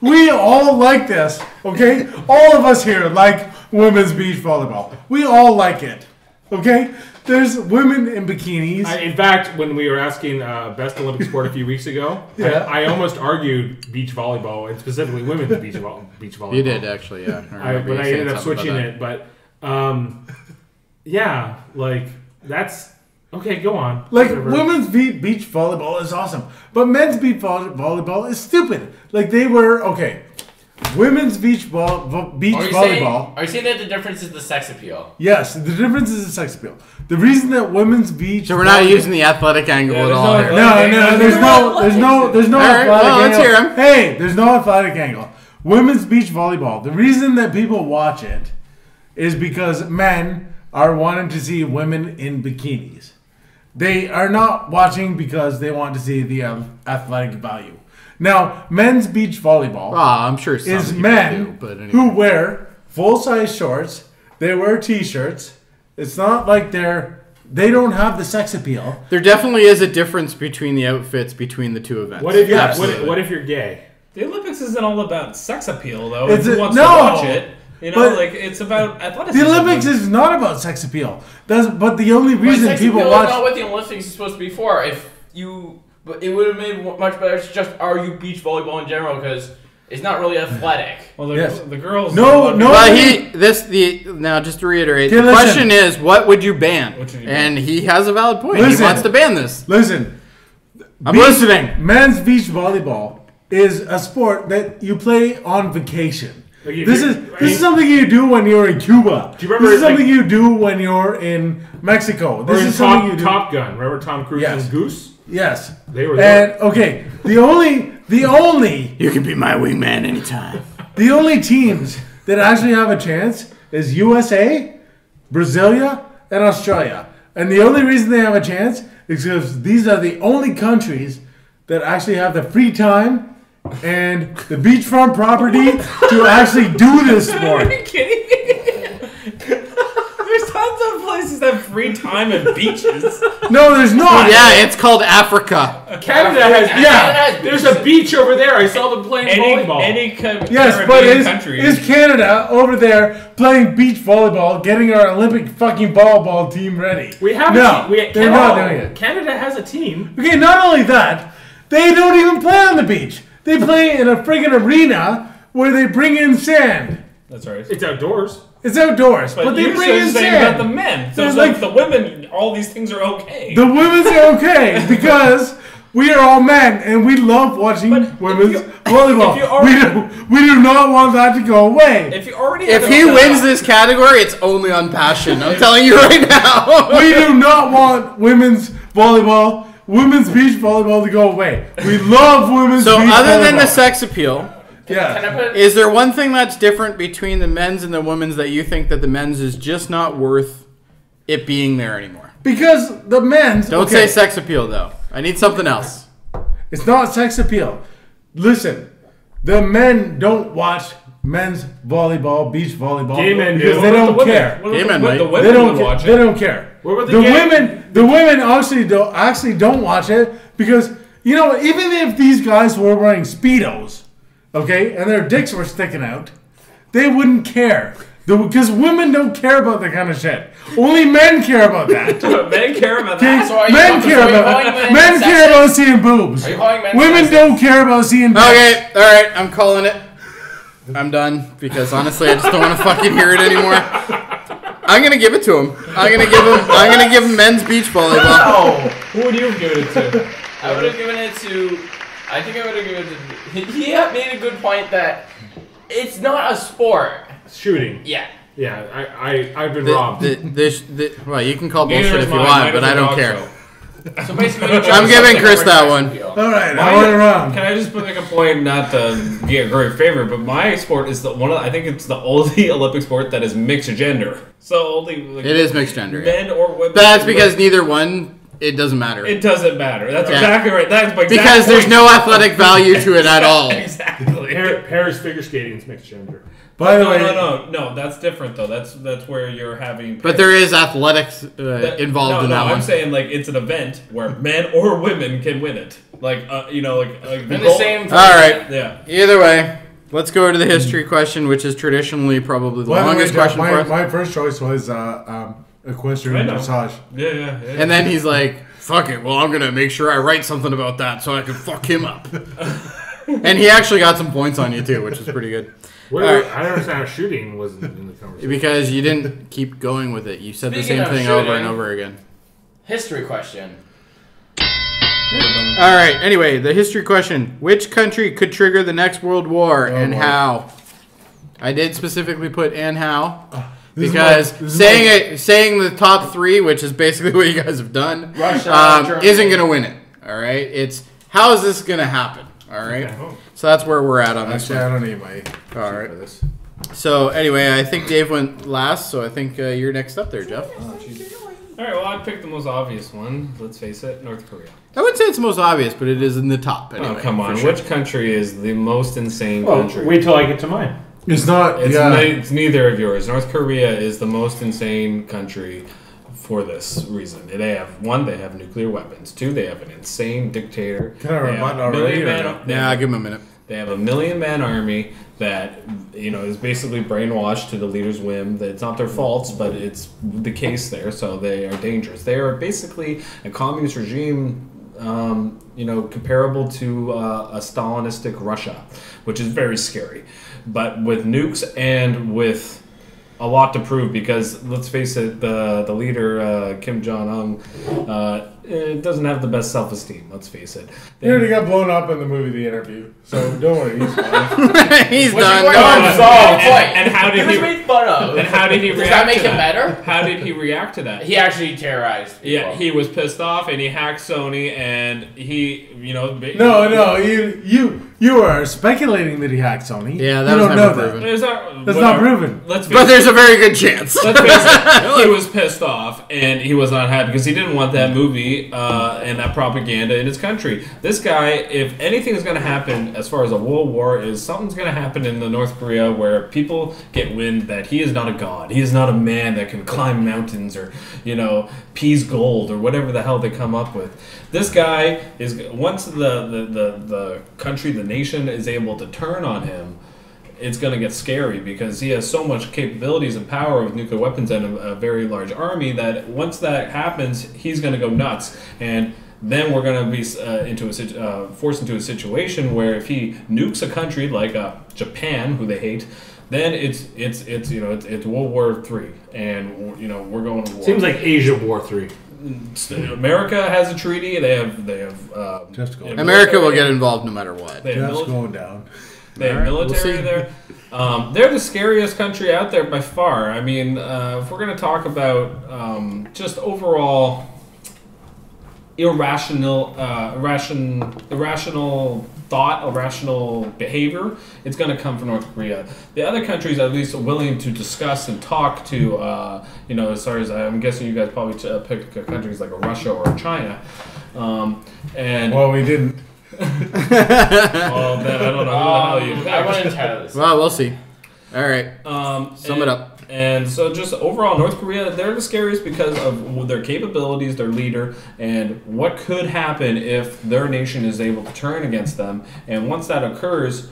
S3: we all like this, okay? All of us here like women's beach volleyball. We all like it, okay? There's women in bikinis.
S5: I, in fact, when we were asking uh, best Olympic sport a few weeks ago,
S3: Yeah.
S5: I, I almost argued beach volleyball and specifically women's beach, vo- beach volleyball.
S2: You did actually, yeah.
S5: I,
S2: remember
S5: but I ended up switching it. But um, yeah, like that's okay. Go on.
S3: Like
S5: Whatever.
S3: women's beach volleyball is awesome, but men's beach vo- volleyball is stupid. Like they were okay. Women's beach ball, vo- beach
S8: Are you, saying,
S3: volleyball.
S8: are you saying that the difference is the sex appeal?
S3: Yes, the difference is the sex appeal. The reason that women's beach.
S2: So we're not using the athletic angle
S6: Yeah,
S2: at all
S6: no
S2: here.
S3: No, no, there's no, there's no, there's no
S2: All right,
S3: athletic
S2: well, let's
S3: angle.
S2: hear 'em.
S3: Hey, there's no athletic angle. Women's beach volleyball. The reason that people watch it is because men are wanting to see women in bikinis. They are not watching because they want to see the um, athletic value. Now, men's beach volleyball
S2: Well, I'm sure some
S3: is men
S2: do, but anyway.
S3: who wear full size shorts. They wear t-shirts. It's not like they're they don't have the sex appeal.
S2: There definitely is a difference between the outfits between the two events.
S5: What if you're what,
S2: Absolutely.
S5: what if you're gay?
S6: The Olympics isn't all about sex appeal, though.
S3: It's
S6: Who
S3: a-
S6: wants
S3: no!
S6: to watch it? You know,
S3: But-
S6: like it's about athleticism.
S3: The Olympics is not about sex appeal. That's but the only
S8: But
S3: reason
S8: sex
S3: people
S8: appeal
S3: watch.
S8: is not what the Olympics is supposed to be for. If you, but it would have made much better. It's just are you beach volleyball in general because it's not really athletic.
S6: Well, the,
S3: Yes.
S6: the girls.
S3: No, no.
S2: But he, this, the now just to reiterate,
S3: Okay,
S2: the
S3: listen.
S2: question is, what would you ban?
S6: What you
S2: and he has a valid point.
S3: Listen.
S2: He wants to ban this.
S3: Listen,
S2: I'm
S3: beach-
S2: listening.
S3: Men's beach volleyball is a sport that you play on vacation.
S5: Like,
S3: This
S5: you're-
S3: is
S5: I
S3: this
S5: mean-
S3: is something you do when you're in Cuba.
S5: Do you remember,
S3: this is
S5: like-
S3: something you do when you're in Mexico. This
S5: in
S3: is something you do.
S5: Top Gun, remember Tom Cruise
S3: Yes.
S5: and Goose?
S3: Yes.
S5: They were
S3: And okay, the only the only
S2: You can be my wingman anytime.
S3: the only teams that actually have a chance is USA, Brasilia, and Australia. And the only reason they have a chance is because these are the only countries that actually have the free time and the beachfront property to actually do this sport.
S6: Are you kidding me? There's tons of places that have free time and beaches.
S3: No, there's not.
S2: Oh, yeah, it's called Africa.
S5: Canada has
S3: Yeah.
S8: Canada
S5: There's a beach over there. I saw them playing
S6: Any
S5: volleyball.
S6: any ca-
S3: Yes, but is,
S6: country.
S3: is Canada over there playing beach volleyball, getting our Olympic fucking volleyball team ready?
S5: we have
S3: no,
S5: a team. We,
S3: they're
S5: Canada,
S3: not doing it.
S5: Canada has a team.
S3: Okay, not only that, they don't even play on the beach. They play in a friggin' arena where they bring in sand.
S6: That's right.
S5: It's outdoors.
S3: It's outdoors, but,
S6: But,
S3: they
S6: you're
S3: bring in
S6: saying
S3: sand.
S6: about the men. So it's
S3: like-
S6: like the women, all these things are okay.
S3: The women's are okay because we are all men and we love watching
S6: But if
S3: women's
S6: you-
S3: volleyball.
S6: if you already-
S3: we do we do not want that to go away.
S6: if you already
S2: If he wins
S6: up-
S2: this category, it's only on passion. I'm telling you right now.
S3: we do not want women's volleyball, women's beach volleyball to go away. We love women's
S2: So,
S3: beach
S2: other than the sex appeal,
S8: Can
S3: yeah.
S8: I put?
S2: is there one thing that's different between the men's and the women's that you think that the men's is just not worth it being there anymore?
S3: Because the men's
S2: Don't
S3: okay,
S2: say sex appeal though. I need something else.
S3: It's not sex appeal. Listen, the men don't watch men's volleyball, beach volleyball
S5: Gay men
S3: because
S5: do.
S3: they
S6: What about
S3: don't
S6: the women?
S3: care.
S6: What
S2: Gay
S6: about
S2: men
S6: the,
S2: might.
S6: the
S3: They
S6: women
S3: don't.
S6: would
S3: Ca-
S6: watch
S3: they
S6: it.
S3: don't care.
S5: What about the
S3: the
S5: gay-
S3: women? The women actually don't actually don't watch it because you know even if these guys were wearing speedos, okay, and their dicks were sticking out, they wouldn't care. Because women don't care about that kind of shit. Only men care about that.
S6: Men care about
S3: Okay?
S6: that.
S8: So are
S3: men
S8: so
S3: care
S8: are
S3: about
S8: calling
S3: men.
S8: men
S3: Men care about seeing boobs.
S8: Are you calling men
S3: Women
S8: sexist?
S3: don't care about seeing. dicks.
S2: Okay, all right, I'm calling it. I'm done because honestly, I just don't want to fucking hear it anymore. I'm gonna give it to him. I'm gonna give him. I'm gonna give him men's beach volleyball.
S6: Oh, who would you have given it to?
S8: I would have given it to. I think I would have given it to. He he made a good point that it's not a sport.
S5: Shooting.
S8: Yeah.
S5: Yeah, I, I, I've been
S2: The,
S5: robbed.
S2: the, the, the, well, you can call
S6: Neither
S2: bullshit
S6: is
S2: if you
S6: mine.
S2: want, but
S6: is
S2: I
S6: a
S2: don't
S6: dog
S2: care.
S6: show.
S8: So basically, you chose
S2: I'm giving
S8: something
S2: Chris
S8: over
S2: that one.
S8: appeal.
S3: All right, I want it wrong.
S6: Can I just put, make a point, not to be a great favorite, but my sport is the one. Of, I think it's the only Olympic sport that is mixed gender. So only like,
S2: It is mixed gender. yeah.
S6: men or women.
S2: That's because neither one. It doesn't matter
S6: it doesn't matter. That's
S2: Yeah.
S6: exactly right. That's my exact
S2: because there's
S6: point.
S2: no athletic value to it at all.
S6: exactly.
S5: Par- Pairs figure skating is mixed gender.
S3: By the
S6: No,
S3: way,
S6: no, no, no. That's different though. That's that's where you're having.
S2: But there is athletics uh,
S6: That-
S2: involved
S6: no,
S2: in
S6: no,
S2: that
S6: I'm
S2: one.
S6: saying like it's an event where men or women can win it. Like uh, you know, like, like
S8: In the
S6: goal-
S8: same.
S2: All right.
S6: Yeah.
S2: Either way, let's go to the history question, which is traditionally probably the
S3: by the way,
S2: longest
S3: Jeff,
S2: question
S3: my,
S2: for us.
S3: my first choice was uh, um, equestrian
S6: I
S3: dressage.
S6: Yeah, yeah, yeah.
S2: And then he's like, "Fuck it. Well, I'm gonna make sure I write something about that so I can fuck him up." and he actually got some points on you too, which is pretty good.
S5: What,
S2: All right.
S5: I don't understand how shooting wasn't in the conversation.
S2: Because you didn't keep going with it. You said the same
S8: of
S2: thing over and over again.
S8: History question.
S2: All right. Anyway, the history question: Which country could trigger the next world war, oh and
S3: boy.
S2: how? I did specifically put and how
S3: uh, This
S2: because
S3: my-
S2: saying
S3: my-
S2: it, saying the top three, which is basically what you guys have done,
S8: Russia,
S2: um, isn't going to win it. All right. It's how is this going to happen? All right. So that's where we're at on this
S3: Actually,
S2: one.
S3: I don't need my.
S2: All
S3: sheet
S2: right.
S3: for this.
S2: So anyway, I think Dave went last, so I think uh, you're next up there, Jeff.
S6: All right, well, I picked the most obvious one. Let's face it, North Korea.
S2: I wouldn't say it's the most obvious, but it is in the top. Anyway,
S6: oh, come on.
S2: sure.
S6: Which country is the most insane
S5: Well,
S6: country?
S5: wait till I get to mine.
S3: It's not.
S6: It's,
S3: yeah.
S6: ne- it's neither of yours. North Korea is the most insane country for this reason. They have one, they have nuclear weapons. Two, they have an insane dictator.
S3: Can I
S6: They
S3: rebut
S6: have a
S3: already
S6: man-
S3: no?
S6: they
S2: Yeah, I'll give him a minute.
S6: They have a million man army that you know is basically brainwashed to the leader's whim. That it's not their faults, but it's the case there. So they are dangerous. They are basically a communist regime. Um, you know, comparable to uh, a Stalinistic Russia, which is very scary, but with nukes and with a lot to prove because let's face it, the the leader uh, Kim Jong Un uh, eh, doesn't have the best self esteem. Let's face it.
S3: He already got blown up in the movie The Interview, so don't worry, he's fine.
S2: He's
S8: What's
S2: done.
S8: your
S2: Go
S8: point? Solved.
S6: And- and how did
S8: It
S6: he-
S8: made fun of.
S6: And how did he
S8: Does
S6: react
S8: that make
S6: to
S8: him better?
S6: How did he react to that?
S8: He actually terrorized. People.
S6: yeah, he was pissed off and he hacked Sony and he, you know,
S3: No, no, you you you are speculating that he hacked Sony.
S2: Yeah, that
S3: you
S2: was
S3: don't
S2: never
S3: know
S2: proven.
S3: that.
S6: There's not,
S3: That's not proven.
S6: Let's face
S2: But
S6: it.
S2: there's a very good chance.
S6: Let's face it, he was pissed off and he was not happy because he didn't want that movie uh, and that propaganda in his country. This guy, if anything is going to happen as far as a world war, is something's going to happen in the North Korea where people get wind that he is not a god. He is not a man that can climb mountains or, you know, peas gold or whatever the hell they come up with. This guy is once the the, the, the country, the nation is able to turn on him it's going to get scary because he has so much capabilities and power with nuclear weapons and a, a very large army that once that happens, he's going to go nuts. And then we're going to be uh, into a uh, forced into a situation where if he nukes a country like uh, Japan, who they hate, then it's it's it's you know it's, it's World War Three, and you know we're going to war.
S5: Seems like Asia War Three.
S6: America has a treaty. They have they have um,
S3: Just go.
S2: America will get involved no matter what.
S6: They have
S3: Jeff's
S6: mili-
S3: going down.
S6: They have
S2: Alright, we'll
S6: military
S2: see.
S6: there. Um, they're the scariest country out there by far. I mean, uh, if we're going to talk about um, just overall irrational, uh, irration, irrational thought, irrational behavior, it's going to come from North Korea. The other countries, at least, willing to discuss and talk to. Uh, you know, as far as I'm guessing, you guys probably uh, pick countries like Russia or China. Um, and
S3: Well, we didn't.
S6: well, then I don't know who the hell you
S8: Um. I went into this.
S2: Well, we'll see. All right.
S6: Um,
S2: Sum
S6: and,
S2: it up.
S6: And so, just overall, North Korea, they're the scariest because of their capabilities, their leader, and what could happen if their nation is able to turn against them. And once that occurs,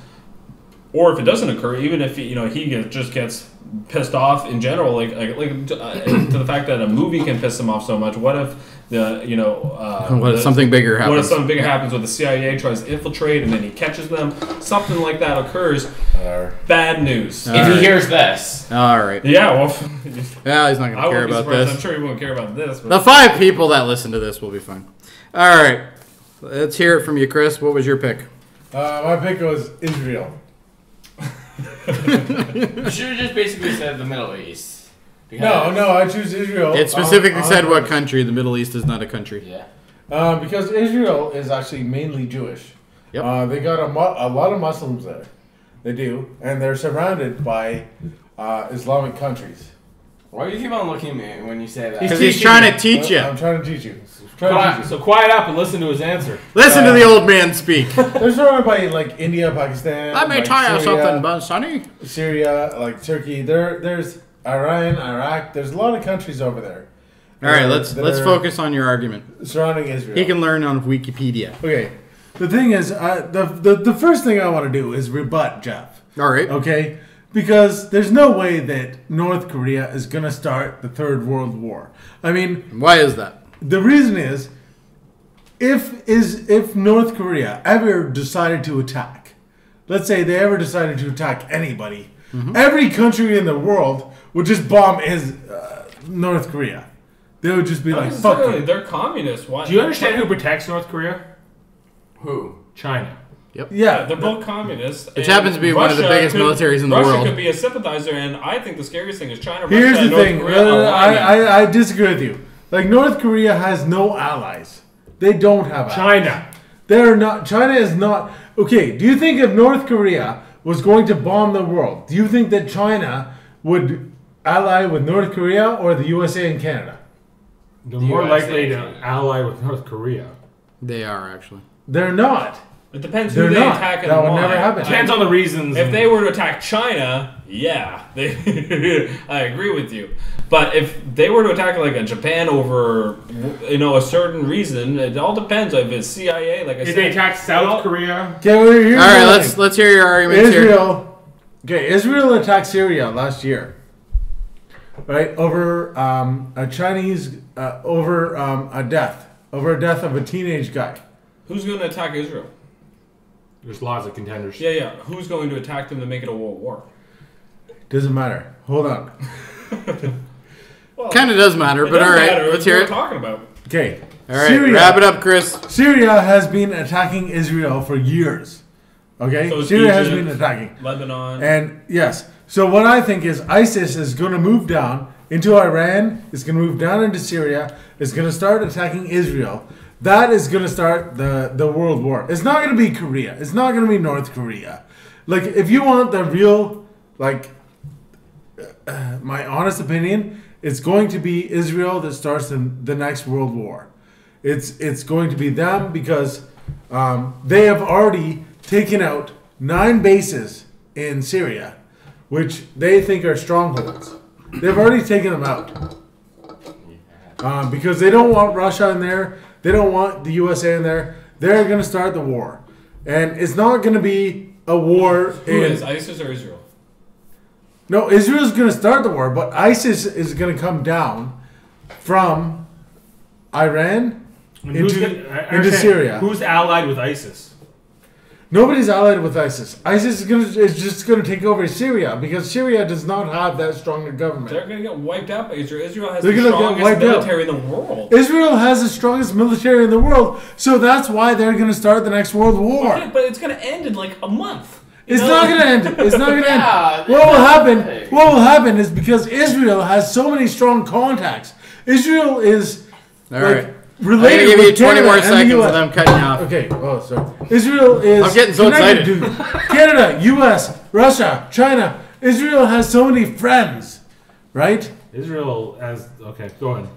S6: or if it doesn't occur, even if you know he just gets pissed off in general, like like, like uh, to the fact that a movie can piss him off so much. What if the you know uh,
S2: What if
S6: the-
S2: something bigger happens?
S6: What if something bigger happens where the CIA tries to infiltrate and then he catches them? Something like that occurs.
S3: Uh,
S6: Bad news.
S8: If
S2: Alright.
S8: he hears this,
S2: All right.
S6: Yeah, well,
S2: Yeah, he's not going
S6: I
S2: to care about
S6: this. I'm sure he won't care about this. But
S2: The five people that listen to this will be fine. All right. Let's hear it from you, Chris. What was your pick?
S3: uh, my pick was Israel.
S8: you should have just basically said the Middle East.
S3: No, no, I choose Israel.
S2: It specifically
S3: Um,
S2: said
S3: um,
S2: what country. The Middle East is not a country.
S8: Yeah.
S3: Um, because Israel is actually mainly Jewish.
S2: Yep.
S3: Uh, they got a, mu- a lot of Muslims there. They do, and they're surrounded by uh, Islamic countries.
S8: Why do you keep on looking at me when you say that?
S2: Because he's
S5: teaching
S2: trying
S5: you.
S2: to teach you.
S3: I'm trying to teach you. Trying to
S5: Quiet,
S3: teach
S5: so quiet up and listen to his answer.
S2: Listen to
S3: Uh,
S2: the old man speak.
S3: you. They're surrounded by like India, Pakistan.
S2: Let me
S3: like
S2: tell you
S3: Syria,
S2: something, Buzz Sonny.
S3: Syria, like Turkey. There, there's Iran, Iraq. There's a lot of countries over there.
S2: All right, let's let's focus on your argument.
S3: surrounding Israel.
S2: He can learn on Wikipedia.
S3: Okay. The thing is, uh, the, the the first thing I want to do is rebut Jeff.
S2: All right.
S3: Okay, because there's no way that North Korea is gonna start the third world war. I mean,
S2: Why is that?
S3: the reason is, if is if North Korea ever decided to attack, let's say they ever decided to attack anybody, every country in the world would just bomb is uh, North Korea. they would just be
S6: Not
S3: like, "Fuck
S6: necessarily,
S3: you."
S6: They're communists. Why?
S5: Do you understand who protects North Korea?
S8: Who?
S5: China. Yep.
S3: Yeah,
S6: They're both communists.
S2: Which happens to be one of the biggest
S6: could-
S2: militaries in the world.
S6: Russia could be a sympathizer, and I think the scariest thing is China.
S3: Here's
S6: Russia,
S3: the
S6: and North
S3: thing.
S6: Korea aligning.
S3: I, I, I disagree with you. Like North Korea has no allies. They don't have allies.
S5: China.
S3: They're not. China is not. Okay. Do you think if North Korea was going to bomb the world, do you think that China would ally with North Korea or the USA and Canada?
S5: They're more
S8: USA
S5: likely to ally with North Korea.
S2: They are actually.
S3: They're not.
S6: It depends who
S3: They're
S6: they
S3: not.
S6: attack and
S3: That would
S6: why.
S3: never happen.
S5: Depends on the reasons.
S6: If they were to attack China, yeah, they, I agree with you. But if they were to attack like a Japan over, you know, a certain reason, it all depends. If it's CIA, like I
S5: if
S6: said,
S5: they attack South
S6: well,
S5: Korea,
S3: Okay. Well, here's
S2: All right,
S3: the
S2: let's
S3: thing.
S2: let's hear your arguments here.
S3: Israel. Okay, Israel attacked Syria last year. Right over um, a Chinese uh, over um, a death over a death of a teenage guy.
S6: Who's going to attack Israel?
S5: There's lots of contenders.
S6: Yeah, yeah. Who's going to attack them to make it a world war?
S3: Doesn't matter. Hold on.
S6: Well,
S2: Kind of does matter, but all right.
S6: matter.
S2: let's
S6: It's
S2: hear
S6: what
S2: it.
S6: we're talking about.
S3: Okay.
S2: All right,
S3: Syria.
S2: wrap it up, Chris.
S3: Syria has been attacking Israel for years. Okay?
S6: So it's
S3: Syria has been attacking.
S6: Lebanon.
S3: And yes, so what I think is ISIS is going to move down into Iran, it's going to move down into Syria, it's going to start attacking Israel. That is going to start the, the world war. It's not going to be Korea. It's not going to be North Korea. Like, if you want the real, like, uh, my honest opinion, it's going to be Israel that starts the, the next world war. It's it's going to be them because um, they have already taken out nine bases in Syria, which they think are strongholds. They've already taken them out um, because they don't want Russia in there. They don't want the USA in there. They're going to start the war, and it's not going to be a war.
S6: Who
S3: in,
S6: is ISIS or Israel?
S3: no, Israel's going to start the war, but ISIS is going to come down from Iran
S5: And
S3: into,
S5: gonna-
S3: into. Syria.
S5: Who's allied with ISIS?
S3: Nobody's allied with ISIS. ISIS is, gonna, is just going to take over Syria because Syria does not have that strong a government.
S6: They're going to get wiped out by Israel. Israel has
S3: They're
S6: the strongest
S3: wiped out.
S6: military in the world.
S3: Israel has the strongest military in the world, so that's why they're going to start the next world war.
S6: Okay, but it's going to end in like a month.
S3: It's
S6: know?
S3: not going to end. It's not going to
S8: Yeah,
S3: end. What will happen?
S8: hey.
S3: What will happen is because Israel has so many strong contacts. Israel is
S2: All
S3: like
S2: right. I'm gonna give you
S3: with
S2: 20
S3: Canada
S2: more
S3: and the
S2: seconds
S3: US.
S2: of them cutting you off.
S3: Okay. Oh, sorry. Israel is.
S2: I'm getting so
S3: connected
S2: excited.
S3: Canada, U.S., Russia, China. Israel has so many friends, right?
S5: Israel as okay, go ahead.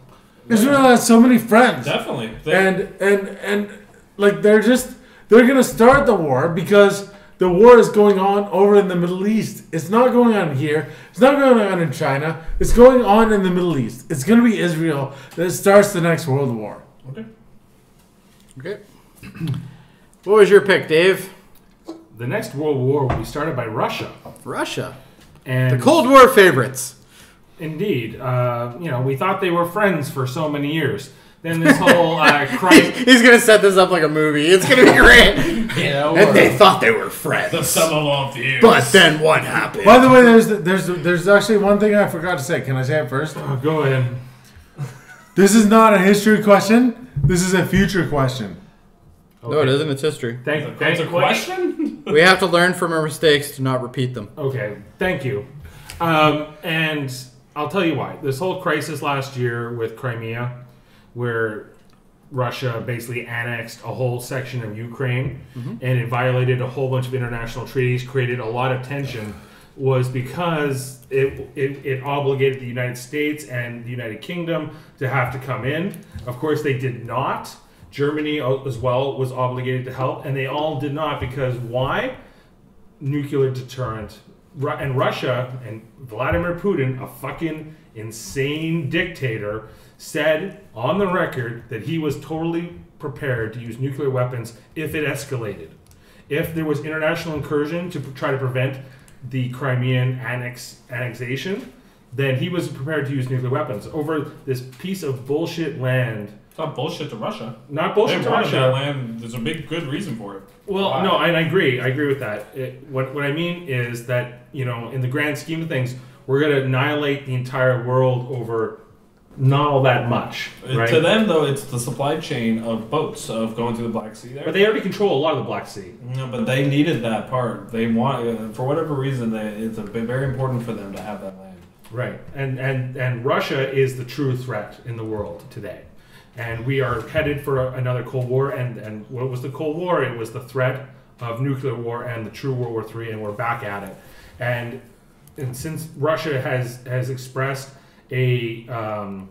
S3: Israel has so many friends,
S6: Definitely. They-
S3: and and and like they're just they're gonna start the war because the war is going on over in the Middle East. It's not going on here. It's not going on in China. It's going on in the Middle East. It's gonna be Israel that starts the next world war.
S6: Okay.
S2: Okay. What was your pick, Dave?
S5: The next world war will be started by Russia.
S2: Russia.
S5: And
S2: The Cold War favorites.
S5: Indeed, uh, you know we thought they were friends for so many years. Then this whole uh, crisis.
S2: He's gonna set this up like a movie. It's gonna be great.
S8: You know,
S2: and they thought they were friends.
S6: Some of all views.
S2: But then what happened?
S3: By the way, there's there's there's actually one thing I forgot to say. Can I say it first?
S5: Oh, go ahead.
S3: This is not a history question. This is a future question.
S2: No, it isn't. It's history.
S5: Thank,
S6: It's
S5: thank
S6: a question?
S2: We have to learn from our mistakes to not repeat them.
S5: Okay, thank you. Um, and I'll tell you why. This whole crisis last year with Crimea, where Russia basically annexed a whole section of Ukraine and it violated a whole bunch of international treaties, created a lot of tension, was because it, it, it obligated the United States and the United Kingdom to have to come in. Of course, they did not. Germany as well was obligated to help, and they all did not because why? nuclear deterrent. And Russia and Vladimir Putin, a fucking insane dictator, said on the record that he was totally prepared to use nuclear weapons if it escalated. If there was international incursion to try to prevent the Crimean annex annexation, then he was prepared to use nuclear weapons over this piece of bullshit land.
S6: It's not bullshit to Russia.
S5: Not
S6: They
S5: bullshit to Russia.
S6: that land. There's a big good reason for it.
S5: Well,
S6: Why?
S5: no, and I agree. I agree with that. It, what what I mean is that you know, in the grand scheme of things, we're going to annihilate the entire world over not all that much, right?
S6: To them, though, it's the supply chain of boats of going through the Black Sea. There,
S5: But they already control a lot of the Black Sea.
S6: no, but they needed that part. They want, uh, for whatever reason, they, it's a bit very important for them to have that land.
S5: Right, and and and Russia is the true threat in the world today, and we are headed for another Cold War. And and what was the Cold War? It was the threat of nuclear war and the true World War Three, and we're back at it. And and since Russia has has expressed a um,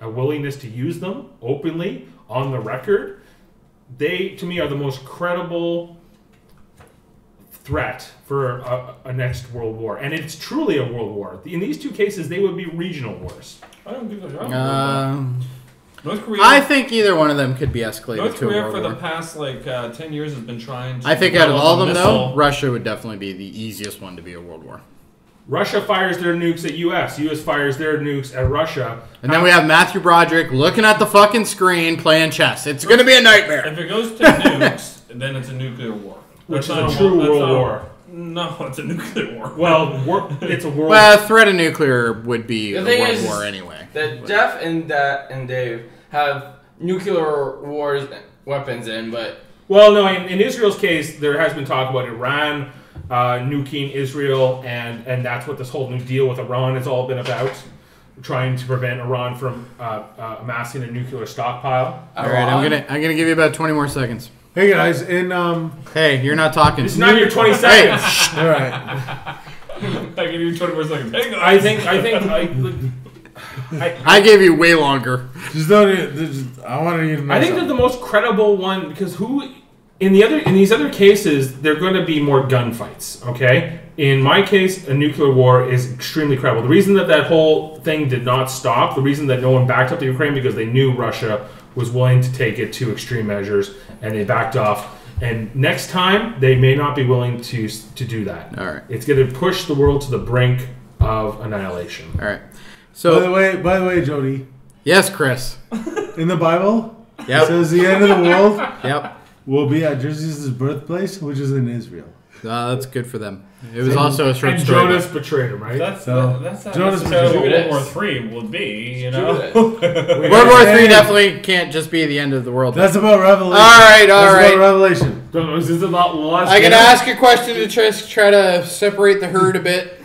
S5: a willingness to use them openly on the record, they to me are the most credible threat for a, a next world war, and it's truly a world war. In these two cases, they would be regional wars.
S6: I don't think they're.
S2: Um,
S6: North Korea.
S2: I think either one of them could be escalated
S6: North
S2: to a
S6: Korea
S2: world
S6: for the past like uh, ten years has been trying. to
S2: I think out of all of them,
S6: a
S2: though. Russia would definitely be the easiest one to be a world war.
S5: Russia fires their nukes at U.S. U.S. fires their nukes at Russia.
S2: And then we have Matthew Broderick looking at the fucking screen playing chess. It's going to be a nightmare.
S6: If it goes to nukes, then it's a nuclear war.
S5: Which
S6: That's
S5: is
S6: not
S5: a true
S6: that's
S5: world
S6: a-
S5: war.
S6: No, it's a nuclear war.
S5: Well, war, it's a world.
S2: Well, threat of nuclear would be
S8: The
S2: a world
S8: is-
S2: war anyway.
S8: That Jeff and that and Dave have nuclear wars weapons in, but
S5: Well, no. In, in Israel's case, there has been talk about Iran uh, nuking Israel, and and that's what this whole new deal with Iran has all been about, trying to prevent Iran from uh, uh, amassing a nuclear stockpile.
S2: All right, I'm gonna I'm gonna give you about 20 more seconds.
S3: Hey guys, in um,
S2: Hey, you're not talking.
S5: It's not your 20 seconds.
S2: shh.
S3: all right,
S6: I give you twenty more seconds. Hang on.
S5: I think. I think. I, I,
S2: I gave you way longer.
S3: just don't. Just, I want you to know.
S5: I think that
S3: something.
S5: the most credible one because who in the other in these other cases they're going to be more gunfights. Okay, in my case, a nuclear war is extremely credible. The reason that that whole thing did not stop, the reason that no one backed up the Ukraine because they knew Russia was willing to take it to extreme measures and they backed off. And next time they may not be willing to to do that.
S2: All right.
S5: It's going to push the world to the brink of annihilation.
S2: All right.
S3: So By the
S2: So
S3: way, by the way, Jody,
S2: yes, Chris.
S3: in the Bible, it
S2: Yep.
S3: says the end of the world
S2: Yep.
S3: Will be at Jesus' birthplace, which is in Israel.
S2: Uh, that's good for them. It was also a short
S5: And
S2: story.
S5: Jonas betrayed him, right?
S6: That's
S3: So,
S6: that's not
S3: Jonas
S6: necessarily
S8: Judas.
S6: World War Three would be. You know.
S2: World War Three definitely can't just be the end of the world.
S3: That's about Revelation.
S2: all right, all
S3: That's
S2: right.
S3: about Revelation.
S5: Don't is this about lost?
S2: I can ask a question to try, try to separate the herd a bit.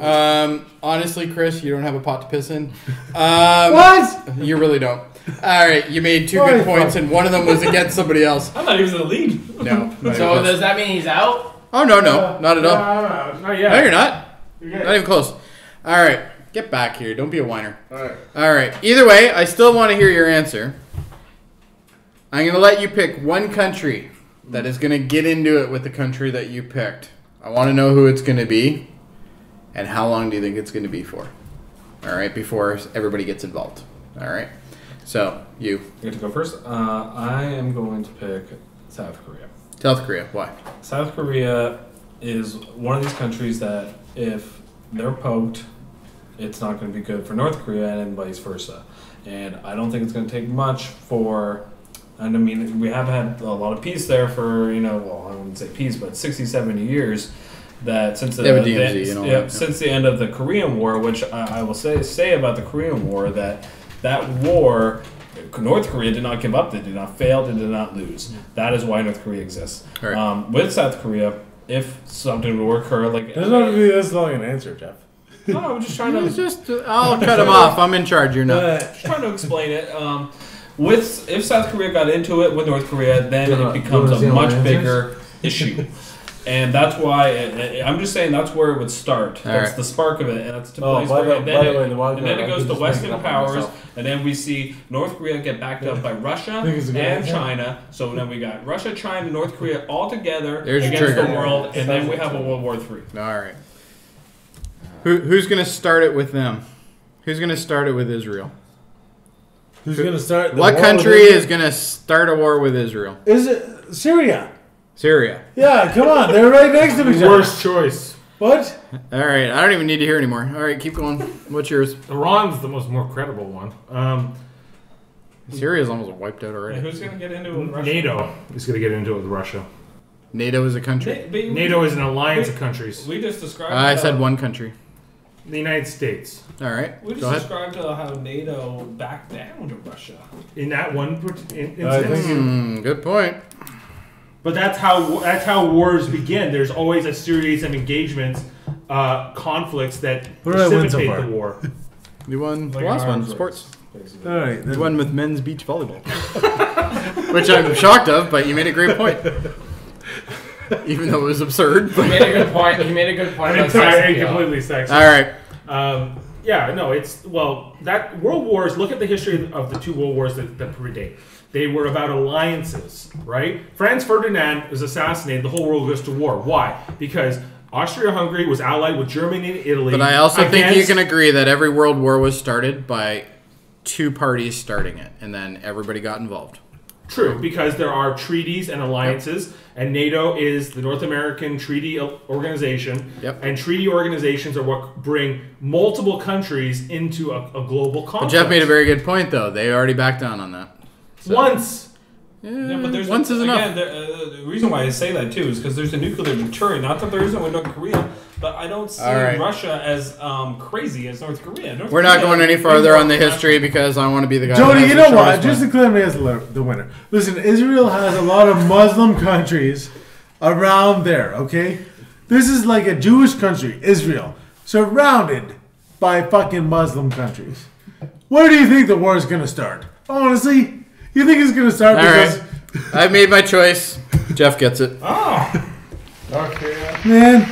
S2: Um, honestly, Chris, you don't have a pot to piss in. Um,
S3: What?
S2: You really don't. All right, you made two good points, and one of them was against somebody else.
S6: I thought he was in the lead.
S2: No.
S8: so
S2: close.
S8: does that mean he's out?
S2: Oh no, no, uh, not at all.
S5: Not
S2: No,
S5: yet.
S2: you're not. Not even close. All right, get back here. Don't be a whiner.
S3: All right.
S2: All right. Either way, I still want to hear your answer. I'm going to let you pick one country that is going to get into it with the country that you picked. I want to know who it's going to be and how long do you think it's going to be for? All right, before everybody gets involved. All right. So, you,
S6: You get to go first. Uh, I am going to pick South Korea.
S2: South Korea. Why?
S6: South Korea is one of these countries that if they're poked, it's not going to be good for North Korea and vice versa. And I don't think it's going to take much for. And I mean, we have had a lot of peace there for you know, well, I wouldn't say peace, but 60, 70 years. That since the,
S2: They have a
S6: the-
S2: DMZ and all
S6: yeah,
S2: that.
S6: since the end of the Korean War, which I, I will say say about the Korean War that that war. North Korea did not give up. They did not fail. They did not lose. That is why North Korea exists.
S2: All right.
S6: Um, with South Korea, if something were to occur, like
S3: There's not going to be this long an answer, Jeff.
S6: no, I'm just trying to.
S2: Just, I'll cut him off. I'm in charge. You're not.
S6: Just trying to explain it. Um, with if South Korea got into it with North Korea, then it becomes a much bigger issue. And that's why it, I'm just saying that's where it would start.
S2: All
S6: that's
S2: right.
S6: the spark of it, and that's the
S3: Oh,
S6: place
S3: by
S6: where
S3: the-
S6: and then,
S3: by the
S6: it,
S3: way, the
S6: and then it goes to
S3: just make
S6: Western powers, and then we see North Korea get backed up by Russia
S3: Think it's a
S6: and
S3: idea.
S6: China. So then we got Russia, China, North Korea all together
S2: There's
S6: against the
S2: trigger.
S6: world, and then we have a World War Three.
S2: All right. Who, who's going to start it with them? Who's going to start it with Israel?
S3: Who's going to start? the
S2: What
S3: war
S2: country
S3: with
S2: is going to start a war with Israel?
S3: Is it Syria?
S2: Syria.
S3: Yeah, come on. They're right next to each other.
S5: Worst choice.
S3: What?
S2: All right. I don't even need to hear anymore. All right, keep going. What's yours?
S5: Iran's the most more credible one. Um,
S2: Syria's almost wiped out
S6: And
S2: already.
S6: who's going to get into it with Russia?
S5: NATO is going to get into it with Russia.
S2: NATO is a country.
S6: They- they-
S5: NATO is an alliance of countries.
S6: We just described.
S2: I
S6: uh,
S2: said one country.
S5: The United States.
S2: All right,
S6: We
S2: go
S6: just
S2: ahead.
S6: described uh, how NATO backed down to Russia.
S5: In that one part- in-
S3: I
S5: instance.
S3: think-
S2: Hmm, good point.
S5: But that's how that's how wars begin. There's always a series of engagements, uh, conflicts that
S3: What did I win so
S5: precipitate
S3: far?
S5: the war.
S2: You won the last one, sports.
S6: basically.
S3: All right.
S2: You
S3: then-
S2: won with men's beach volleyball, which I'm shocked of, but you made a great point. Even though it was absurd.
S8: He made a good point. He made a good point. about sex
S5: Entirely completely sexist.
S2: All right.
S5: Um, yeah, no, it's well that World Wars. Look at the history of the two World Wars that, that predate. They were about alliances, right? Franz Ferdinand was assassinated. The whole world goes to war. Why? Because Austria-Hungary was allied with Germany and Italy.
S2: But I also think you can agree that every world war was started by two parties starting it, and then everybody got involved.
S5: True, because there are treaties and alliances, and NATO is the North American Treaty Organization.
S2: Yep.
S5: And treaty organizations are what bring multiple countries into a, a global
S2: But
S5: conflict.
S2: Jeff made a very good point, though. They already backed down on that.
S5: once.
S6: Yeah, but there's
S2: once
S6: a,
S2: is enough.
S6: Again, there, uh, the reason why I say that too is because there's a nuclear deterrent. Not that there isn't with North Korea, but I don't see
S2: All right.
S6: Russia as um, crazy as North Korea. North
S2: We're not
S6: Korea
S2: going any
S6: is
S2: farther on the
S6: national-
S2: history because I want to be the guy. that
S3: Jody, you know what?
S2: shortest
S3: Just
S2: one.
S3: declare me as the the winner. Listen, Israel has a lot of Muslim countries around there, okay? This is like a Jewish country, Israel, surrounded by fucking Muslim countries. Where do you think the war is going to start? Honestly, you think it's going to start
S2: All
S3: because,
S2: right. I've made my choice. Jeff gets it. Oh. Okay.
S3: Man,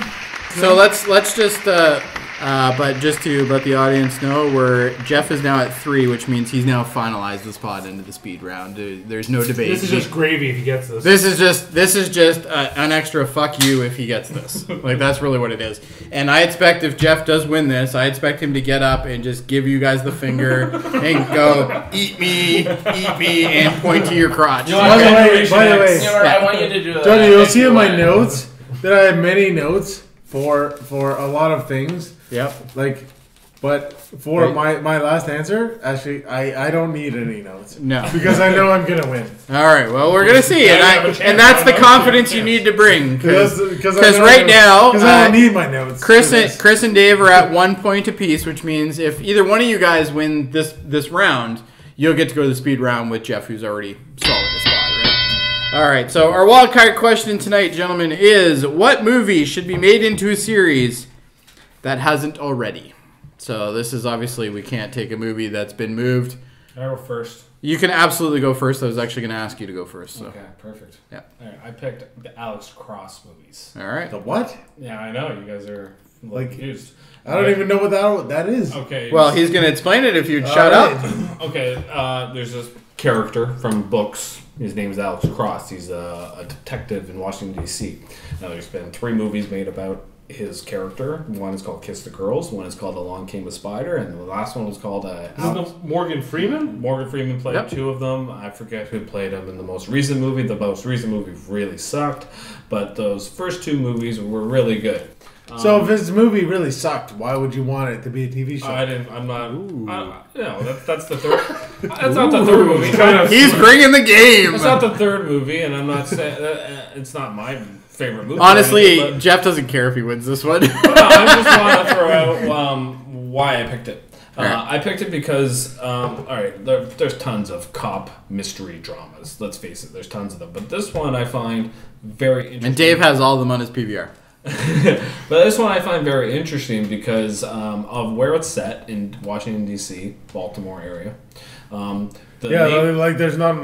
S2: So let's let's just uh, uh, but just to let the audience know, we're Jeff is now at three, which means he's now finalized the spot into the speed round. There's no debate.
S5: This is just gravy if he gets this.
S2: This is just this is just uh, an extra fuck you if he gets this. like that's really what it is. And I expect if Jeff does win this, I expect him to get up and just give you guys the finger and go eat me, eat me, and point to your crotch.
S8: You know
S3: by the way, by the way,
S8: You know what? I want you to do that.
S3: Jody, you'll see in my notes that I have many notes for for a lot of things.
S2: Yep.
S3: Like, but for
S2: Wait.
S3: my my last answer, actually, I I don't need any notes
S2: No.
S3: because I know I'm gonna win.
S2: All right. Well, we're gonna see, and
S6: Yeah, you have a
S2: I
S6: chance.
S2: and that's the
S6: I know you have a
S2: confidence you need to bring because
S3: Because
S2: because right now,
S3: because I
S2: uh,
S3: don't need my notes.
S2: Chris and. Chris and Dave are at one point apiece, which means if either one of you guys win this this round, you'll get to go to the speed round with Jeff, who's already solid the spot. Right? All right. So our wild card question tonight, gentlemen, is what movie should be made into a series that hasn't already? So this is obviously we can't take a movie that's been moved.
S6: I go first.
S2: You can absolutely go first. I was actually going to ask you to go first. So
S6: Okay, perfect.
S2: Yeah.
S6: All right, I picked the Alex Cross movies.
S2: all right.
S3: the what?
S6: Yeah, I know you guys are like
S3: Like-
S6: confused.
S3: I don't even know what that that is.
S6: Okay.
S2: Well, he's going to explain it if you'd shut
S3: All
S2: up.
S6: Okay, uh, there's this character from books. His name is Alex Cross. He's a, a detective in Washington D.C. Now, there's been three movies made about his character. One is called Kiss the Girls. One is called Along Came a Spider, and the last one was called uh,
S5: This is
S6: Alex.
S5: Morgan Freeman.
S6: Morgan Freeman played
S2: Yep.
S6: two of them. I forget who played them in the most recent movie. The most recent movie really sucked, but those first two movies were really good.
S3: So if this movie really sucked, why would you want it to be a TV show?
S6: I didn't. I'm not. I, no, that's that's the third. That's not the third movie.
S2: He's bringing the game.
S6: It's not the third movie, and I'm not saying uh, it's not my favorite movie.
S2: Honestly,
S6: but,
S2: Jeff doesn't care if he wins this one.
S6: no, I just want to throw out um, why I picked it. Uh,
S2: Alright.
S6: I picked it because, um, all right, there, there's tons of cop mystery dramas. Let's face it, there's tons of them. But this one I find very interesting.
S2: and Dave has all of them on his PVR.
S6: But this one I find very interesting because um, of where it's set in Washington D.C., Baltimore area. Um, the
S3: yeah,
S6: name-
S3: like there's not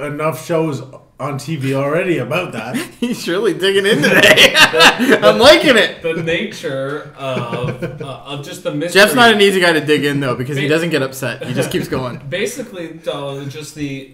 S3: enough shows on TV already about that.
S2: He's really digging in today. I'm liking it.
S6: the nature of, uh, of just the mystery.
S2: Jeff's not an easy guy to dig in though because he doesn't get upset. He just keeps going.
S6: Basically, though, just the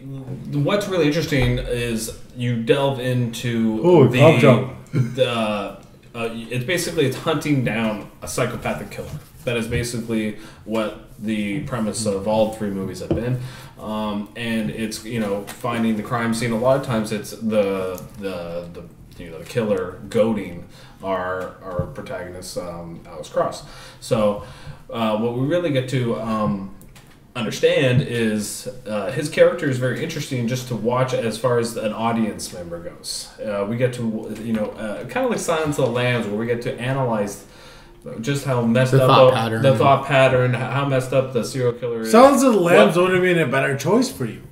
S6: what's really interesting is you delve into
S3: Ooh,
S6: the
S3: pop jump.
S6: the uh, it's basically it's hunting down a psychopathic killer. That is basically what the premise of all three movies have been, um, and it's you know finding the crime scene. A lot of times, it's the the the you know the killer goading our our protagonist um, Alex Cross. So uh, what we really get to um, understand is uh, his character is very interesting just to watch as far as an audience member goes. Uh, we get to you know uh, kind of like Silence of the Lambs where we get to analyze just how messed
S2: The
S6: up
S2: thought
S6: the,
S2: pattern.
S6: the thought pattern, how messed up the serial killer is.
S3: Silence of the Lambs would have been a better choice for you.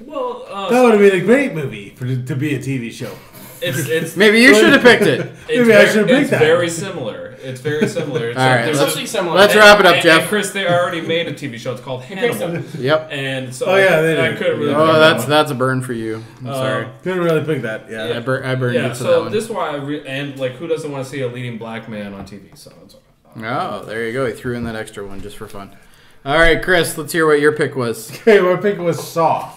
S6: well, uh,
S3: That would have been a great movie for, to be a TV show.
S6: It's it's
S2: Maybe you should have picked it.
S6: it's,
S3: Maybe I
S6: very,
S3: should've picked
S6: it's
S3: that.
S6: very similar. It's very similar. It's
S2: All right,
S6: there's
S2: let's-
S8: similar.
S2: let's
S8: And-
S2: wrap it up,
S6: and-
S2: Jeff.
S6: And Chris, they already made a TV show. It's called Hannibal.
S2: Yep.
S6: And so
S3: Oh, yeah, they
S6: I
S3: did.
S6: couldn't really.
S2: Oh, that's
S6: that
S2: that's a burn for you. I'm
S6: Uh,
S2: sorry.
S3: Couldn't really pick that. Yeah.
S2: I, bur- I burned
S6: one.
S2: you
S6: Yeah,
S2: for that
S6: so
S2: one.
S6: this is why I re- and like who doesn't want to see a leading black man on TV? So that's why.
S2: Oh, there you go. He threw in that extra one just for fun. All right, Chris, let's hear what your pick was.
S3: Okay, my pick was Saw.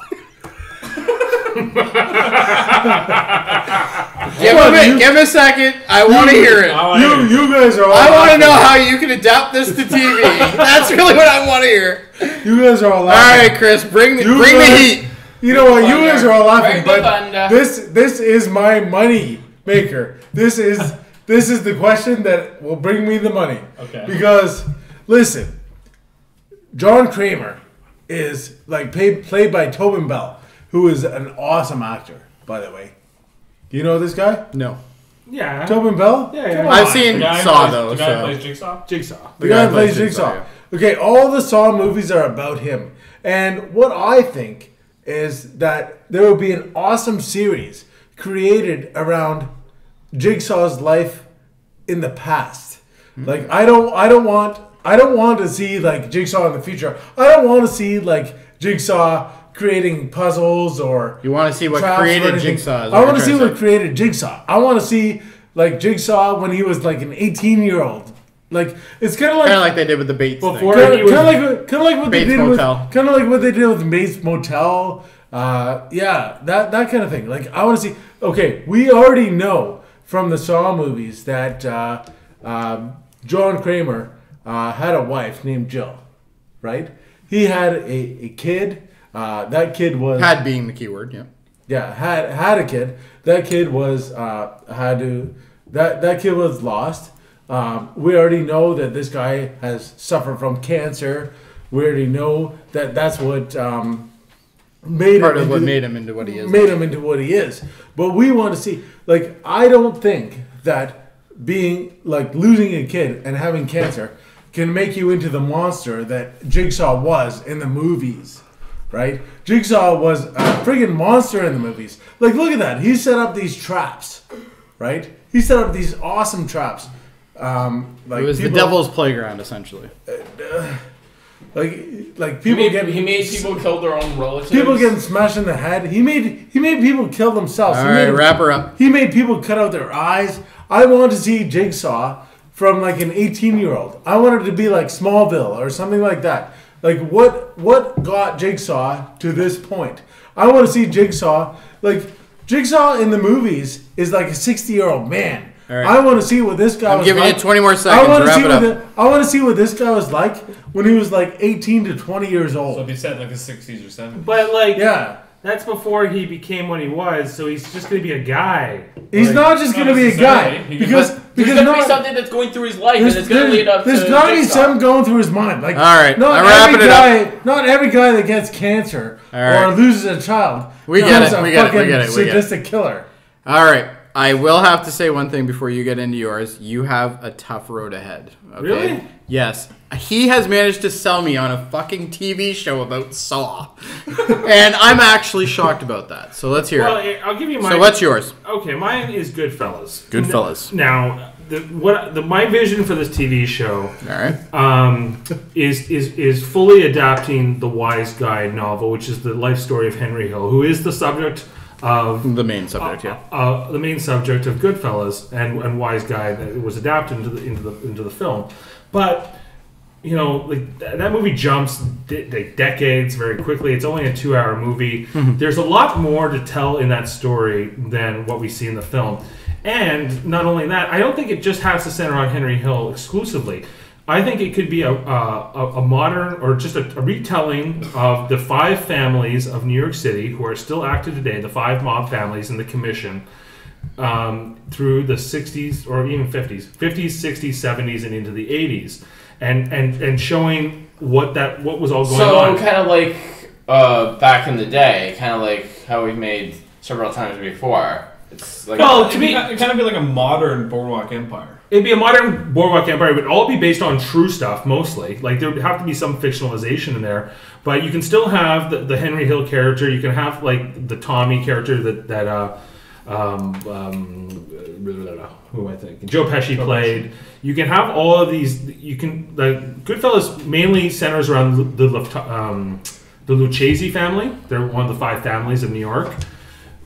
S2: Give him, a, give him a second. I want to hear it.
S3: You, you guys are all.
S2: I want to know how you can adapt this to TV. That's really what I want to hear.
S3: You guys are all
S2: All
S3: laughing.
S2: right, Chris, bring the
S3: You
S2: bring the heat.
S3: You know what? You guys are all laughing,
S8: Bring
S3: but this this is my money maker. This is this is the question that will bring me the money.
S6: Okay.
S3: Because listen, John Kramer is like played played by Tobin Bell, who is an awesome actor, by the way. Do you know this guy?
S2: No,
S5: Yeah.
S3: Tobin Bell?
S5: Yeah, yeah.
S3: Come
S2: I've
S3: on.
S2: seen
S6: The guy
S2: Saw
S6: plays,
S2: though.
S6: The guy
S2: So
S6: plays Jigsaw.
S5: Jigsaw.
S3: The guy who plays Jigsaw. Okay, all the Saw movies are about him. And what I think is that there will be an awesome series created around Jigsaw's life in the past. Hmm. Like I don't I don't want I don't want to see like Jigsaw in the future. I don't want to see like Jigsaw creating puzzles or
S2: You want to see what
S3: traps
S2: created. Jigsaw? is
S3: I want to see what created Jigsaw. I want to see like Jigsaw when he was like an 18 year old. Like it's kind of like
S2: Kind of like they did with the Bates
S5: Before
S3: kind of like kind of like what
S2: Bates
S3: they did
S2: Motel.
S3: with kind of like what they did with Bates Motel. Uh, yeah, that that kind of thing. Like I want to see. Okay, we already know from the Saw movies that uh, um, John Kramer uh, had a wife named Jill, right? He had a, a kid. Uh, that kid was
S2: Had being the keyword. Yeah.
S3: yeah had had a kid that kid was uh had to that that kid was lost um, we already know that this guy has suffered from cancer we already know that that's what um made
S2: Part
S3: him
S2: of what made him into what he is.
S3: made him into what he is but we want to see like i don't think that being like losing a kid and having cancer can make you into the monster that jigsaw was in the movies right jigsaw was a friggin' monster in the movies like look at that he set up these traps right he set up these awesome traps um like
S2: It was the devil's playground, essentially.
S3: like like
S8: He
S3: people
S8: made,
S3: get
S8: he made people kill their own relatives.
S3: people getting smashed in the head he made he made people kill themselves
S2: All
S3: He
S2: right,
S3: made-
S2: wrap her up.
S3: He made people cut out their eyes. I want to see Jigsaw from like an 18 year old. I wanted to be like Smallville or something like that. Like what what got Jigsaw to this point? I want to see Jigsaw like Jigsaw in the movies is like a 60 year old man.
S2: All right.
S3: I want to see what this guy
S2: I'm
S3: was
S2: giving
S3: like.
S2: you 20 more seconds.
S3: I want to
S2: Wrap
S3: see
S2: it
S3: what the, I want to see what this guy was like when he was like 18 to 20 years old.
S6: So
S3: old.
S6: if you said like the 60s or 70s.
S5: But like,
S3: Yeah.
S5: That's before he became what he was. So he's just gonna be a guy.
S3: He's
S5: Like-
S3: not just going to be a guy
S6: necessarily. He could-
S3: because
S8: There's gonna be something that's going through his life, and
S3: There's,
S8: it's gonna lead up
S3: there's
S8: to
S3: gotta be
S8: Jigsaw.
S3: something going through his mind. Like,
S2: All right,
S3: not
S2: I'm wrapping
S3: every
S2: it
S3: guy, not every guy that gets cancer
S2: All right.
S3: or loses a child.
S2: We get
S3: becomes
S2: it,
S3: a
S2: we get it, we
S3: fucking
S2: get it, we get it.
S3: Sadistic killer.
S2: All right. I will have to say one thing before you get into yours. You have a tough road ahead. Okay?
S5: Really?
S2: Yes. He has managed to sell me on a fucking TV show about Saw. and I'm actually shocked about that. So let's hear
S5: Well,
S2: it.
S5: I'll give you my.
S2: So what's yours?
S5: Okay, mine is Goodfellas.
S2: Goodfellas.
S5: Now, the, what the, my vision for this TV show
S2: All right.
S5: um, is is is fully adapting the Wise Guy novel, which is the life story of Henry Hill, who is the subject of
S2: The main subject, yeah.
S5: uh, the main subject of Goodfellas and, and Wise Guy that was adapted into the into the into the film, but you know like th- that movie jumps de- de- decades very quickly. It's only a two-hour movie. There's a lot more to tell in that story than what we see in the film, and not only that, I don't think it just has to center on Henry Hill exclusively. I think it could be a, a, a- a modern or just a, a retelling of the five families of New York City who are still active today, the five mob families in the commission, um, through the 60s or even 50s, 50s, 60s, 70s, and into the 80s, and and and showing what that what was all going
S8: So
S5: on.
S8: So kind of like uh, back in the day, kind of like how we've made several times before. It's like
S5: Well, to me,
S6: it kind of be like a modern Boardwalk Empire.
S5: It'd be a modern Boardwalk Empire. It would all be based on true stuff mostly. Like there would have to be some fictionalization in there, but you can still have the, the Henry Hill character. You can have like the Tommy character that that uh, um, um, who I thinking? Joe Pesci played. You can have all of these. You can the Goodfellas mainly centers around the the, um, the Lucchese family. They're one of the five families of New York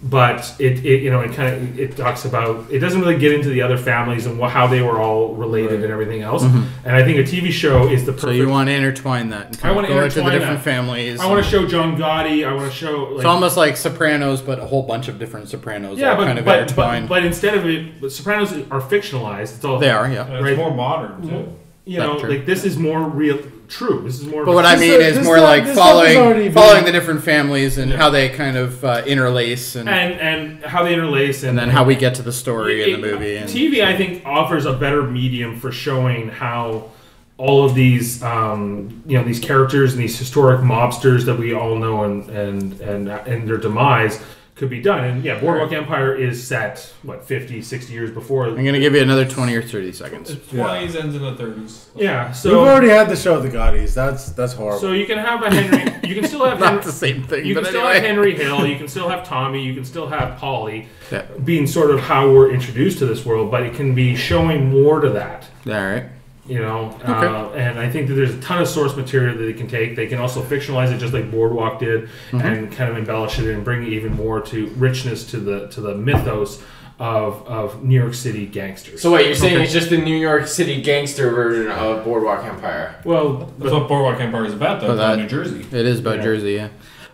S5: but it, it you know it kind of it talks about it doesn't really get into the other families and wha- how they were all related and everything else mm-hmm. and i think a tv show is the perfect
S2: So you want to intertwine that? And
S5: I wanna
S2: of go into the
S5: intertwine
S2: different
S5: that.
S2: families.
S5: i want to show john gotti i want to show like
S2: It's almost like Sopranos, but a whole bunch of different Sopranos.
S5: yeah
S2: all
S5: but,
S2: kind of
S5: but, but,
S2: intertwined.
S5: but instead of it but sopranos are fictionalized it's all
S2: they are, yeah.
S5: Right.
S6: It's more modern too.
S5: you know like this is more real true this is more
S2: But
S5: a-
S2: what I mean is more
S3: stuff-
S2: like
S3: this stuff has already
S2: following
S3: been-
S2: following the different families and how they kind of uh, interlace, and,
S5: and and how they interlace and,
S2: and then how we get to the story in the movie. And,
S5: TV, I think, offers a better medium for showing how all of these, um, you know, these characters and these historic mobsters that we all know and and and and their demise could be done. And yeah, Boardwalk Empire is set what 50, 60 years before.
S2: I'm gonna give you another 20 or 30 seconds.
S6: Twenties ends in the thirties.
S5: Yeah, so
S3: We've
S5: so
S3: already had the show of the Gottis. That's that's horrible.
S5: so you can have a Henry. You can still have
S2: Not
S5: Henry,
S2: the same thing,
S5: You
S2: but
S5: can still
S2: anyway.
S5: have Henry Hill. You can still have Tommy. You can still have Paulie.
S2: Yeah.
S5: Being sort of how we're introduced to this world, but it can be showing more to that.
S2: All right.
S5: You know uh, and i think that there's a ton of source material that they can take they can also fictionalize it just like boardwalk did and kind of embellish it and bring even more to richness to the to the mythos of of new york city gangsters
S8: So wait, you're saying
S5: Okay.
S8: it's just the New York City gangster version of Boardwalk Empire?
S5: well
S6: That's what Boardwalk Empire is about, though.
S2: That-
S6: New Jersey.
S2: It is about Jersey, yeah.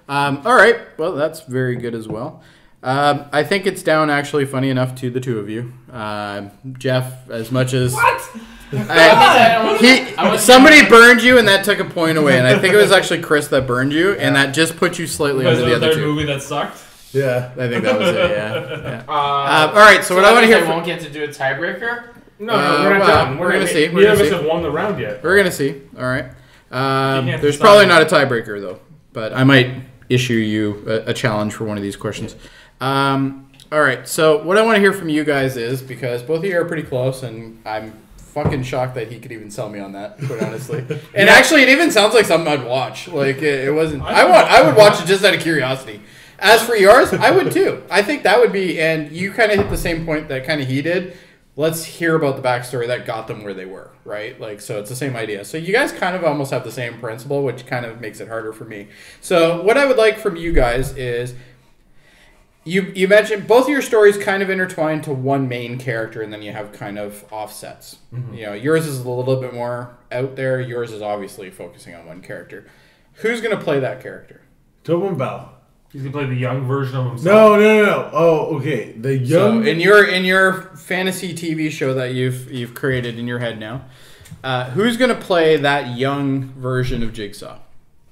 S2: Um, all right. Well, that's very good as well. Um, I think it's down actually funny enough to the two of you. Uh, Jeff, as much as. What?
S8: I
S2: he, somebody burned you, and that took a point away. And I think it was actually Chris that burned you, and that just put you slightly
S6: Because
S2: under
S6: of
S2: the
S6: the
S2: other
S6: third
S2: two.
S6: movie that sucked.
S3: yeah.
S2: I think that was it. Yeah. yeah.
S8: Uh,
S2: Um, all right. So, what I want to
S8: means
S2: hear
S8: I
S2: from
S8: won't get to do a tiebreaker.
S5: no,
S2: Uh,
S5: no we're not
S2: well,
S5: done
S2: we're gonna see,
S5: neither
S2: we're gonna
S5: of us
S2: see.
S5: have won the round yet
S2: We're gonna see. All right. Um,
S6: You can't
S2: there's
S6: decide.
S2: probably not a tiebreaker though, but I might issue you a, a challenge for one of these questions. Um, all right. So what I want to hear from you guys is because both of you are pretty close, and I'm fucking shocked that he could even sell me on that. Quite honestly, and actually, it even sounds like something I'd watch. Like it, it wasn't. I want. I would watch it just out of curiosity. As for yours, I would too. I think that would be, and you kind of hit the same point that kind of he did. Let's hear about the backstory that got them where they were, right? Like, so it's the same idea. So you guys kind of almost have the same principle, which kind of makes it harder for me. So what I would like from you guys is you you mentioned both of your stories kind of intertwined to one main character, and then you have kind of offsets. You know, yours is a little bit more out there. Yours is obviously focusing on one character. Who's gonna play that character?
S3: Tobin Bell.
S5: he's gonna play the young version of himself
S3: No, no, no, no. Oh, okay. The young.
S2: So in your in your fantasy TV show that you've you've created in your head now, uh, who's gonna play that young version of Jigsaw?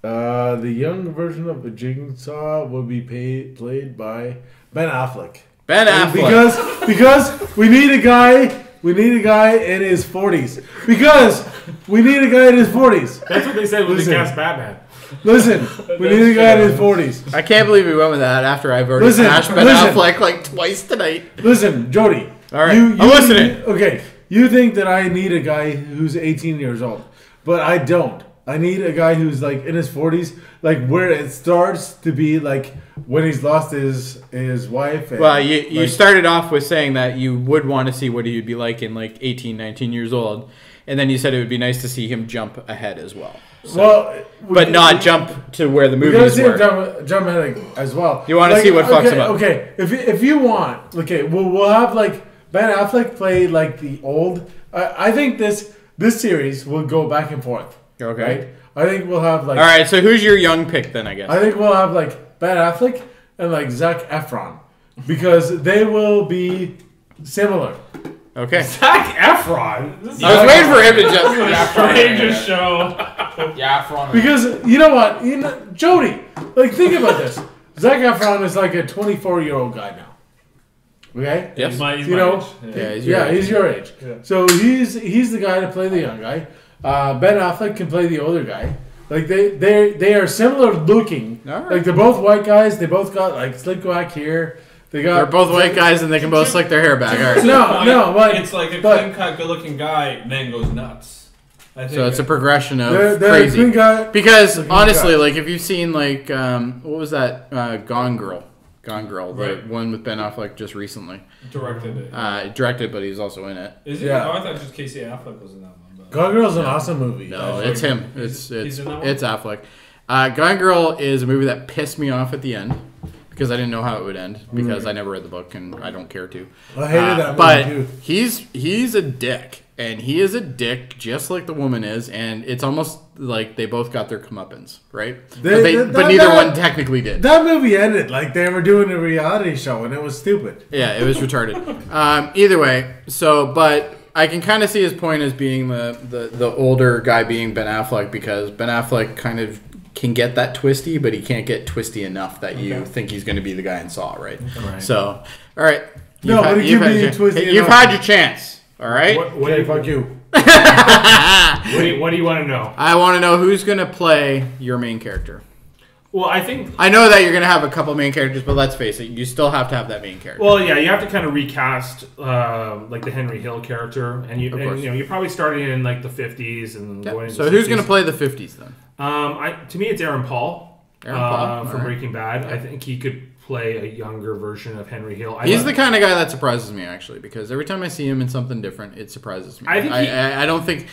S3: Uh, the young version of the Jigsaw will be paid, played by Ben Affleck.
S2: Ben Affleck.
S3: Because because we need a guy. We need a guy in his forties. Because we need a guy in his forties.
S5: that's what they said when
S3: Listen.
S5: they cast batman
S3: Listen, we need a guy in his forties.
S2: I can't believe we went with that after I've already
S3: Listen,
S2: smashed Ben
S3: listen.
S2: Affleck like twice tonight.
S3: Listen, Jody.
S2: All right, I'm listening.
S3: Okay, you think that I need a guy who's 18 years old, but I don't. I need a guy who's like in his 40s, like where it starts to be like when he's lost his his wife. And,
S2: Well, you, you
S3: like,
S2: started off with saying that you would want to see what he'd be like in like 18, 19 years old. And then you said it would be nice to see him jump ahead as well.
S3: well, we-
S2: But not jump to where the
S3: We
S2: movies
S3: see
S2: were.
S3: jump, jump ahead as well.
S2: You wanna see what fucks
S3: okay,
S2: him up.
S3: Okay, if you- if you want, okay, we'll we'll have like Ben Affleck play like the old. I I think this this series will go back and forth.
S2: Okay.
S3: Right. I think we'll have like.
S2: All right, so who's your young pick then, I guess?
S3: I think we'll have like Ben Affleck and like Zac Efron because they will be similar.
S2: Okay.
S5: Zac Efron. This
S2: I was waiting for him to just.
S6: Strangest show.
S8: Yeah, for
S3: Because you know what, you know, Jody, like think about this. Zac Efron is like a 24 year old guy now. Okay.
S2: Yes.
S6: He's my, he's
S3: You
S6: my
S3: know,
S6: age. Yeah.
S2: Yeah, he's your
S3: Yeah,
S2: age.
S3: he's your age. So he's he's the guy to play the young guy. Uh, ben Affleck can play the older guy. Like they they they are similar looking.
S2: All right.
S3: Like they're both white guys. They both got like slick back here. They got
S2: They're both white guys and they can both slick their hair back. All right.
S3: No, no, but
S6: it's like a clean cut, good looking guy, then goes nuts. I think
S2: So it's a progression of
S3: they're, they're
S2: crazy.
S3: clean cut.
S2: Because
S3: Looking
S2: honestly,
S3: guys.
S2: like if you've seen like um, what was that uh, Gone Girl, Gone Girl, the
S6: Right.
S2: one with Ben Affleck just recently,
S6: directed it.
S2: uh, directed, but he's also in it.
S6: Is it?
S3: yeah.
S6: Oh, I thought just Casey Affleck was in that one. Girl
S3: is Girl's an awesome movie.
S2: No,
S3: I
S2: it's him. It's it's
S6: he's in that one?
S2: it's Affleck. Uh, Gone Girl is a movie that pissed me off at the end because I didn't know how it would end because I never read the book and I don't care to.
S3: I hated
S2: Uh,
S3: that movie
S2: but
S3: too.
S2: he's he's a dick, and he is a dick just like the woman is, and it's almost like they both got their comeuppance, right?
S3: They-
S2: but, they,
S3: that-
S2: but neither
S3: that-
S2: one technically did.
S3: That movie ended like they were doing a reality show and it was stupid.
S2: Yeah, it was retarded. Um, either way, so but I can kind of see his point as being the, the the older guy being Ben Affleck because Ben Affleck kind of can get that twisty, but he can't get twisty enough that you think he's going to be the guy in Saw, right? So, all right.
S3: No,
S2: You've
S3: but
S2: you've
S3: can be
S2: your-
S3: twisty
S2: You've
S3: enough.
S2: had your chance. All right.
S5: What, what,
S3: Okay,
S5: do,
S3: fuck
S5: you,
S3: you.
S5: what, do you, what do you want to know?
S2: I want to know who's going to play your main character.
S5: Well, I think.
S2: I know that you're going to have a couple main characters, but let's face it, you still have to have that main character.
S5: Well, yeah, you have to kind of recast uh, like the Henry Hill character, and you,
S2: Of
S5: and, you know, you're probably starting in like the 50s and
S2: Yeah.
S5: going
S2: So
S5: the
S2: who's going to play the 50s then?
S5: Um, I, to me, it's Aaron Paul.
S2: Aaron
S5: uh,
S2: Paul,
S5: from
S2: alright.
S5: Breaking Bad. I think he could play a younger version of Henry Hill. I
S2: He's the kind of guy that surprises me actually because every time I see him in something different, it surprises me.
S5: I think
S2: I,
S5: he-
S2: I, I don't think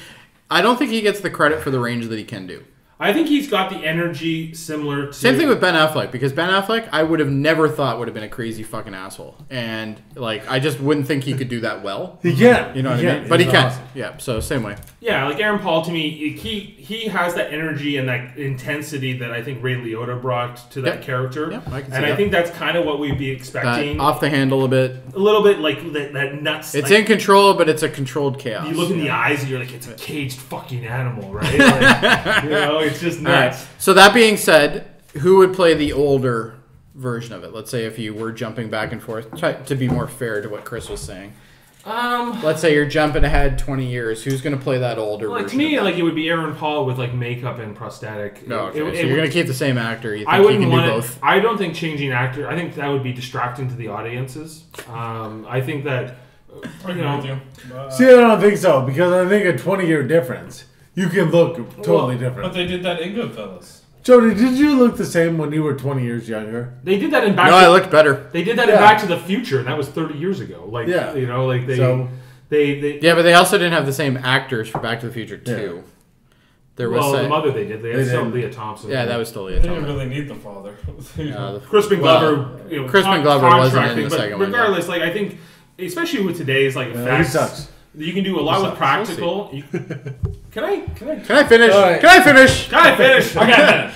S2: I don't think he gets the credit for the range that he can do.
S5: I think he's got the energy similar to
S2: Same thing with Ben Affleck because Ben Affleck I would have never thought would have been a crazy fucking asshole, and like I just wouldn't think he could do that well.
S3: yeah.
S2: You know what
S3: he
S2: I mean? But he can.
S3: awesome.
S2: Yeah. So same way.
S5: Yeah, like Aaron Paul to me, he he has that energy and that intensity that I think Ray Liotta brought to that
S2: Yep.
S5: character.
S2: Yep, I can see
S5: and I
S2: that.
S5: think that's kind of what we'd be
S2: That
S5: expecting.
S2: off the handle a bit.
S5: a little bit like that, that nuts.
S2: It's
S5: like,
S2: in control, but it's a controlled chaos.
S5: You look in the eyes and you're like, it's a caged fucking animal, right? Like, you know, it's just
S2: All right.
S5: nuts.
S2: So that being said, who would play the older version of it? Let's say if you were jumping back and forth, try to be more fair to what Chris was saying.
S5: Um,
S2: Let's say you're jumping ahead 20 years. Who's going to play that older
S5: like to
S2: version?
S5: me,
S2: of
S5: like it would be Aaron Paul with like makeup and prosthetic.
S2: No, okay.
S5: It-
S2: so
S5: it
S2: you're going to keep the same actor. You think
S5: I wouldn't
S2: can do
S5: want
S2: both?
S5: it. I don't think changing actor. I think that would be distracting to the audiences. Um, I think that you know.
S3: See, I don't think so because I think a 20 year difference, you can look totally
S6: But
S3: different.
S6: But they did that in Goodfellas.
S3: Jody, did you look the same when you were 20 years younger?
S5: They did that in Back.
S2: No,
S5: to,
S2: I looked better.
S5: They did that
S3: Yeah.
S5: in Back to the Future, and that was 30 years ago. Like,
S3: Yeah.
S5: you know, like they,
S3: So-
S5: they, they.
S2: Yeah, but they also didn't have the same actors for Back to the Future 2. There was
S5: well,
S2: a-
S5: the mother they did. They had
S3: They
S5: still. Lea Thompson.
S2: yeah, that was still
S6: They
S2: Lea
S6: didn't really need the father.
S2: Uh, the-
S5: Crispin
S2: well,
S5: Glover. you know,
S2: Crispin Glover wasn't in the
S5: but
S2: second one, yeah.
S5: Regardless, like I think, especially with today's like
S3: Yeah, he
S5: effects,
S3: sucks.
S5: You can do a lot
S2: He
S5: with
S2: sucks.
S5: practical. You- can I? Can I?
S2: Can I finish?
S3: All right.
S2: Can I finish?
S5: Can I finish? Okay.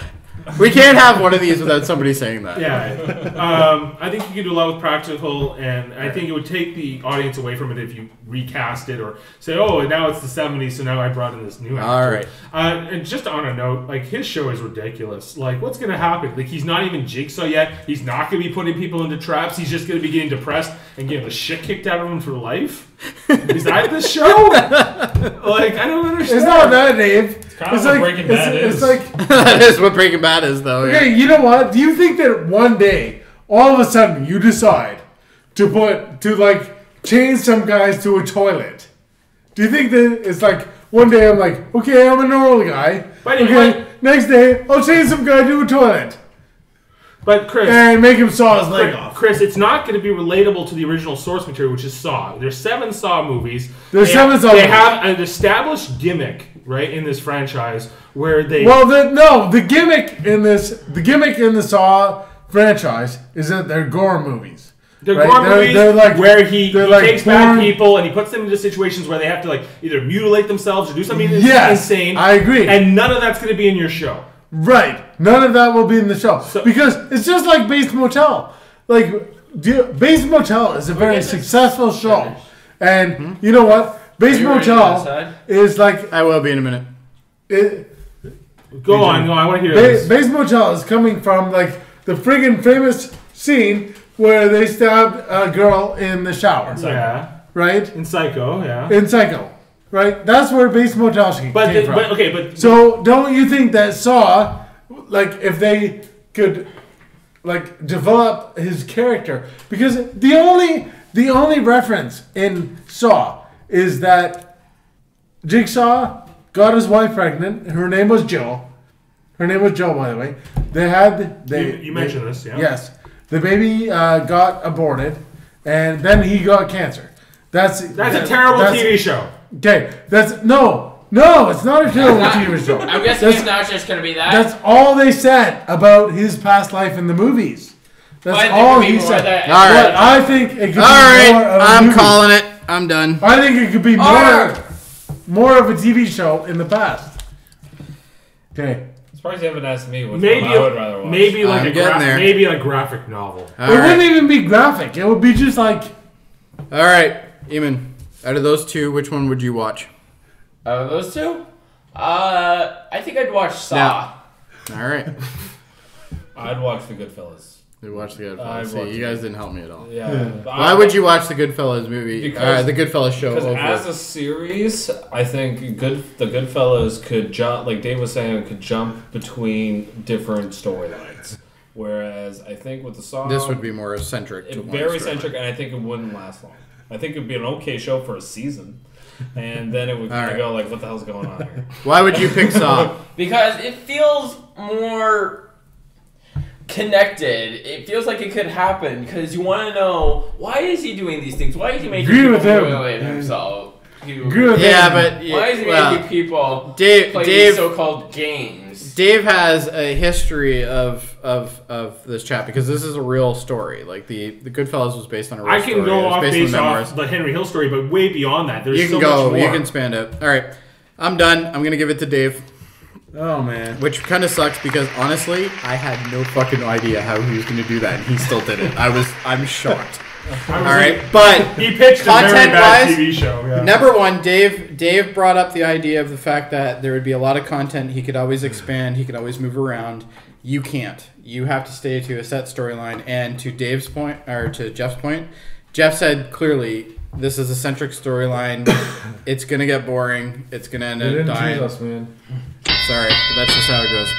S2: We can't have one of these without somebody saying that.
S5: Yeah, um, I think you can do a lot with practical, and I think it would take the audience away from it if you recast it or say, "Oh, now it's the '70s, so now I brought in this new actor."
S2: All right.
S5: Uh, and just on a note, like his show is ridiculous. Like, what's gonna happen? Like, he's not even Jigsaw yet. He's not gonna be putting people into traps. He's just gonna be getting depressed and getting the shit kicked out of him for life. is that the show? like, I don't understand.
S3: It's not that, Dave. It's,
S6: kind of what Breaking Bad
S3: it's,
S6: is.
S3: it's like,
S2: that is what Breaking Bad is, though. yeah.
S3: okay, you know what? Do you think that one day, all of a sudden, you decide to put, to like, chain some guys to a toilet? Do you think that it's like, one day I'm like, okay, I'm a normal guy.
S5: But you
S3: okay, next day, I'll chain some guy to a toilet
S5: But Chris,
S3: and make him saw his leg off.
S5: Chris, it's not going to be relatable to the original source material, which is Saw. There's seven Saw movies.
S3: There's
S5: They
S3: seven
S5: have,
S3: Saw
S5: They
S3: movies.
S5: have an established gimmick, right, in this franchise where they.
S3: Well, the, no, the gimmick in this, the gimmick in the Saw franchise is that they're gore movies.
S5: they're
S3: right?
S5: gore
S3: They're-
S5: movies
S3: they're like-
S5: where he, he
S3: like
S5: takes bad people and he puts them into situations where they have to like either mutilate themselves or do something
S3: Yes,
S5: insane.
S3: I agree.
S5: And none of that's going to be in your show.
S3: Right. None of that will be in the show
S5: So-
S3: because it's just like Bates Motel. Like do, Bates Motel is a very successful show, and hmm? you know what? Bates
S8: you ready to
S3: Motel is like
S2: I will be in a minute.
S3: it,
S5: Go on, go on. I want to hear
S3: Ba-
S5: this.
S3: Bates Motel is coming from like the friggin' famous scene where they stabbed a girl in the shower,
S5: yeah,
S3: right?
S5: in Psycho, yeah.
S3: In Psycho, right? That's where Bates Motel came
S5: the,
S3: from.
S5: but okay, but
S3: So don't you think that Saw, like if they could like develop his character because the only the only reference in Saw is that Jigsaw got his wife pregnant. Her name was Jill. Her name was Jill, by the way. They had they.
S5: You- you mentioned this, yeah.
S3: Yes, the baby uh, got aborted, and then he got cancer. That's
S5: That's a terrible
S3: that's-
S5: TV show.
S3: Okay, that's no, no, it's not a terrible TV show.
S8: I'm guessing
S3: That's-
S8: it's not just gonna be that.
S3: that's all they said about his past life in the movies. That's
S8: But there
S3: all he said.
S8: that-
S2: All right.
S3: But I think it could
S2: All
S3: be more
S2: right,
S3: of a
S2: I'm
S3: movie.
S2: calling it. I'm done.
S3: I think it could be more,
S8: Alright.
S3: more of a TV show in the past. Okay,
S6: I'm surprised you haven't asked me which
S5: Maybe,
S6: one I would rather watch.
S5: maybe like
S2: I'm
S5: a
S2: getting
S5: gra-
S2: there.
S5: maybe a graphic novel.
S2: All
S3: it
S2: right.
S3: wouldn't even be graphic. It would be just like
S2: All right, Eamon. Out of those two, which one would you watch?
S8: Uh, those two? Uh, I think I'd watch Saw.
S2: All right.
S6: I'd watch The Goodfellas.
S2: We watched the
S6: I'd
S2: Goodfellas. See,
S6: watch
S2: you
S6: it.
S2: guys didn't help me at all.
S6: Yeah.
S2: Why would you watch the Goodfellas movie?
S6: Because-
S2: uh, the Goodfellas show
S6: Because
S2: over.
S6: as a series, I think good the Goodfellas could jump, like Dave was saying, could jump between different storylines. Whereas I think with the song,
S2: this would be more eccentric.
S6: it,
S2: one
S6: very
S2: storyline.
S6: centric, and I think it wouldn't last long. I think it'd be an okay show for a season, and then it would kind
S2: Alright.
S6: of go like, "What the hell's going on here?"
S2: Why would you pick Saw?
S8: Because it feels more connected. It feels like it could happen because you want to know why is he doing these things? Why is he making
S3: Agree
S8: people
S3: with him.
S8: humiliate himself? You-
S3: Agree with
S2: yeah,
S3: him.
S2: but yeah,
S8: Why is he
S2: well,
S8: making people
S2: Dave,
S8: play
S2: Dave,
S8: these so-called games?
S2: Dave has a history of of of this chat because this is a real story. Like the the Goodfellas was based on a real
S5: I can
S2: story.
S5: go off
S2: based
S5: based
S2: on
S5: off
S2: memoirs.
S5: the Henry Hill story, but way beyond that. There's
S2: You can
S5: so
S2: go.
S5: much
S2: You can span it. All right, I'm done. I'm gonna give it to Dave.
S3: oh man,
S2: Which kind of sucks because honestly, I had no fucking idea how he was going to do that, and he still did it. I was, I'm shocked. All right, but
S5: He pitched a very bad
S2: Content-wise,
S5: TV show. Yeah.
S2: number one, Dave, Dave brought up the idea of the fact that there would be a lot of content. He could always expand. He could always move around. You can't. You have to stay to a set storyline. And to Dave's point, or to Jeff's point, Jeff said clearly. This is a centric storyline. it's gonna get boring. It's gonna end up dying.
S3: us, man.
S2: Sorry, but that's just how it goes.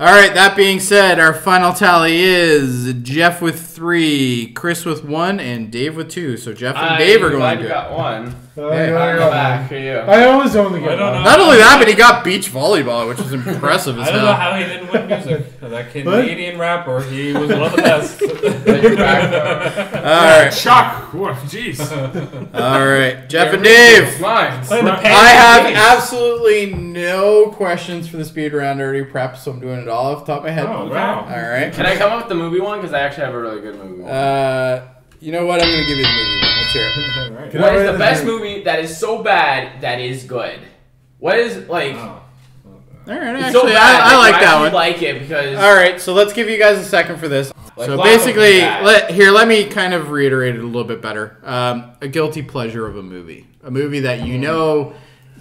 S2: All right. That being said, our final tally is Jeff with three, Chris with one, and Dave with two. So Jeff and
S8: I,
S2: Dave are going
S8: glad
S2: to.
S8: you got one.
S3: Oh,
S2: Hey,
S3: yeah,
S8: I'll go back
S3: man.
S8: for you.
S3: I always only get
S6: I don't
S3: one.
S2: Not only that, but he got beach volleyball, which was impressive as hell.
S6: I don't know how he didn't win music. That Canadian rapper, he was one of the best.
S8: That you're back, though.
S2: All right,
S5: Shock. Jeez.
S2: all right, Jeff and Dave.
S8: mine.
S6: Playing
S2: I have
S6: Bass.
S2: absolutely no questions for the speed round already prepped, so I'm doing it all off the top of my head.
S6: Oh, wow.
S2: All right.
S8: Can I come up with the movie one? Because I actually have a really good movie.
S2: Uh, you know what? I'm gonna give you the movie one. Let's hear it.
S3: Can
S8: what
S3: I
S8: is
S3: read
S8: the
S3: the
S8: best
S3: name?
S8: movie that is so bad that is good? What is like
S6: Oh.
S2: All right,
S8: it's
S2: actually,
S8: so bad
S2: I, I
S8: you
S2: like that
S8: actually
S2: one.
S8: Like it because
S2: All right, so let's give you guys a second for this.
S8: Like,
S2: so basically,
S8: Ops is bad.
S2: let here let me kind of reiterate it a little bit better. Um, a guilty pleasure of a movie, a movie that you know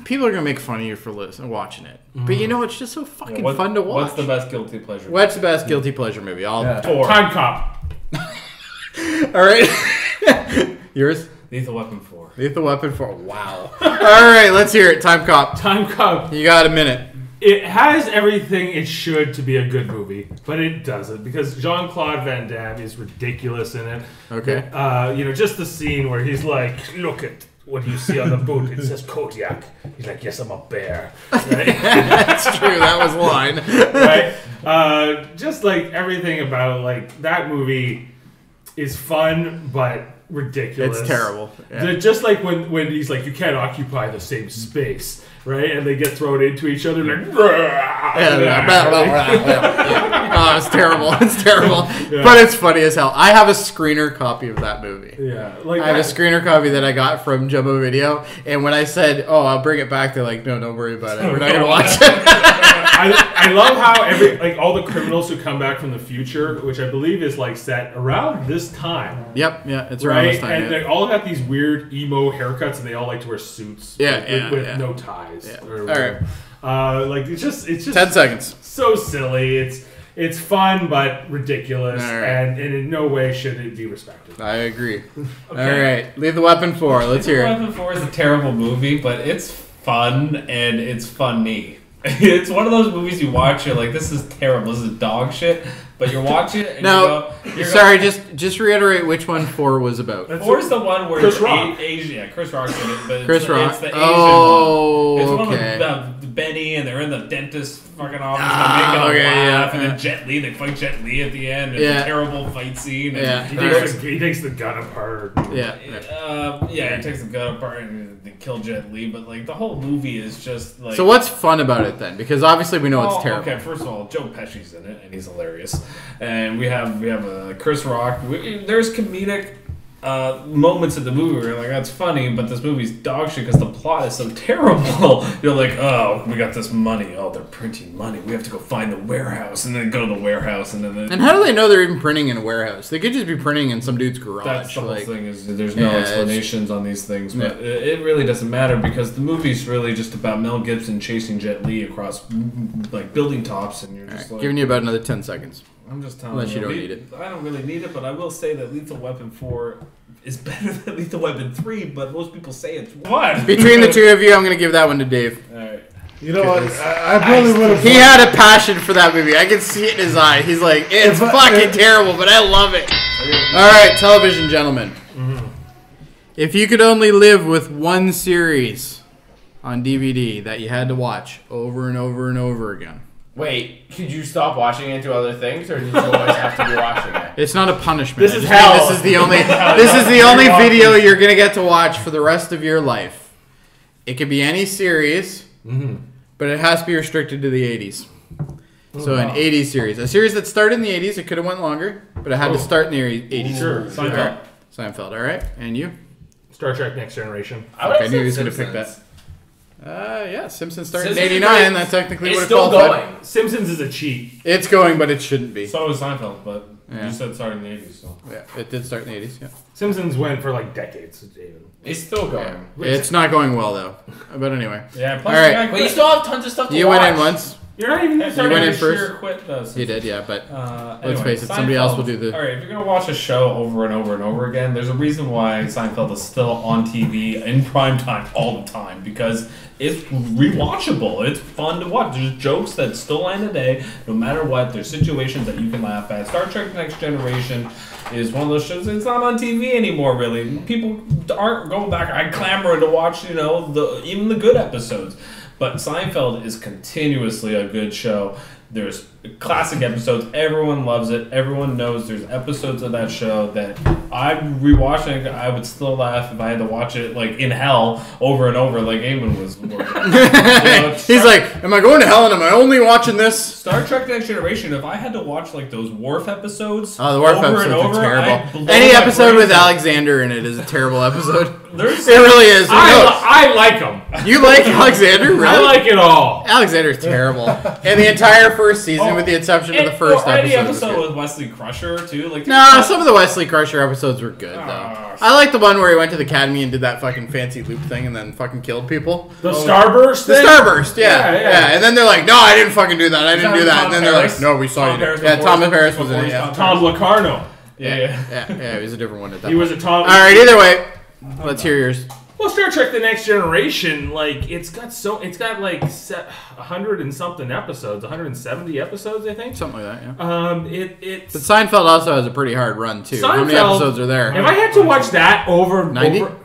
S2: people are gonna make fun of you for listening, watching it, but you know it's just so fucking
S6: What-
S2: fun to watch.
S6: What's the best guilty pleasure?
S2: What's the best guilty pleasure movie? I'll.
S3: Yeah.
S6: Four.
S5: Time Cop.
S2: All right, yours.
S6: Lethal Weapon 4.
S2: Lethal Weapon 4 wow. All right, let's hear it. Time cop.
S5: Time Cop.
S2: You got a minute.
S5: It has everything it should to be a good movie, but it doesn't because Jean Claude Van Damme is ridiculous in it.
S2: Okay.
S5: Uh, you know, just the scene where he's like, "Look at what you see on the boot. It says Kodiak." He's like, "Yes, I'm a bear." Right?
S2: That's true. That was line.
S5: right? Uh, just like everything about like that movie is fun but ridiculous.
S2: It's terrible. Yeah.
S5: Just like when when he's like, you can't occupy the same space, right? And they get thrown into each other like,
S2: Yeah, oh, it's terrible. It's terrible.
S5: Yeah.
S2: But it's funny as hell. I have a screener copy of that movie.
S5: yeah, like
S2: I have a screener copy that I got from Jumbo Video, and when I said, "Oh, I'll bring it back," they're like, "No, don't worry about it. We're not gonna watch it."
S5: I, I love how every like all the criminals who come back from the future, which I believe is like set around this time.
S2: yep, yeah, it's around
S5: Right,
S2: this time.
S5: and
S2: yeah.
S5: they all got these weird emo haircuts, and they all like to wear suits.
S2: Yeah,
S5: with,
S2: yeah,
S5: with
S2: yeah.
S5: no ties.
S2: Yeah.
S5: or
S2: All
S5: whatever. Uh, like it's just it's just
S2: Ten seconds.
S5: so silly. It's it's fun but ridiculous,
S2: All right.
S5: and, and in no way should it be respected.
S2: I agree. All right, Lethal Weapon four. Let's hear
S6: Lethal
S2: it.
S6: Weapon 4 is a terrible movie, but it's fun and it's funny. it's one of those movies you watch, you're like, this is terrible, this is dog shit, but you're watching it and
S2: No,
S6: you go, you're
S2: sorry. Just just reiterate which one four was about.
S6: Going, Four's the one where
S5: Chris
S6: it's
S5: Rock.
S6: A- Asian, yeah, Chris Rock's in it, but
S2: Chris
S6: it's, the,
S2: Rock.
S6: it's the Asian
S2: Oh,
S6: one. It's the one
S2: okay.
S6: with uh, Benny and they're in the dentist fucking office
S2: Ah,
S6: and they're making
S2: okay,
S6: a
S2: yeah,
S6: and then Jet Li, they fight Jet Li at the end. It's
S2: Yeah.
S6: a terrible fight scene. And
S2: Yeah.
S5: He
S6: he
S5: takes,
S6: goes,
S5: the, he takes the gun apart.
S2: Yeah.
S6: uh, yeah, he takes the gun apart and they kill Jet Li, but like the whole movie is just like.
S2: So what's fun about it then? Because obviously we know
S6: Oh,
S2: it's terrible.
S6: Okay, first of all, Joe Pesci's in it, and he's hilarious. And we have we have uh, Chris Rock. We, there's comedic uh, moments in the movie where you're like, that's funny, but this movie's dog shit because the plot is so terrible. you're like, oh, we got this money. Oh, they're printing money. We have to go find the warehouse, and then go to the warehouse, and then the,
S2: And how do they know they're even printing in a warehouse? They could just be printing in some dude's garage.
S6: That's the whole thing is there's no
S2: Yeah,
S6: explanations on these things, but
S2: Yeah.
S6: it, really doesn't matter because the movie's really just about Mel Gibson chasing Jet Li across like building tops, and you're just
S2: right,
S6: like,
S2: giving you about another ten seconds.
S6: I'm just telling
S2: Unless you don't need it.
S6: I don't really need it, but I will say that Lethal Weapon 4 is better than Lethal Weapon 3, but most people say it's one.
S2: Between the two of you, I'm going to give that one to Dave.
S6: Alright.
S3: You know what? I, I probably would have.
S2: He had a passion for that movie. I can see it in his eye. He's like, it's
S3: If I-
S2: fucking
S3: if-
S2: terrible, but I love it. All right, television gentlemen. Mm-hmm. If you could only live with one series on DVD that you had to watch over and over and over again,
S8: Wait, could you stop watching and do other things, or did you always have to be watching it?
S2: it's not a punishment.
S5: This
S2: I
S5: is
S2: just think
S5: hell.
S2: This is the only. This is the only video you're gonna get to watch for the rest of your life. It could be any series, mm-hmm. but it has to be restricted to the 80s. So an 80s series, a series that started in the 80s. It could have went longer, but it had to oh. start in the 80s.
S5: Sure.
S6: Seinfeld.
S2: Seinfeld. All right, and you?
S5: Star Trek Next Generation.
S8: I would
S2: I knew he was gonna pick
S8: Simpsons.
S2: Uh, yeah, Simpsons started
S8: Simpsons
S2: in '89.
S8: great.
S2: That technically would
S8: It's
S2: have
S8: still
S2: qualified.
S8: going.
S5: Simpsons is a cheat.
S2: It's going, but it shouldn't be.
S6: So was Seinfeld, but
S2: Yeah.
S6: you said starting in the 80s, so.
S2: Yeah, it did start in the 80s. Yeah,
S5: Simpsons went for like decades. Even.
S8: It's still going.
S2: it's not going well though. But anyway,
S6: Yeah, plus
S2: All right.
S6: the guy
S8: But you
S6: quit.
S8: still have tons of stuff to
S2: you
S8: watch.
S2: went in once.
S5: You're not even.
S6: Hey,
S2: You went in first?
S6: Quit
S2: You did, yeah. But
S6: Uh,
S2: Let's face it, somebody else will do the-
S6: All right, if you're gonna watch a show over and over and over again, there's a reason why Seinfeld is still on TV in prime time all the time because it's rewatchable. It's fun to watch. There's jokes that still land today, no matter what. There's situations that you can laugh at. Star Trek: Next Generation is one of those shows. It's not on TV anymore, really. People aren't going back. I clamor to watch, you know, the even the good episodes. But Seinfeld is continuously a good show. There's classic episodes. Everyone loves it. Everyone knows there's episodes of that show that I'm rewatching. I would still laugh if I had to watch it like in hell over and over, like Eamon was. You know,
S2: he's like, "Am I going to hell? And am I only watching this?"
S6: Star Trek: Next Generation. If I had to watch like those Worf episodes,
S2: Oh, the Worf
S6: over and
S2: episodes
S6: over,
S2: are terrible. Any episode with
S6: out.
S2: Alexander in it is a terrible episode.
S6: There's
S2: It really is.
S5: I,
S2: No,
S5: li- I like him.
S2: you like Alexander, really?
S5: I like it all.
S2: Alexander's terrible. And the entire first season, with the exception of the first
S6: or
S2: episode. was
S6: episode with Wesley Crusher too. Like
S2: No, some of the Wesley Crusher episodes were good though.
S6: Ah.
S2: I like the one where he went to the academy and did that fucking fancy loop thing and then fucking killed people.
S5: The Starburst
S2: The
S5: thing.
S2: Starburst, yeah,
S5: Yeah,
S2: yeah,
S5: yeah.
S2: And then they're like, "No, I didn't fucking do that. I didn't do that."
S6: Tom
S2: And then they're like, "No, we saw
S6: Tom
S2: you." do it."
S6: Paris
S2: Yeah,
S6: before-
S2: Thomas Harris was in it. Yeah,
S6: stopped
S5: Tom Locarno.
S6: Yeah, yeah.
S2: yeah, yeah. It was a different one at that.
S5: He
S2: point.
S5: was a Tom.
S2: All right. Either way, let's hear yours.
S5: Well, Star Trek: The Next Generation, like it's got so it's got like a hundred and something episodes, 170 episodes, I think.
S2: Something like that. Yeah.
S5: Um, it it's.
S2: But Seinfeld also has a pretty hard run too. How many episodes are there?
S5: if I had to watch that over
S2: 90?
S5: over,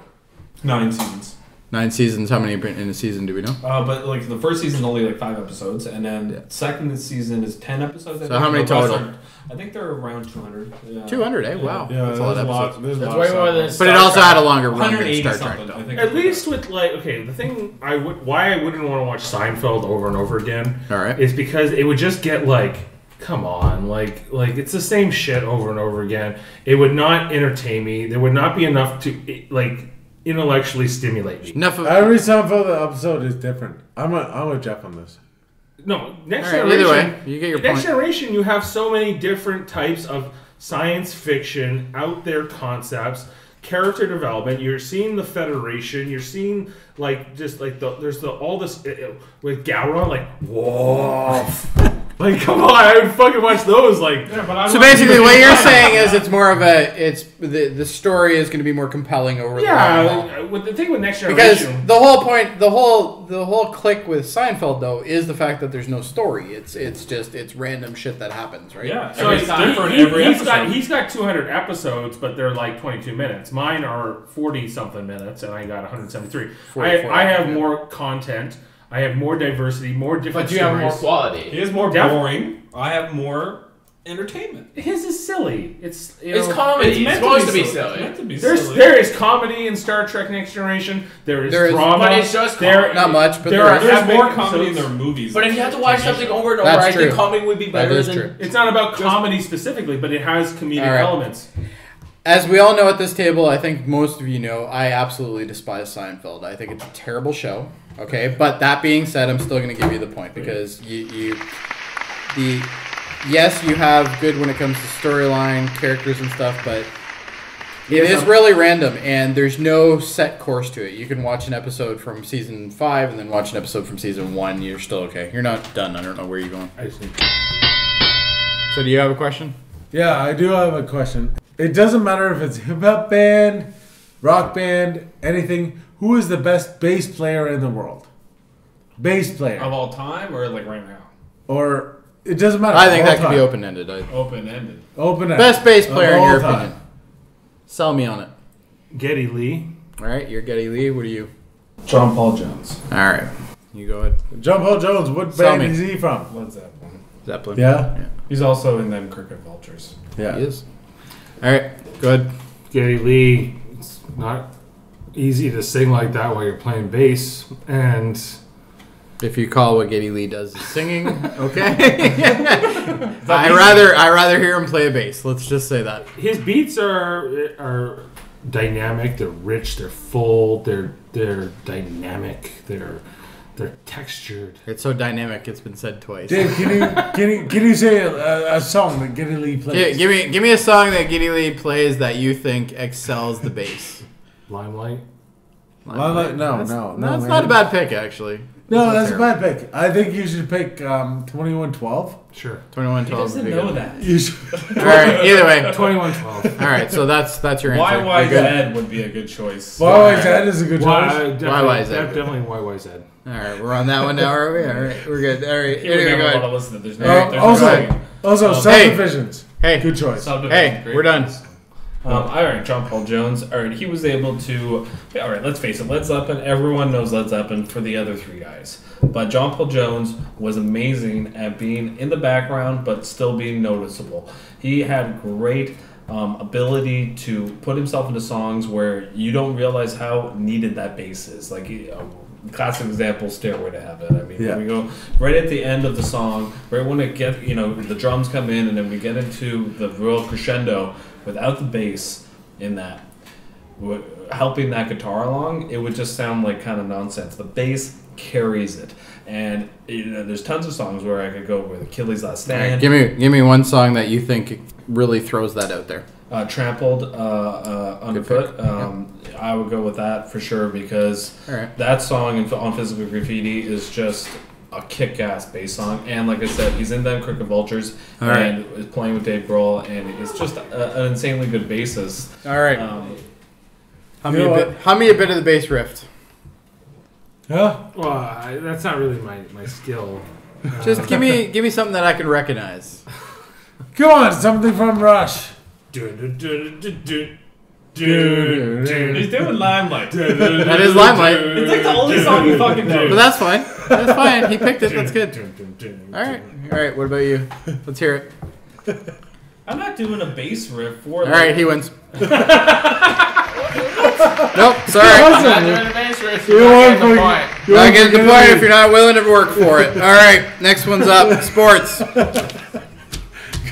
S6: Nine seasons.
S2: Nine seasons. How many in a season do we know?
S6: Uh, but like the first season is only like five episodes, and then second season is ten episodes. I
S2: So
S6: think.
S2: how many total?
S6: are- I think they're around two hundred. Yeah.
S2: Two hundred. Eh? Wow.
S3: Yeah,
S2: That's a lot
S3: there's
S2: of
S3: a lot.
S2: episodes.
S3: There's a
S8: That's
S3: lot
S8: way more
S3: stuff.
S8: than.
S2: But it also
S8: Trek.
S2: had a longer run than Star Trek,
S6: something.
S2: though.
S6: I think.
S5: at least with like okay, the thing I would why I wouldn't want to watch Seinfeld over and over again
S2: All right.
S5: is because it would just get like come on like like it's the same shit over and over again it would not entertain me there would not be enough to like intellectually stimulate me
S2: Enough of.
S3: Every Seinfeld episode is different. I'm a, I'm with Jeff on this.
S5: no next
S2: All right,
S5: generation
S2: either way, you get your
S5: next
S2: point.
S5: generation you have so many different types of science fiction out there concepts character development you're seeing the federation you're seeing like just like the there's the all this uh, uh, with Gowron like whoa Like, come on, I would fucking watch those. Like,
S4: Yeah, but
S2: So basically, what you're saying is it's more of a it's the the story is going to be more compelling over the long haul.
S5: yeah. With the thing with next
S2: year
S5: Because
S2: the whole point, the whole the whole click with Seinfeld though is the fact that there's no story. It's it's just it's random shit that happens, right?
S6: Yeah,
S5: So
S6: every
S5: it's
S6: time for
S5: he,
S6: every
S5: has
S6: episode.
S5: got he's got 200 episodes, but they're like 22 minutes. Mine are 40 something minutes, and I got 173. I, I have
S2: yeah.
S5: more content. I have more diversity, more different
S8: But you have more quality.
S6: He is more
S5: Def-
S6: boring. I have more entertainment.
S5: His is silly. It's you
S8: It's
S5: know,
S8: comedy. It's,
S6: meant
S8: supposed to be
S6: It's
S8: silly.
S6: meant to be
S5: There's
S6: silly.
S5: there is comedy in Star Trek Next Generation. There is
S2: There is-
S5: drama.
S8: but it's just
S5: there,
S8: comedy.
S2: Not much, but
S5: There
S2: there
S5: are-
S2: is.
S6: There's more comedy in their movies.
S8: But if you have to watch something over and over,
S2: That's
S8: I think comedy would be better
S2: is
S8: than.
S2: true.
S5: It's not about comedy specifically, but it has comedic
S2: All right.
S5: elements.
S2: As we all know at this table, I think most of you know, I absolutely despise Seinfeld. I think it's a terrible show. Okay, but that being said, I'm still going to give you the point because you, you, the, yes, you have good when it comes to storyline, characters, and stuff, but it is really random, and there's no set course to it. You can watch an episode from season five and then watch an episode from season one. You're still okay. You're not done. I don't know where you're going.
S5: I just think
S2: So, do you have a question?
S3: Yeah, I do have a question. It doesn't matter if it's hip hop band, rock band, anything. Who is the best bass player in the world? Bass player,
S6: of all time or like right now,
S3: or it doesn't matter.
S2: I think
S3: all
S2: that could be open ended.
S6: open ended.
S3: Open ended.
S2: Best bass player in your
S3: time.
S2: opinion. Sell me on it.
S5: Geddy Lee.
S2: All right, you're Geddy Lee. What are you?
S6: John Paul Jones.
S2: All right, you go ahead.
S3: John Paul Jones. What
S2: Sell
S3: band
S2: me.
S3: is he from?
S6: Led Zeppelin.
S2: Zeppelin.
S3: Yeah,
S6: He's also in them Crooked Vultures.
S3: yeah.
S2: he is. All right, good. ahead.
S5: Geddy Lee. It's not easy to sing like that while you're playing bass, and
S2: If you call what Geddy Lee does is singing, okay. I rather I rather hear him play a bass. Let's just say that.
S5: his beats are are dynamic. They're rich. They're full. They're they're dynamic. They're they're textured.
S2: It's so dynamic. It's been said twice.
S3: Dave, can you can you can you say a, a song that Geddy Lee
S2: Gi-
S3: plays?
S2: give me give me a song that Geddy Lee plays that you think excels the bass.
S5: Limelight.
S3: Limelight? No,
S2: That's-
S3: no, no,
S2: That's
S3: man.
S2: not a bad pick actually.
S3: No,
S2: It's
S3: that's a bad pick. I think you should pick um, twenty one twelve.
S5: Sure.
S2: Twenty one
S6: He doesn't know that.
S3: You should.
S2: All right. Either way.
S5: Twenty one twelve.
S2: All right. So that's that's your answer.
S6: YYZ would be a good choice.
S3: Wow, that is a good choice.
S5: Definitely,
S2: YYZ.
S5: definitely YYZ.
S2: All right, we're on that one now, are we? All right, we're good. All right,
S6: He would
S2: anyway,
S6: never
S2: go
S6: want
S2: ahead.
S6: to listen to There's
S3: Uh,
S6: no, there's
S3: also,
S6: no
S3: also
S6: Um,
S3: subdivisions.
S2: Hey,
S3: Good choice.
S2: Hey,
S6: great.
S2: we're done.
S6: Um, all right, John Paul Jones. All right, he was able to. yeah, all right, let's face it. Led Zeppelin. Everyone knows Led Zeppelin for the other three guys, but John Paul Jones was amazing at being in the background but still being noticeable. He had great um, ability to put himself into songs where you don't realize how needed that bass is. Like a classic example, "Stairway to Heaven." I mean,
S3: Yeah.
S6: we go right at the end of the song, right when it get you know the drums come in, and then we get into the real crescendo without the bass in that helping that guitar along it would just sound like kind of nonsense. The bass carries it. And you know there's tons of songs where i could go with achilles last
S2: All right,
S6: stand.
S2: give me give me one song that you think really throws that out there.
S6: uh, trampled uh, uh, underfoot. um, i would go with that for sure because
S2: right.
S6: that song on physical graffiti is just a kick-ass bass song and like i said he's in them Crooked Vultures
S2: All right.
S6: and is playing with dave grohl and it's just a, an insanely good bassist
S2: All right.
S6: um,
S2: hum,
S3: you
S2: me a bit, hum me a bit of the bass riff.
S3: Huh?
S5: Well, I, that's not really my, my skill.
S2: Just give me give me something that I can recognize.
S3: Come on, something from Rush.
S6: he's doing limelight
S2: That is Limelight,
S6: It's like the only song he fucking
S2: know.
S6: but
S2: that's fine. That's fine. He picked it. That's good. All right. All right. What about you? Let's hear it.
S6: I'm not doing a bass riff for
S2: All right. He wins. nope. Sorry.
S8: I'm not doing the bass riff.
S3: You
S8: You're
S3: want
S8: not getting the
S3: for-
S8: point.
S3: You
S2: Not
S3: want
S2: getting the point if you're not willing to work for it. All right. Next one's up. Sports.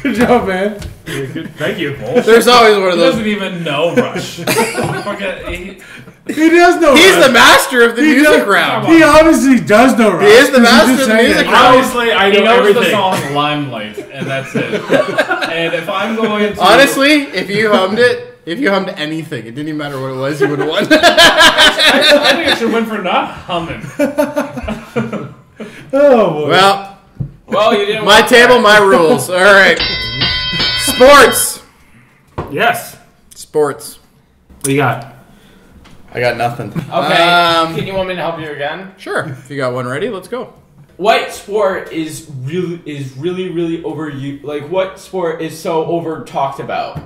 S3: Good job, man.
S5: Thank you.
S2: There's always one of those.
S6: doesn't even know Rush. He-
S3: He does know.
S2: He's
S3: Rush.
S2: the master of the
S3: He
S2: music
S3: does-
S2: round.
S3: He honestly does know Rush.
S2: He is the master of the music
S3: it.
S2: round.
S5: Honestly, I
S6: he
S5: know
S6: knows
S5: everything.
S6: the song Limelight, and that's it. and if I'm going to
S2: Honestly, if you hummed it, if you hummed anything, it didn't even matter what it was, you would have won.
S6: I, I think I should win for not humming.
S3: Oh boy.
S2: well,
S8: Well, you didn't.
S2: My table,
S8: that.
S2: my rules. All right. Sports.
S5: Yes.
S2: Sports.
S5: What you got?
S2: I got nothing.
S8: Okay.
S2: Um,
S8: can you want me to help you again?
S2: sure. If you got one ready, let's go.
S8: What sport is really is really really over you? Like what sport is so over talked about?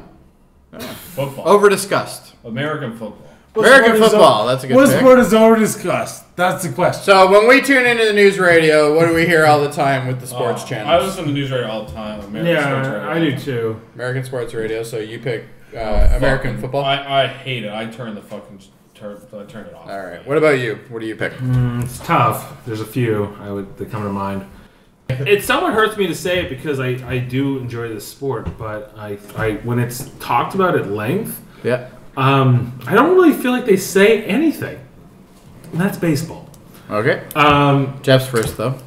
S6: Football.
S2: Over discussed.
S6: American football.
S3: What
S2: American football,
S3: o-
S2: that's a good
S3: What
S2: pick.
S3: sport is over discussed? That's the question.
S2: So when we tune into the news radio, what do we hear all the time with the sports
S6: Uh,
S2: channels?
S6: I listen to the news radio all the time. American sports radio.
S5: Yeah, I do too.
S2: American sports radio. So you pick uh,
S6: Oh,
S2: American
S6: fucking-
S2: football.
S6: I, I hate it. I turn the fucking turn, I turn it off.
S2: all right. What about you? What do you pick?
S5: Mm, it's tough. There's a few I would that come to mind. It somewhat hurts me to say it because I, I do enjoy this sport, but I, I when it's talked about at length,
S2: Yeah.
S5: um, I don't really feel like they say anything. And that's baseball.
S2: Okay.
S5: Um,
S2: Jeff's first though.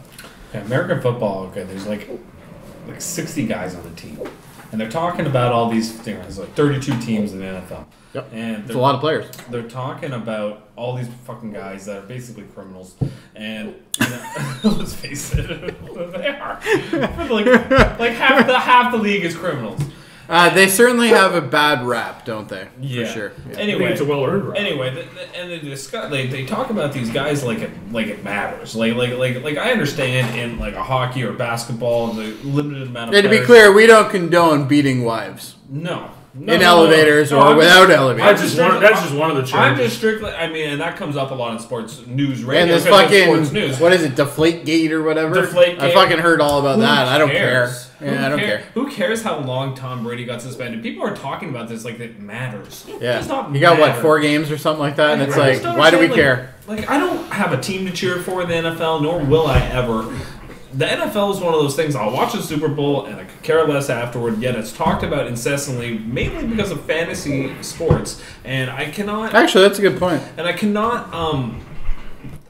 S6: Okay, American football. Okay, there's like like 60 guys on the team, and they're talking about all these. There's like 32 teams in the NFL.
S2: Yep.
S6: And
S2: It's a lot of players.
S6: they're talking about all these fucking guys that are basically criminals, and you know, let's face it, they are. like, like half the half the league is criminals.
S2: Uh, they certainly have a bad rap, don't they?
S6: Yeah.
S2: For sure. Yeah.
S6: Anyway,
S5: it's a well earned right.
S6: Anyway, th th and they discuss, they, they talk about these guys like it like it matters. Like like like like I understand in like a hockey or basketball the limited amount of.
S2: And to be
S6: players-
S2: clear, we don't condone beating wives
S6: no, no
S2: in
S6: no, no.
S2: elevators
S6: No,
S2: or
S6: I'm
S2: without
S6: just-
S2: elevators.
S5: That's just one. That's just one of the
S6: I'm just strictly. I mean, and that comes up a lot in sports news radio.
S2: and this fucking
S6: sports news.
S2: what is it, Deflate Gate or whatever?
S6: Deflate
S2: I fucking heard all about
S6: Who
S2: that. I don't care. Yeah,
S6: Who
S2: I don't
S6: care-
S2: care.
S6: Who cares how long Tom Brady got suspended? People are talking about this like it matters.
S2: Yeah,
S6: does not
S2: you got what four games or something like that, and it's
S6: I
S2: like, why do we
S6: understand,
S2: care?
S6: Like, like, I don't have a team to cheer for in the NFL, nor will I ever. The NFL is one of those things. I'll watch the Super Bowl and I could care less afterward. Yet it's talked about incessantly, mainly because of fantasy sports, and I cannot.
S2: Actually, that's a good point.
S6: and I cannot. Um,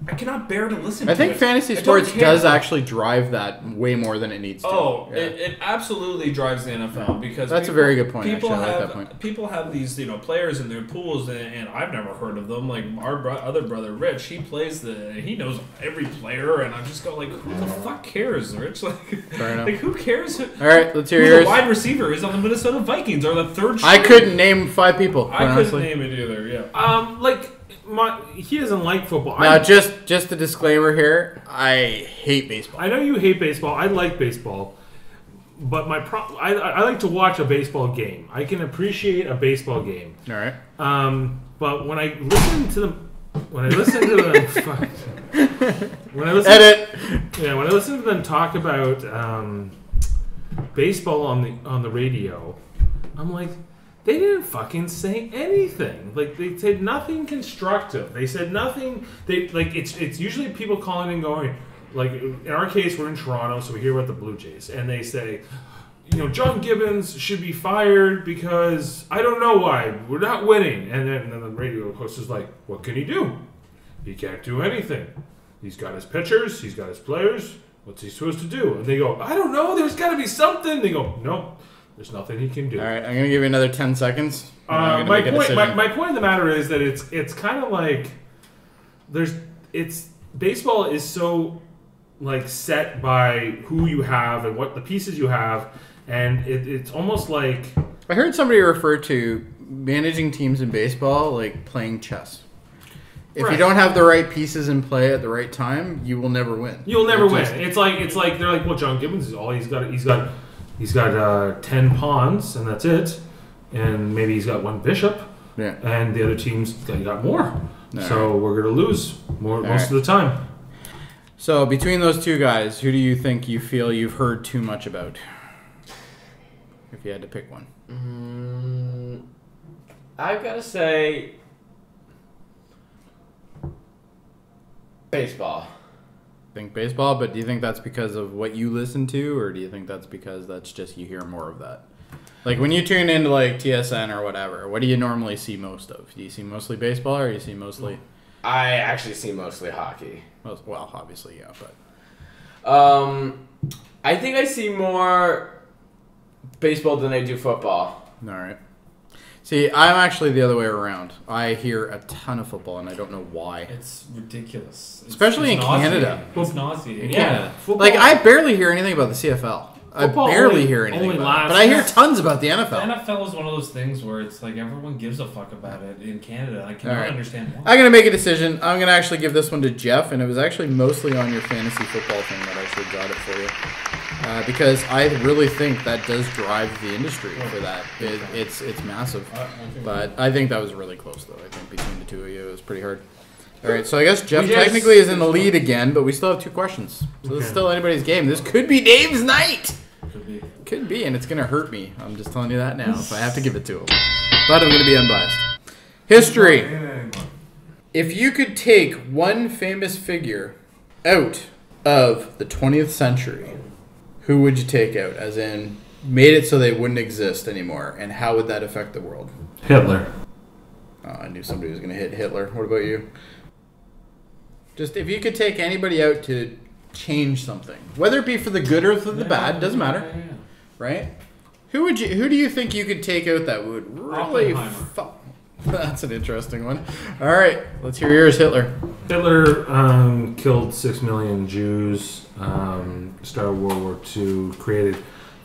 S6: I cannot bear to listen.
S2: I
S6: to
S2: think
S6: it.
S2: fantasy
S6: I don't
S2: sports does actually drive that way more than it needs to.
S6: Oh,
S2: Yeah.
S6: it, it absolutely drives the NFL because
S2: That's a very good point,
S6: People
S2: actually. I like
S6: have
S2: that point.
S6: people have these you know players in their pools, and, and I've never heard of them. Like our bro- other brother Rich, he plays the he knows every player, and I just go like, who the fuck cares, Rich? Like,
S2: Fair enough.
S6: like who cares? Who,
S2: All right, let's hear
S6: who
S2: yours.
S6: the wide receiver is on the Minnesota Vikings or the third?
S2: I couldn't name five people. quite
S6: I couldn't name it either. Yeah.
S5: um, like my he doesn't like football.
S2: Now,
S5: I,
S2: just just a disclaimer here. I hate baseball.
S5: I know you hate baseball. I like baseball, but my pro- I, I like to watch a baseball game. I can appreciate a baseball game.
S2: All right.
S5: Um, but when I listen to them, when I listen to them, fuck. when I listen,
S2: Edit.
S5: yeah, when I listen to them talk about um, baseball on the on the radio, I'm like, they didn't fucking say anything. Like they said nothing constructive. They said nothing. They like it's it's usually people calling and going. Like in our case, we're in Toronto, so we hear about the Blue Jays, and they say, you know, John Gibbons should be fired because I don't know why we're not winning. And then, and then the radio host is like, what can he do? He can't do anything. He's got his pitchers, he's got his players. What's he supposed to do? And they go, I don't know. There's got to be something. They go, no, there's nothing he can do.
S2: All right. I'm gonna give you another ten seconds.
S5: Uh, my point, my, my point of the matter is that it's it's kind of like there's it's baseball is so like set by who you have and what the pieces you have, and it, it's almost like
S2: I heard somebody refer to managing teams in baseball like playing chess. If you don't have the right pieces in play at the right time, you will never win.
S5: You'll never win.
S2: just-
S5: It's like it's like they're like, well, John Gibbons is all he's got. He's got he's got uh, ten pawns and that's it, and maybe he's got one bishop,
S2: Yeah.
S5: and the other team's got, got more.
S2: All
S5: so we're gonna lose more most
S2: right.
S5: of the time.
S2: So between those two guys, who do you think you feel you've heard too much about? If you had to pick one.
S8: Mm, I've got to say, baseball.
S2: Think baseball, but do you think that's because of what you listen to, or do you think that's because that's just you hear more of that? Like when you tune into like TSN or whatever, what do you normally see most of? Do you see mostly baseball, or do you see mostly?
S8: I actually see mostly hockey.
S2: Well, well, obviously, yeah, but
S8: Um, I think I see more baseball than I do football.
S2: all right. See, I'm actually the other way around. I hear a ton of football, and I don't know why.
S6: It's ridiculous. It's,
S2: Especially
S6: it's
S2: in
S6: nauseating.
S2: Canada.
S6: It's nauseating.
S5: Yeah.
S6: Yeah.
S2: Like, I barely hear anything about the CFL. I barely
S5: only-
S2: hear anything about But I hear tons about the NFL.
S6: The
S2: NFL.
S6: Is one of those things where it's like everyone gives a fuck about it in Canada. I cannot
S2: right.
S6: understand why.
S2: I'm going to make a decision. I'm going to actually give this one to Jeff, and it was actually mostly on your fantasy football thing that I actually got it for you. Uh, because I really think that does drive the industry for that. It, it's it's massive. But I think that was really close, though. I think between the two of you, it was pretty hard. All right, so I guess Jeff technically is in the lead again, but we still have two questions. So this is still anybody's game. This could be Dave's night.
S6: Could be.
S2: Could be, and it's gonna hurt me. I'm just telling you that now. If I have to give it to him, but I'm gonna be unbiased. History. If you could take one famous figure out of the 20th century, who would you take out? As in, made it so they wouldn't exist anymore, and how would that affect the world?
S5: Hitler.
S2: Oh, I knew somebody was gonna hit Hitler. What about you? Just if you could take anybody out to change something, whether it be for the good or for the bad, doesn't matter.
S6: Yeah, yeah.
S2: right? Who would you? Who do you think you could take out that would really? Fu- That's an interesting one. All right, let's hear yours, Hitler.
S5: Hitler um, killed six million Jews, um, started World War II, created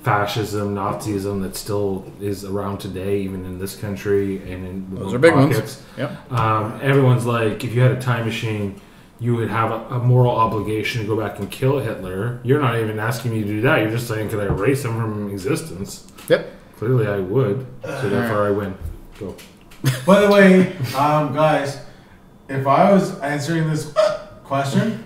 S5: fascism, Nazism that still is around today, even in this country and in
S2: Those are big ones.
S5: pockets.
S2: Yep.
S5: Um, everyone's like, if you had a time machine, you would have a, a moral obligation to go back and kill Hitler. You're not even asking me to do that. You're just saying, could I erase him from existence?
S2: Yep.
S5: Clearly, I would. So therefore, I win. Go.
S3: By the way, um, guys, if I was answering this question,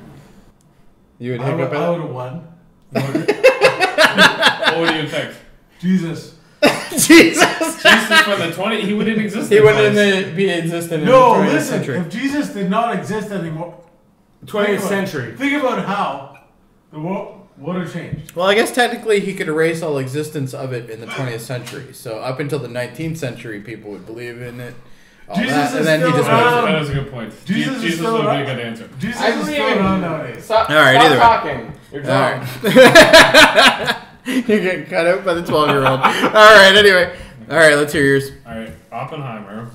S2: You would
S3: I would,
S2: hiccup
S3: I
S2: it.
S3: would have won.
S6: What would you think?
S3: Jesus.
S2: Jesus.
S6: Jesus for the 20, he wouldn't exist.
S2: He wouldn't
S6: place.
S2: be existent in
S3: No,
S2: the 20th
S3: listen.
S2: century.
S3: If Jesus did not exist anymore,
S5: 20th
S3: think about-
S5: century.
S3: Think about how the world would have changed.
S2: Well, I guess technically he could erase all existence of it in the 20th century. So up until the 19th century, people would believe in it.
S3: Jesus
S2: that,
S3: is
S2: and then he
S3: still
S2: just
S3: around.
S2: wipes it.
S6: That is a good point.
S3: Jesus
S6: Jesus,
S3: is
S6: Jesus
S3: still
S6: would be a good answer.
S3: Jesus
S8: I
S3: is still around nowadays.
S8: Stop,
S2: All right,
S8: stop
S2: either way.
S8: talking. You're
S2: All
S8: drunk.
S2: right. you get cut out by the 12 year old. All right, anyway. All right, let's hear yours.
S6: All right, Oppenheimer.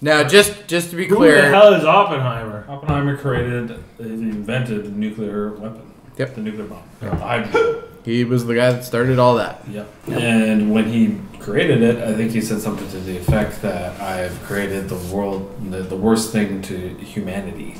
S2: Now, just just to be clear,
S5: Who the hell is Oppenheimer?
S6: Oppenheimer created, invented the nuclear weapon.
S2: Yep.
S6: The nuclear bomb. The hydrogen.
S2: he was the guy that started all that.
S6: Yep. And when he created it, I think he said something to the effect that I have created the world, the, the worst thing to humanity.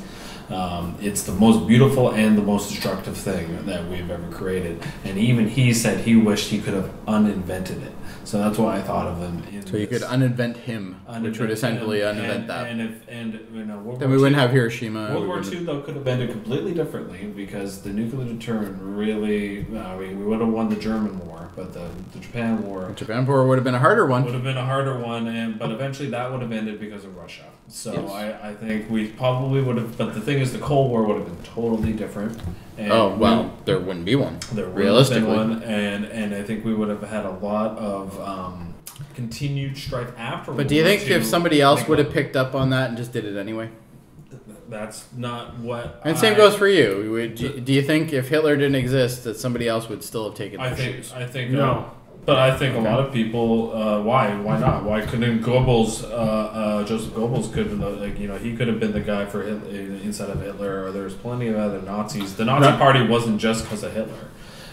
S6: Um, it's the most beautiful and the most destructive thing that we've ever created. And even he said he wished he could have uninvented it. So that's why I thought of him. In
S2: So you could uninvent him, which would
S6: Uninvent
S2: essentially
S6: him,
S2: uninvent
S6: and,
S2: that.
S6: And if and you know, World
S2: then
S6: War
S2: we wouldn't
S6: II
S2: have Hiroshima.
S6: World War II though could have ended completely differently because the nuclear deterrent really. I mean, we would have won the German war, but the, the Japan war
S2: The Japan War would have been a harder one.
S6: would have been a harder one, and but eventually that would have ended because of Russia. So
S2: Yes.
S6: I, I think we probably would have. But the thing is, the Cold War would have been totally different. And
S2: Oh
S6: we-
S2: well, there wouldn't be one.
S6: there would have been
S2: realistically.
S6: one, and and I think we would have had a lot of um, continued strife after.
S2: But do you think if somebody else would have picked up on that and just did it anyway?
S6: That's not what.
S2: And same
S6: I-
S2: goes for you. Would you- Do you think if Hitler didn't exist, that somebody else would still have taken
S6: I think
S2: shoes?
S6: I think
S5: No.
S6: But I think a lot of people. Uh, why? Why not? Why couldn't Goebbels, uh, uh, Joseph Goebbels, could like you know he could have been the guy for Hitler instead of Hitler. Or there's plenty of other Nazis. The Nazi
S5: No.
S6: Party wasn't just because of Hitler.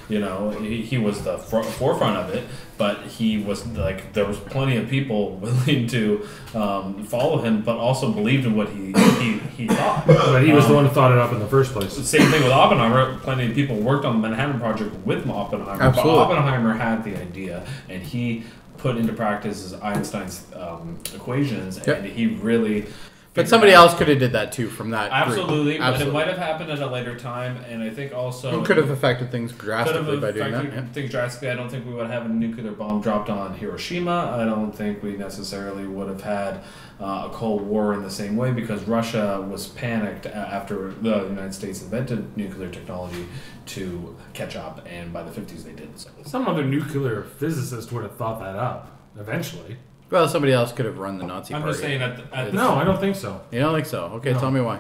S6: You know, he, he was the fro- forefront of it, but he was like there was plenty of people willing to um, follow him, but also believed in what he he, he thought.
S5: But he was the
S6: Um,
S5: one who thought it up in the first place.
S6: same thing with Oppenheimer. Plenty of people worked on the Manhattan Project with Oppenheimer.
S2: Absolutely.
S6: But Oppenheimer had the idea, and he put into practice Einstein's um, equations,
S2: Yep.
S6: and he really.
S2: But somebody
S6: out-
S2: else could have did that too from that. group.
S6: Absolutely, but it might have happened at a later time, and I think also
S2: Who could have affected things drastically by doing that?
S6: affected
S2: Yeah.
S6: things drastically. I don't think we would have a nuclear bomb dropped on Hiroshima. I don't think we necessarily would have had uh, a Cold War in the same way because Russia was panicked after the United States invented nuclear technology to catch up, and by the 50s they did so.
S5: Some other nuclear physicist would have thought that up eventually.
S2: Well, somebody else could have run the Nazi
S6: I'm
S2: party.
S6: just saying at the, at the
S5: No, I don't think so.
S2: You don't think so? Okay,
S5: No.
S2: tell me why.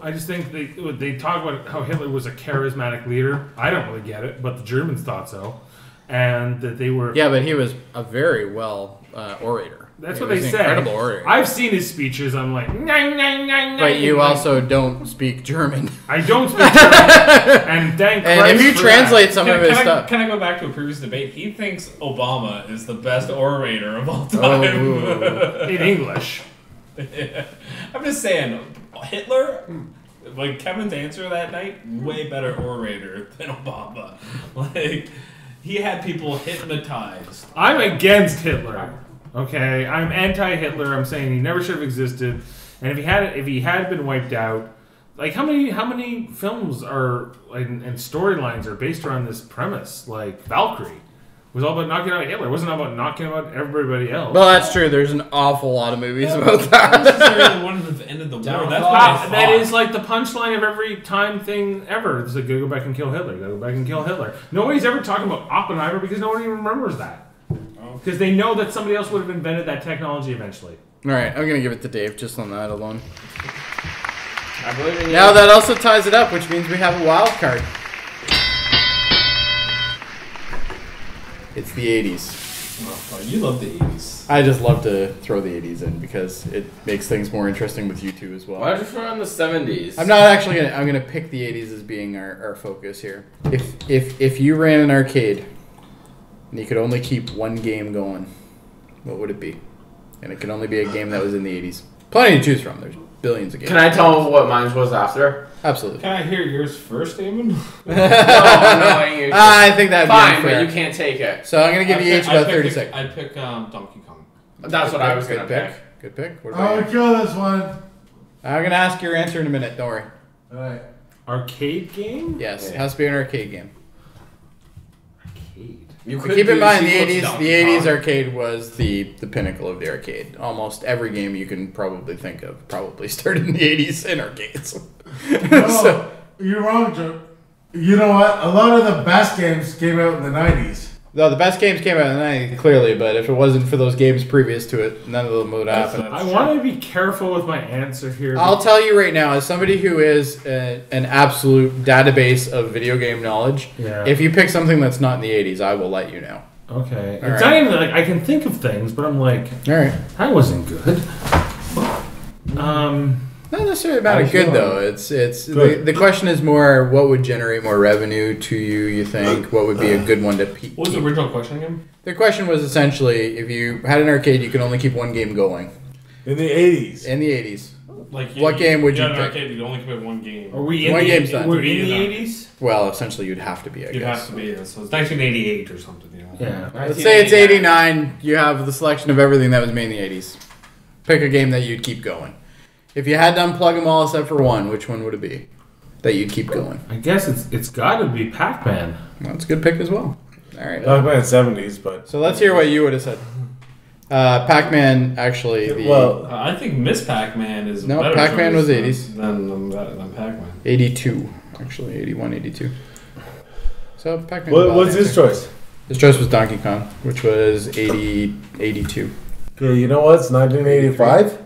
S5: I just think they they talk about how Hitler was a charismatic leader. I don't really get it, but the Germans thought so. and that they were.
S2: Yeah, but he was a very well uh, orator.
S5: That's
S2: He
S5: what they
S2: was an
S5: say.
S2: Incredible orator.
S5: I've seen his speeches. I'm like, "Nang, nang, nang,
S2: but you
S5: like,
S2: also don't speak German.
S5: I don't speak German, and thank
S2: And
S5: Christ
S2: if you translate
S5: that.
S2: some
S6: Can,
S2: of his
S6: can I,
S2: stuff,
S6: can I go back to a previous debate? He thinks Obama is the best orator of all
S2: Oh,
S6: time.
S5: in English,
S6: I'm just saying, Hitler, like Kevin's answer that night, way better orator than Obama. Like, he had people hypnotized.
S5: I'm against Hitler. Okay, I'm anti-Hitler. I'm saying he never should have existed, and if he had if he had been wiped out, like how many how many films are and, and storylines are based around this premise? Like Valkyrie was all about knocking out Hitler. It wasn't all about knocking out everybody else.
S2: well, that's true. There's an awful lot of movies about that.
S6: necessarily one of the end of the war.
S8: Down
S6: That's what
S5: Wow,
S6: I
S5: that like the punchline of every time thing ever. It's like, go back and kill Hitler. Go back and kill Hitler. Nobody's ever talking about Oppenheimer because nobody even remembers that. Because they know that somebody else would have invented that technology eventually.
S2: All right, I'm gonna give it to Dave just on that alone.
S8: I believe in you.
S2: Now that also ties it up, which means we have a wild card. It's the 80s.
S6: Oh, you love the 80s.
S2: I just love to throw the 80s in because it makes things more interesting with you two as well.
S8: Why don't you throw in the 70s?
S2: I'm not actually gonna. I'm gonna pick the '80s as being our, our focus here. If if if you ran an arcade, and you could only keep one game going, what would it be? And it could only be a game that was in the '80s. Plenty to choose from. There's billions of games.
S8: Can I tell what mine was after?
S2: Absolutely.
S6: Can I hear yours first, Damon?
S8: no, no, you
S2: I think that'd be
S8: Fine,
S2: unfair.
S8: but you can't take it.
S2: So I'm gonna give you each about 30 seconds.
S6: I'd pick um, Donkey Kong.
S8: That's what I was gonna
S2: pick.
S8: pick.
S2: Good pick. What
S3: I'm
S2: about
S3: gonna
S2: you?
S3: kill this one.
S2: I'm gonna ask your answer in a minute. Don't worry.
S3: Alright.
S5: Arcade game?
S2: Yes, it
S8: Yeah.
S2: has to be an arcade game.
S5: Arcade.
S8: You could
S2: keep in mind, the '80s, the '80s
S8: Kong.
S2: arcade was the the pinnacle of the arcade. Almost every game you can probably think of probably started in the '80s in arcades.
S3: No,
S2: So-
S3: you're wrong, Joe. You know what? A lot of the best games came out in the 90s.
S2: No, the best games came out in the '90s, clearly, but if it wasn't for those games previous to it, none of them would happen.
S5: I want to be careful with my answer here.
S2: I'll tell you right now, as somebody who is a, an absolute database of video game knowledge,
S5: Yeah.
S2: if you pick something that's not in the '80s, I will let you know.
S5: okay.
S2: All
S5: it's
S2: right.
S5: not even like I can think of things, but I'm like,
S2: All right.
S5: that wasn't good. Um,
S2: Not necessarily about it good
S3: Sure.
S2: though. It's it's the,
S3: Good.
S2: the question is more what would generate more revenue to you. You think what would be a uh, good one to pe-
S6: What was the
S2: keep?
S6: original question again?
S2: The question was essentially if you had an arcade, you could only keep one game going
S3: In the 80s.
S2: in the '80s.
S6: Like
S2: What game would you
S6: had an
S2: pick?
S6: arcade, you'd only play one game.
S5: are we in
S2: One
S5: the
S2: game's done.
S5: we're in the eighties?
S2: Well, essentially, you'd have to be. I
S6: You
S2: guess.
S6: have to be. So it's 1988 or something. You know?
S5: Yeah.
S2: Let's say it's '89. You have the selection of everything that was made in the '80s. Pick a game that you'd keep going. If you had to unplug them all except for one, which one would it be that you'd keep going?
S5: I guess it's it's got to be Pac-Man.
S2: That's a good pick as well. All right.
S3: Talk about 70s, but.
S2: So let's hear what you would have said. Uh, Pac-Man actually. The,
S3: Well,
S6: Uh, I think Miss Pac-Man is.
S2: No, Pac-Man was 80s.
S6: than than, than, than Pac-Man.
S2: 82, actually 81, 82. So Pac-Man.
S3: what, what's his choice?
S2: His choice was Donkey Kong, which was 80, 82.
S3: Okay, you know what? It's 1985.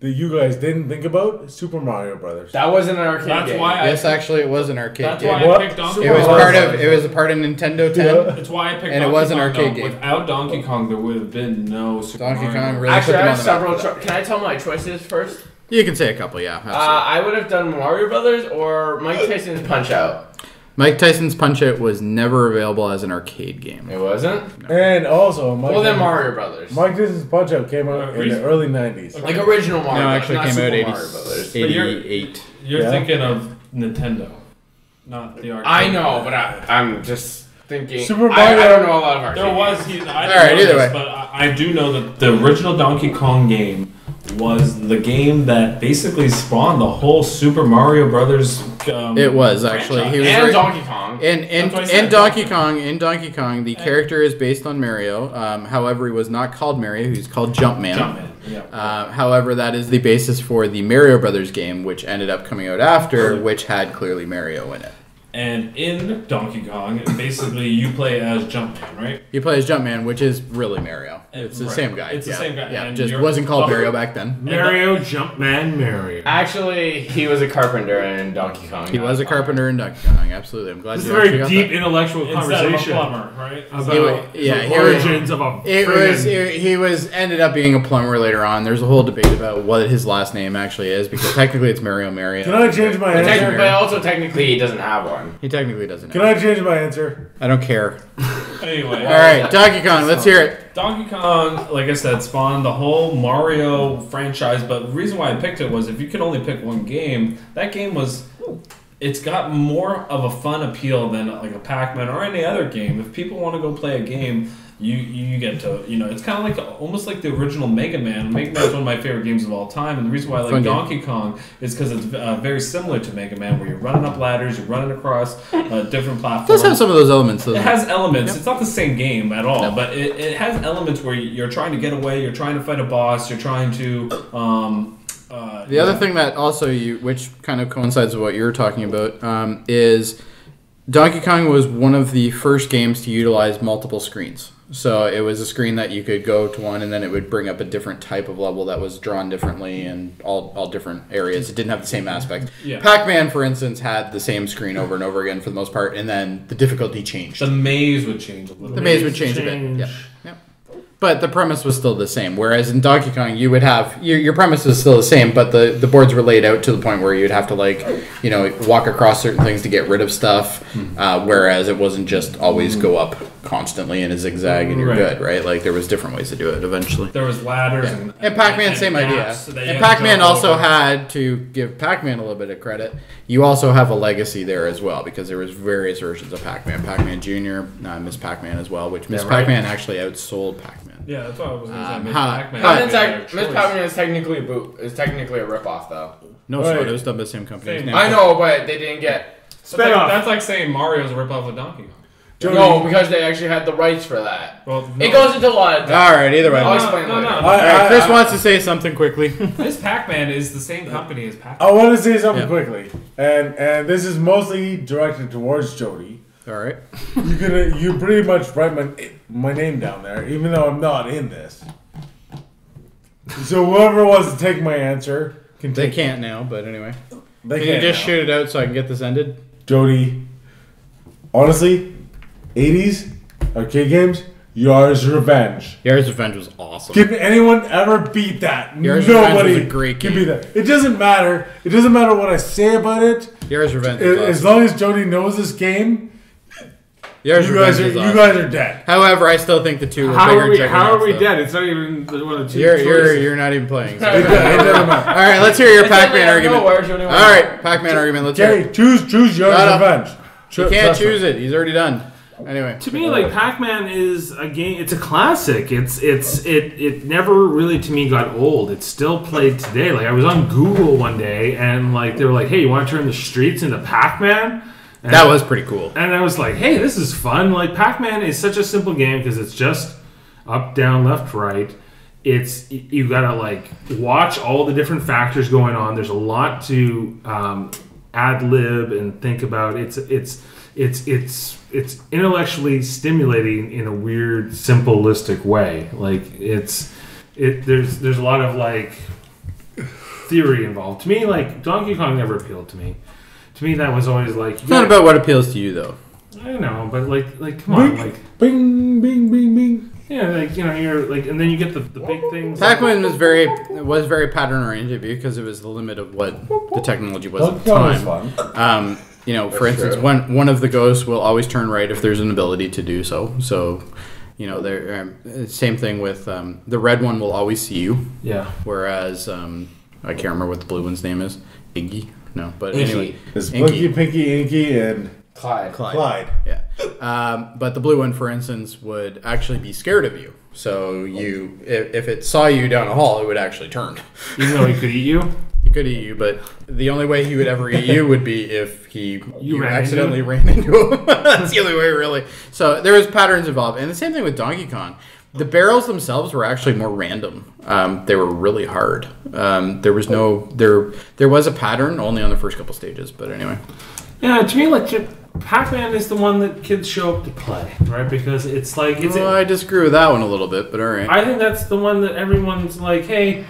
S3: That you guys didn't think about Super Mario Brothers.
S8: That wasn't an arcade
S6: That's
S8: game.
S6: why I.
S2: Yes, actually, it was an arcade
S6: That's
S2: game.
S6: why
S3: What?
S6: I picked Donkey
S2: It was
S6: Kong.
S2: part of. It was a part of Nintendo 10.
S3: Yeah.
S6: It's why I picked.
S2: And it
S6: Donkey
S2: was an
S6: Kong,
S2: arcade
S6: though.
S2: game.
S6: Without Donkey Kong, there would have been no Super
S2: Donkey
S6: Mario.
S2: Kong really
S8: Actually,
S2: put
S8: I
S2: them
S8: have
S2: on the map
S8: several. Cho- can I tell my choices first?
S2: You can say a couple, yeah.
S8: Uh,
S2: absolutely.
S8: I would have done Mario Brothers or Mike Tyson's Punch Out.
S2: Mike Tyson's Punch Out was never available as an arcade game.
S8: It wasn't.
S3: And also, Mike,
S8: Well, then Mario Brothers.
S3: Mike Tyson's Punch Out came out
S6: Uh,
S3: in the early 90s.
S8: like original Mario.
S2: No, actually
S8: not
S2: came
S8: Super
S2: out 80,
S8: Mario Brothers.
S6: But you're-
S2: 88.
S6: You're
S3: Yeah.
S6: thinking of Nintendo, not the arcade.
S8: I know, but I, I'm just thinking.
S3: Super
S8: I, I don't know a lot of arcade.
S6: There was.
S8: games.
S6: He, I don't
S2: right,
S6: know
S2: either
S6: this,
S2: way.
S6: but I, I do know that the original Donkey Kong game was the game that basically spawned the whole Super Mario Brothers. Um,
S2: It was actually. He was
S8: and
S2: right-
S8: Donkey Kong.
S2: In in,
S6: That's what I
S2: in
S6: said,
S2: Donkey
S6: Donkey
S2: Kong, in Donkey Kong, the character is based on Mario. Um, however, he was not called Mario. He's called Jumpman.
S6: Jumpman. Yeah.
S2: Uh, however, that is the basis for the Mario Brothers game, which ended up coming out after, which had clearly Mario in it.
S6: And in Donkey Kong, basically you play as Jumpman, right?
S2: He plays Jumpman, which is really Mario. It's the
S6: Right.
S2: same guy.
S6: It's the same guy,
S2: Yeah,
S6: and
S2: just wasn't called
S6: Oh.
S2: Mario back then.
S5: Mario Jumpman Mario.
S8: Actually, he was a carpenter in Donkey Kong.
S2: He was a carpenter in Donkey Kong. Absolutely, I'm glad
S5: This is
S2: you
S5: a very
S2: got
S5: deep
S2: that.
S5: intellectual
S6: Instead of a
S5: conversation
S6: plumber, right?
S5: about
S2: He wa- yeah,
S5: the
S2: he was-
S5: origins of a.
S2: It was
S5: friggin-
S2: he, he was ended up being a plumber later on. There's a whole debate about what his last name actually is because technically it's Mario Mario.
S3: Can I change my
S8: But,
S3: answer?
S8: but also, technically, he doesn't have one.
S2: He technically doesn't.
S3: Can
S2: Know.
S3: I change my answer?
S2: I don't care.
S6: Anyway,
S2: All right, Donkey Kong. Let's hear it.
S6: Donkey Kong, like I said, spawned the whole Mario franchise. But the reason why I picked it was if you could only pick one game, that game was. It's got more of a fun appeal than like a Pac-Man or any other game. If people want to go play a game, you you get to you know it's kind of like almost like the original Mega Man. Mega Man is one of my favorite games of all time, and the reason why I like
S2: Fun game.
S6: Donkey Kong is because it's uh, very similar to Mega Man, where you're running up ladders, you're running across uh, different
S2: It
S6: platforms.
S2: does have some of those elements. Though.
S6: It has elements. It's not the same game at all,
S2: No.
S6: but it, it has elements where you're trying to get away, you're trying to fight a boss, you're trying to. Um, uh,
S2: The other thing that also you, which kind of coincides with what you're talking about, um, is Donkey Kong was one of the first games to utilize multiple screens. So it was a screen that you could go to one, and then it would bring up a different type of level that was drawn differently and all, all different areas. It didn't have the same aspects.
S6: Yeah.
S2: Pac-Man, for instance, had the same screen over and over again for the most part, and then the difficulty changed.
S6: the maze would change a little
S2: The
S6: bit.
S2: maze would change, a bit. Yeah. yeah. But the premise was still the same. Whereas in Donkey Kong, you would have your, your premise was still the same, but the, the boards were laid out to the point where you'd have to like, you know, walk across certain things to get rid of stuff. Uh, whereas it wasn't just always go up constantly in a zigzag and you're
S6: Right.
S2: good, right? Like there was different ways to do it eventually.
S6: There was ladders and,
S2: And Pac-Man,
S6: and
S2: same idea.
S6: gaps that you
S2: And Pac-Man also
S6: over.
S2: had to give Pac-Man a little bit of credit. You also have a legacy there as well because there was various versions of Pac-Man. Pac-Man Junior, uh, Miss Pac-Man as well, which Miss
S5: Yeah, right.
S2: Pac-Man actually outsold Pac-Man.
S6: Yeah, that's what I was going to say.
S2: Um,
S6: Miss Pac-Man
S2: how-
S6: had
S8: Miss
S6: a better
S8: Miss. Pac-Man is technically a boot. Is technically a ripoff, though.
S2: No,
S3: Right.
S2: sorry, it was done by the same company.
S6: Same.
S8: I know, but they didn't get.
S6: That's like,
S5: Spin-off.
S6: that's like saying Mario's a ripoff of Donkey Kong.
S3: Jody,
S8: No, because they actually had the rights for that.
S6: Well, no.
S8: It goes into a lot of.
S2: All right, either way.
S8: I'll explain
S6: no, no,
S8: later.
S6: no.
S3: I,
S2: right, Chris
S3: I-
S2: wants to say something quickly.
S6: this Pac-Man is the same company as Pac. Man.
S3: I want to say something
S2: Yeah.
S3: quickly, and and this is mostly directed towards Jody.
S2: All right.
S3: You could you pretty much write my my name down there, even though I'm not in this. So whoever wants to take my answer can
S2: They can't now, but anyway.
S3: They
S2: Can you
S3: can't
S2: just
S3: now.
S2: shoot it out so I can get this ended?
S3: Jody. Honestly, 80s arcade games. Yars Revenge.
S2: Yars Revenge was awesome.
S3: Can anyone ever beat that?
S2: Yars
S3: Nobody
S2: Revenge was a great
S3: can beat that. It doesn't matter. It doesn't matter what I say about it.
S2: Yars Revenge
S3: A-
S2: was
S3: As long as Jody knows this game,
S2: Yars
S3: you guys are
S2: was
S3: you guys are dead.
S2: However, I still think the two were
S5: How
S2: bigger
S5: are we? How are we
S2: though.
S5: dead? It's not even the- one of the two.
S2: You're, you're, you're not even playing. so-
S3: It, it doesn't matter.
S2: All right, let's hear your Pac-Man argument.
S8: nowhere, Jody
S2: All
S8: wants-
S2: right, Pac-Man argument. Let's hear it.
S3: choose choose yours
S2: Shut up.
S3: Revenge.
S2: You can't choose it. He's already done. Anyway.
S5: To me, like Pac-Man is a game. It's a classic. It's it's it it never really to me got old. It's still played today. Like I was on Google one day and like they were like, "Hey, you want to turn the streets into Pac-Man?" And
S2: That was pretty cool.
S5: And I was like, "Hey, this is fun." Like Pac-Man is such a simple game because it's just up, down, left, right. It's you gotta like watch all the different factors going on. There's a lot to um, ad lib and think about. It's it's it's it's it's intellectually stimulating in a weird, simplistic way. Like it's it there's there's a lot of like theory involved. To me, like Donkey Kong never appealed to me. To me, that was always like
S2: It's not about what appeals to you, though.
S5: I know, but like like come on, like
S3: Bing bing bing bing.
S5: yeah, like you know, you're like, and then you get the, the big things.
S2: Pac-Man was very was very pattern oriented because it was the limit of what the technology was at the
S3: Kong was
S2: time.
S3: fun.
S2: Um, you know, for
S8: That's
S2: instance,
S8: true.
S2: one one of the ghosts will always turn right if there's an ability to do so. So, you know, there um, same thing with um, the red one will always see you,
S5: Yeah,
S2: whereas um, I can't remember what the blue one's name is. Iggy? No, but
S8: Inky.
S2: anyway,
S3: It's
S2: Inky.
S3: Blinky, Pinky, Inky, and
S8: Clyde.
S2: Clyde.
S3: Clyde.
S2: Yeah. Um, but the blue one, for instance, would actually be scared of you. So you, if, if it saw you down a hall, it would actually turn.
S5: even though he could eat you.
S2: Could eat you, but the only way he would ever eat you would be if he you,
S5: ran
S2: accidentally
S5: into
S2: ran into him. That's the only way, really. So there was patterns involved, and the same thing with Donkey Kong. The barrels themselves were actually more random. Um, they were really hard. Um, there was no there. There was a pattern only on the first couple stages, but anyway.
S5: Yeah, to me, like Pac-Man is the one that kids show up to play, right? Because it's like it's.
S2: Well, I disagree with that one a little bit, but all right.
S5: I think that's the one that everyone's like, hey,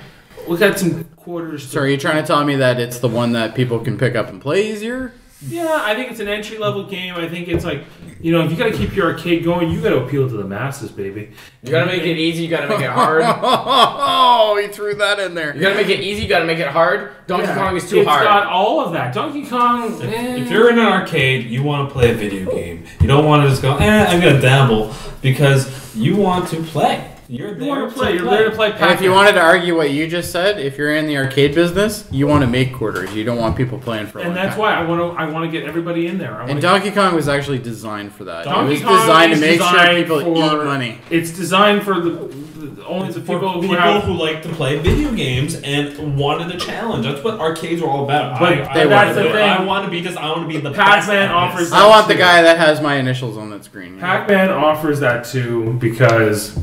S5: we got some quarters. To
S2: So are you trying to tell me that it's the one that people can pick up and play easier?
S5: Yeah, I think it's an entry level game. I think it's like, you know, if you got to keep your arcade going, you got to appeal to the masses, baby.
S8: You gotta make it easy. You gotta make it hard.
S2: Oh, he threw that in there.
S8: You gotta make it easy. You gotta make it hard. Donkey Kong is too
S5: It's
S8: hard.
S5: got all of that. Donkey Kong. eh.
S6: If you're in an arcade, you want to play a video game. You don't want to just go, eh, I'm gonna dabble, because you want to play. You're there
S5: you want
S6: to
S5: to play, you're there to play Pac-Man.
S2: And if you wanted to argue what you just said, if you're in the arcade business, you want to make quarters. You don't want people playing for a
S5: and
S2: long
S5: that's
S2: time.
S5: why I want to, I want to get everybody in there. I
S2: And
S5: want
S2: Donkey Kong was actually designed for that.
S5: Donkey
S2: it was
S5: Kong
S2: designed to
S5: is
S2: make sure people
S5: for-
S2: eat money.
S5: It's designed for the, the only the
S6: for
S5: people,
S6: people,
S5: who have.
S6: who like to play video games and wanted a challenge. That's what arcades are all about.
S5: But
S6: I,
S2: they
S6: I,
S2: want
S6: wanna be-
S5: do.
S6: I want to be this. I want to be the
S5: Pac-Man
S6: best at
S5: offers
S6: this.
S5: that
S2: I want the guy that has my initials on that screen.
S5: Pac-Man offers that too because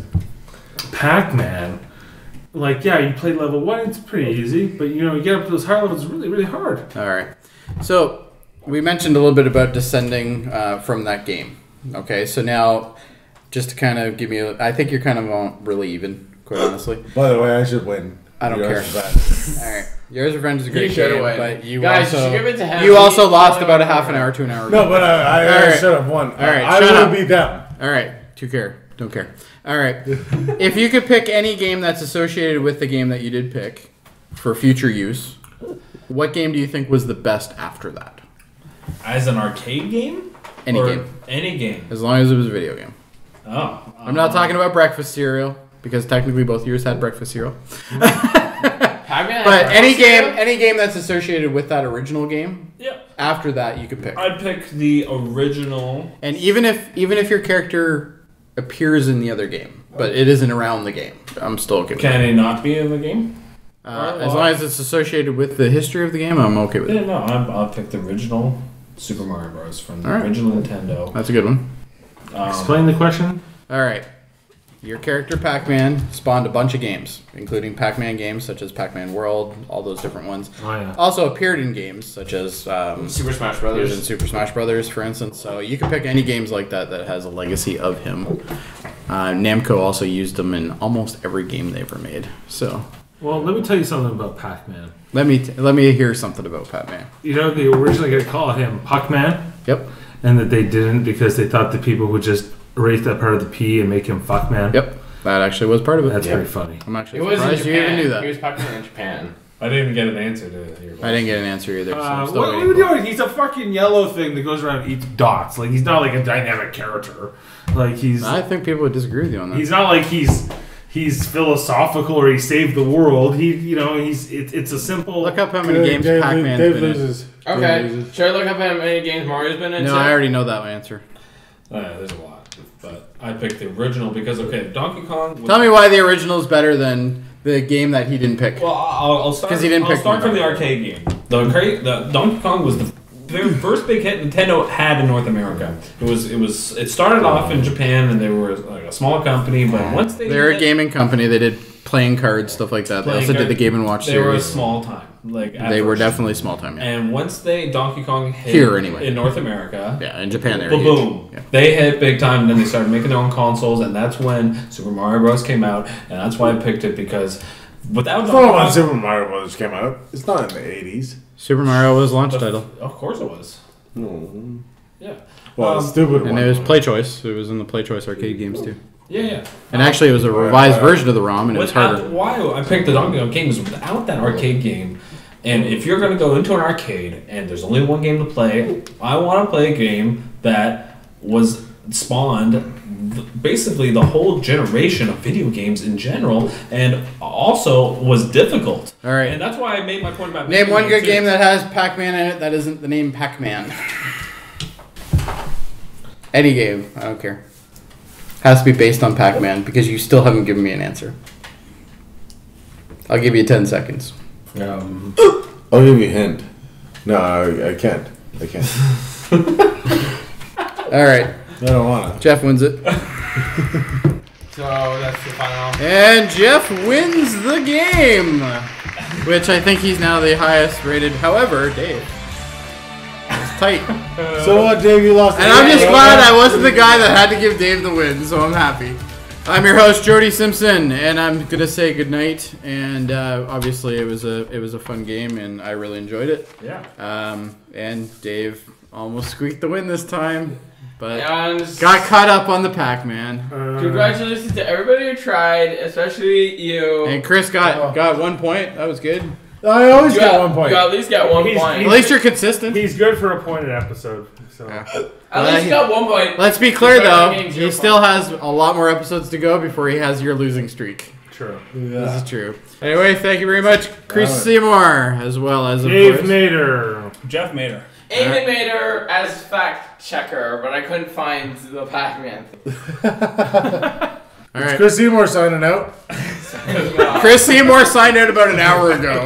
S5: Pac-Man, like yeah, you play level one, it's pretty easy, but you know you get up to those higher levels, it's really really hard.
S2: All right. So we mentioned a little bit about descending uh, from that game. Okay, so now just to kind of give me, a, I think you're kind of on really even, quite honestly.
S3: By the way, I should win.
S2: I don't
S3: Yours
S2: care. All right, Yars Revenge is a great
S8: You should
S2: game,
S8: win.
S2: but you
S8: Guys,
S2: also
S8: should give it to him.
S2: you also
S8: He's
S2: lost about a half an hour to an hour.
S3: No, but I, I, I
S2: right.
S3: should have won.
S2: All right,
S3: I
S2: shut
S3: will
S2: up.
S3: be them.
S2: All right, to care, don't care. All right, if you could pick any game that's associated with the game that you did pick for future use, what game do you think was the best after that?
S6: As an arcade game?
S2: Any
S6: Or
S2: game,
S6: Any game.
S2: as long as it was a video game.
S6: Oh. Uh-huh.
S2: I'm not talking about breakfast cereal because technically both yours had breakfast cereal. But any game, any game that's associated with that original game,
S6: Yeah.
S2: after that you could pick.
S6: I'd pick the original.
S2: And even if even if your character appears in the other game, but it isn't around the game, I'm still okay with
S6: Can
S2: it.
S6: it not be in the game?
S2: Uh, as long as it's associated with the history of the game, I'm okay with
S6: Yeah,
S2: it.
S6: no, I'm, I'll pick the original Super Mario Bros. from the
S2: All right.
S6: original Nintendo.
S2: That's a good one.
S6: Um,
S5: Explain the question.
S2: All right. Your character Pac-Man spawned a bunch of games, including Pac-Man games such as Pac-Man World, all those different ones.
S5: Oh yeah.
S2: Also appeared in games such as um,
S8: Super Smash
S2: He was in Super Smash Brothers, for instance. So you can pick any games like that that has a legacy of him. Uh, Namco also used them in almost every game they ever made. So
S5: Well, let me tell you something about Pac-Man.
S2: let me t- let me hear something about Pac-Man.
S5: You know they originally going to call him Puck Man.
S2: Yep,
S5: and that they didn't because they thought the people would just erase that part of the P and make him fuck man.
S2: yep, that actually was part of it.
S5: That's
S2: Yep.
S5: pretty funny.
S2: I'm
S8: It
S2: actually
S8: was in
S2: surprised you even
S8: Japan.
S2: knew
S8: He was Pac-Man in Japan.
S6: I didn't even get an answer to your
S2: I didn't get an answer either. So I'm
S5: Uh,
S2: still
S5: what, what are
S2: waiting
S5: we
S2: for it.
S5: doing? He's a fucking yellow thing that goes around and eats dots. Like he's not like a dynamic character. Like he's
S2: I think people would disagree with you on that.
S5: he's not like he's he's philosophical or he saved the world. He you know he's it, it's a simple.
S2: Look up how many
S3: Dave-
S2: games Pac-Man's
S3: Dave
S2: been in.
S3: loses. Dave
S8: Okay.
S3: loses.
S8: Should I look up how many games Mario's been in?
S2: No, I already know that answer.
S6: Uh, there's a lot, but I picked the original because okay, Donkey Kong. Was,
S2: Tell me why the original is better than the game that he didn't pick.
S6: Well, I'll, I'll start.
S2: 'Cause he didn't
S6: I'll
S2: pick
S6: start from the arcade game. The arcade, the Donkey Kong was the very first big hit Nintendo had in North America. It was, it was, it started off in Japan, and they were like a small company. But once they
S2: They're a
S6: hit-
S2: gaming company. They did playing cards, stuff like that. They
S6: Playing
S2: also did the. Game and Watch
S6: they were a
S2: series.
S6: small time. Like
S2: They were definitely small time. Yeah.
S6: And once they Donkey Kong hit
S2: Here, anyway.
S6: in North America,
S2: Yeah, in Japan they were
S6: boom, boom.
S2: Yeah.
S6: They hit big time, and then they started making their own consoles, and that's when Super Mario Bros. came out, and that's why I picked it because without
S3: It's
S6: Donkey
S3: when
S6: Kong,
S3: Super Mario Brothers came out. It's not in the 80s.
S2: Super Mario was launch title,
S6: of course it was. Yeah,
S3: Well,
S6: Um,
S3: stupid
S2: and
S3: one.
S2: it was PlayChoice. It was in the PlayChoice arcade games too.
S6: Yeah, yeah.
S2: And actually, it was a revised version of the ROM, and it was
S6: Without,
S2: harder.
S6: why I picked the Donkey Kong game is without that arcade game, and if you're going to go into an arcade and there's only one game to play, I want to play a game that was spawned basically the whole generation of video games in general, and also was difficult.
S2: All right.
S6: and that's why I made my point about
S2: Name one good
S6: too.
S2: game that has Pac-Man in it that isn't the name Pac-Man. Any game, I don't care. Has to be based on Pac-Man because you still haven't given me an answer. I'll give you ten seconds.
S6: Um,
S3: I'll give you a hint. No, I, I can't. I can't.
S2: All right,
S3: I don't want to.
S2: Jeff wins it,
S8: So that's the final.
S2: and Jeff wins the game, which I think he's now the highest rated. However, Dave is tight.
S3: So what, Dave? You lost.
S2: And I'm just
S3: Yeah.
S2: glad I wasn't the guy that had to give Dave the win, so I'm happy. I'm your host Jody Simpson, and I'm gonna say goodnight. And uh, obviously, it was a it was a fun game, and I really enjoyed it.
S5: Yeah.
S2: Um, and Dave almost squeaked the win this time, but
S8: And
S2: got caught up on the Pac-Man.
S5: Uh,
S8: congratulations to everybody who tried, especially you.
S2: And Chris got
S3: Oh.
S2: got one point. That was good.
S3: I always
S8: you
S3: got
S8: got
S3: one point.
S8: You at least got one
S5: He's-
S8: point.
S2: At least you're consistent.
S5: He's good for a pointed episode. So.
S2: Yeah.
S8: At least you got one point.
S2: Let's be clear
S8: He's
S2: though,
S8: than getting
S2: he
S8: zero
S2: still has a lot more episodes to go before he has your losing streak.
S5: True.
S2: This is true. Anyway, thank you very much, Chris
S3: Alright.
S2: Seymour, as well as of
S5: Dave
S2: course.
S5: Mader.
S6: Jeff Mader.
S8: Eamon made her as fact checker, but I couldn't find the Pac-Man.
S2: All right.
S3: Chris Seymour signing out.
S2: Chris Seymour signed out about an hour ago.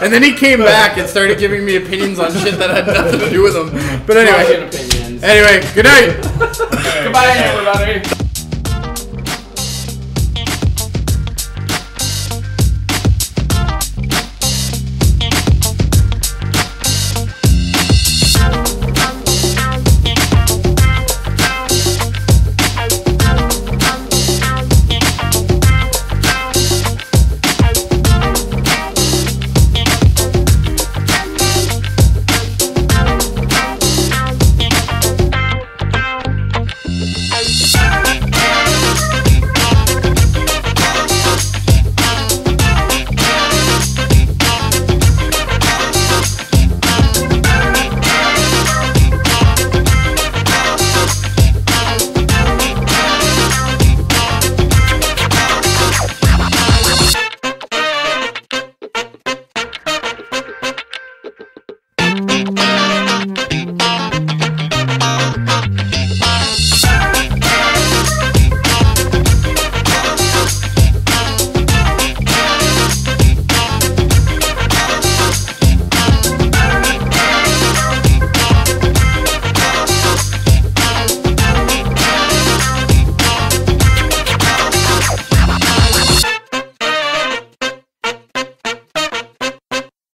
S2: And then he came back and started giving me opinions on shit that had nothing to do with him. But anyway,
S8: Opinions.
S2: anyway, good night.
S8: Goodbye, everybody.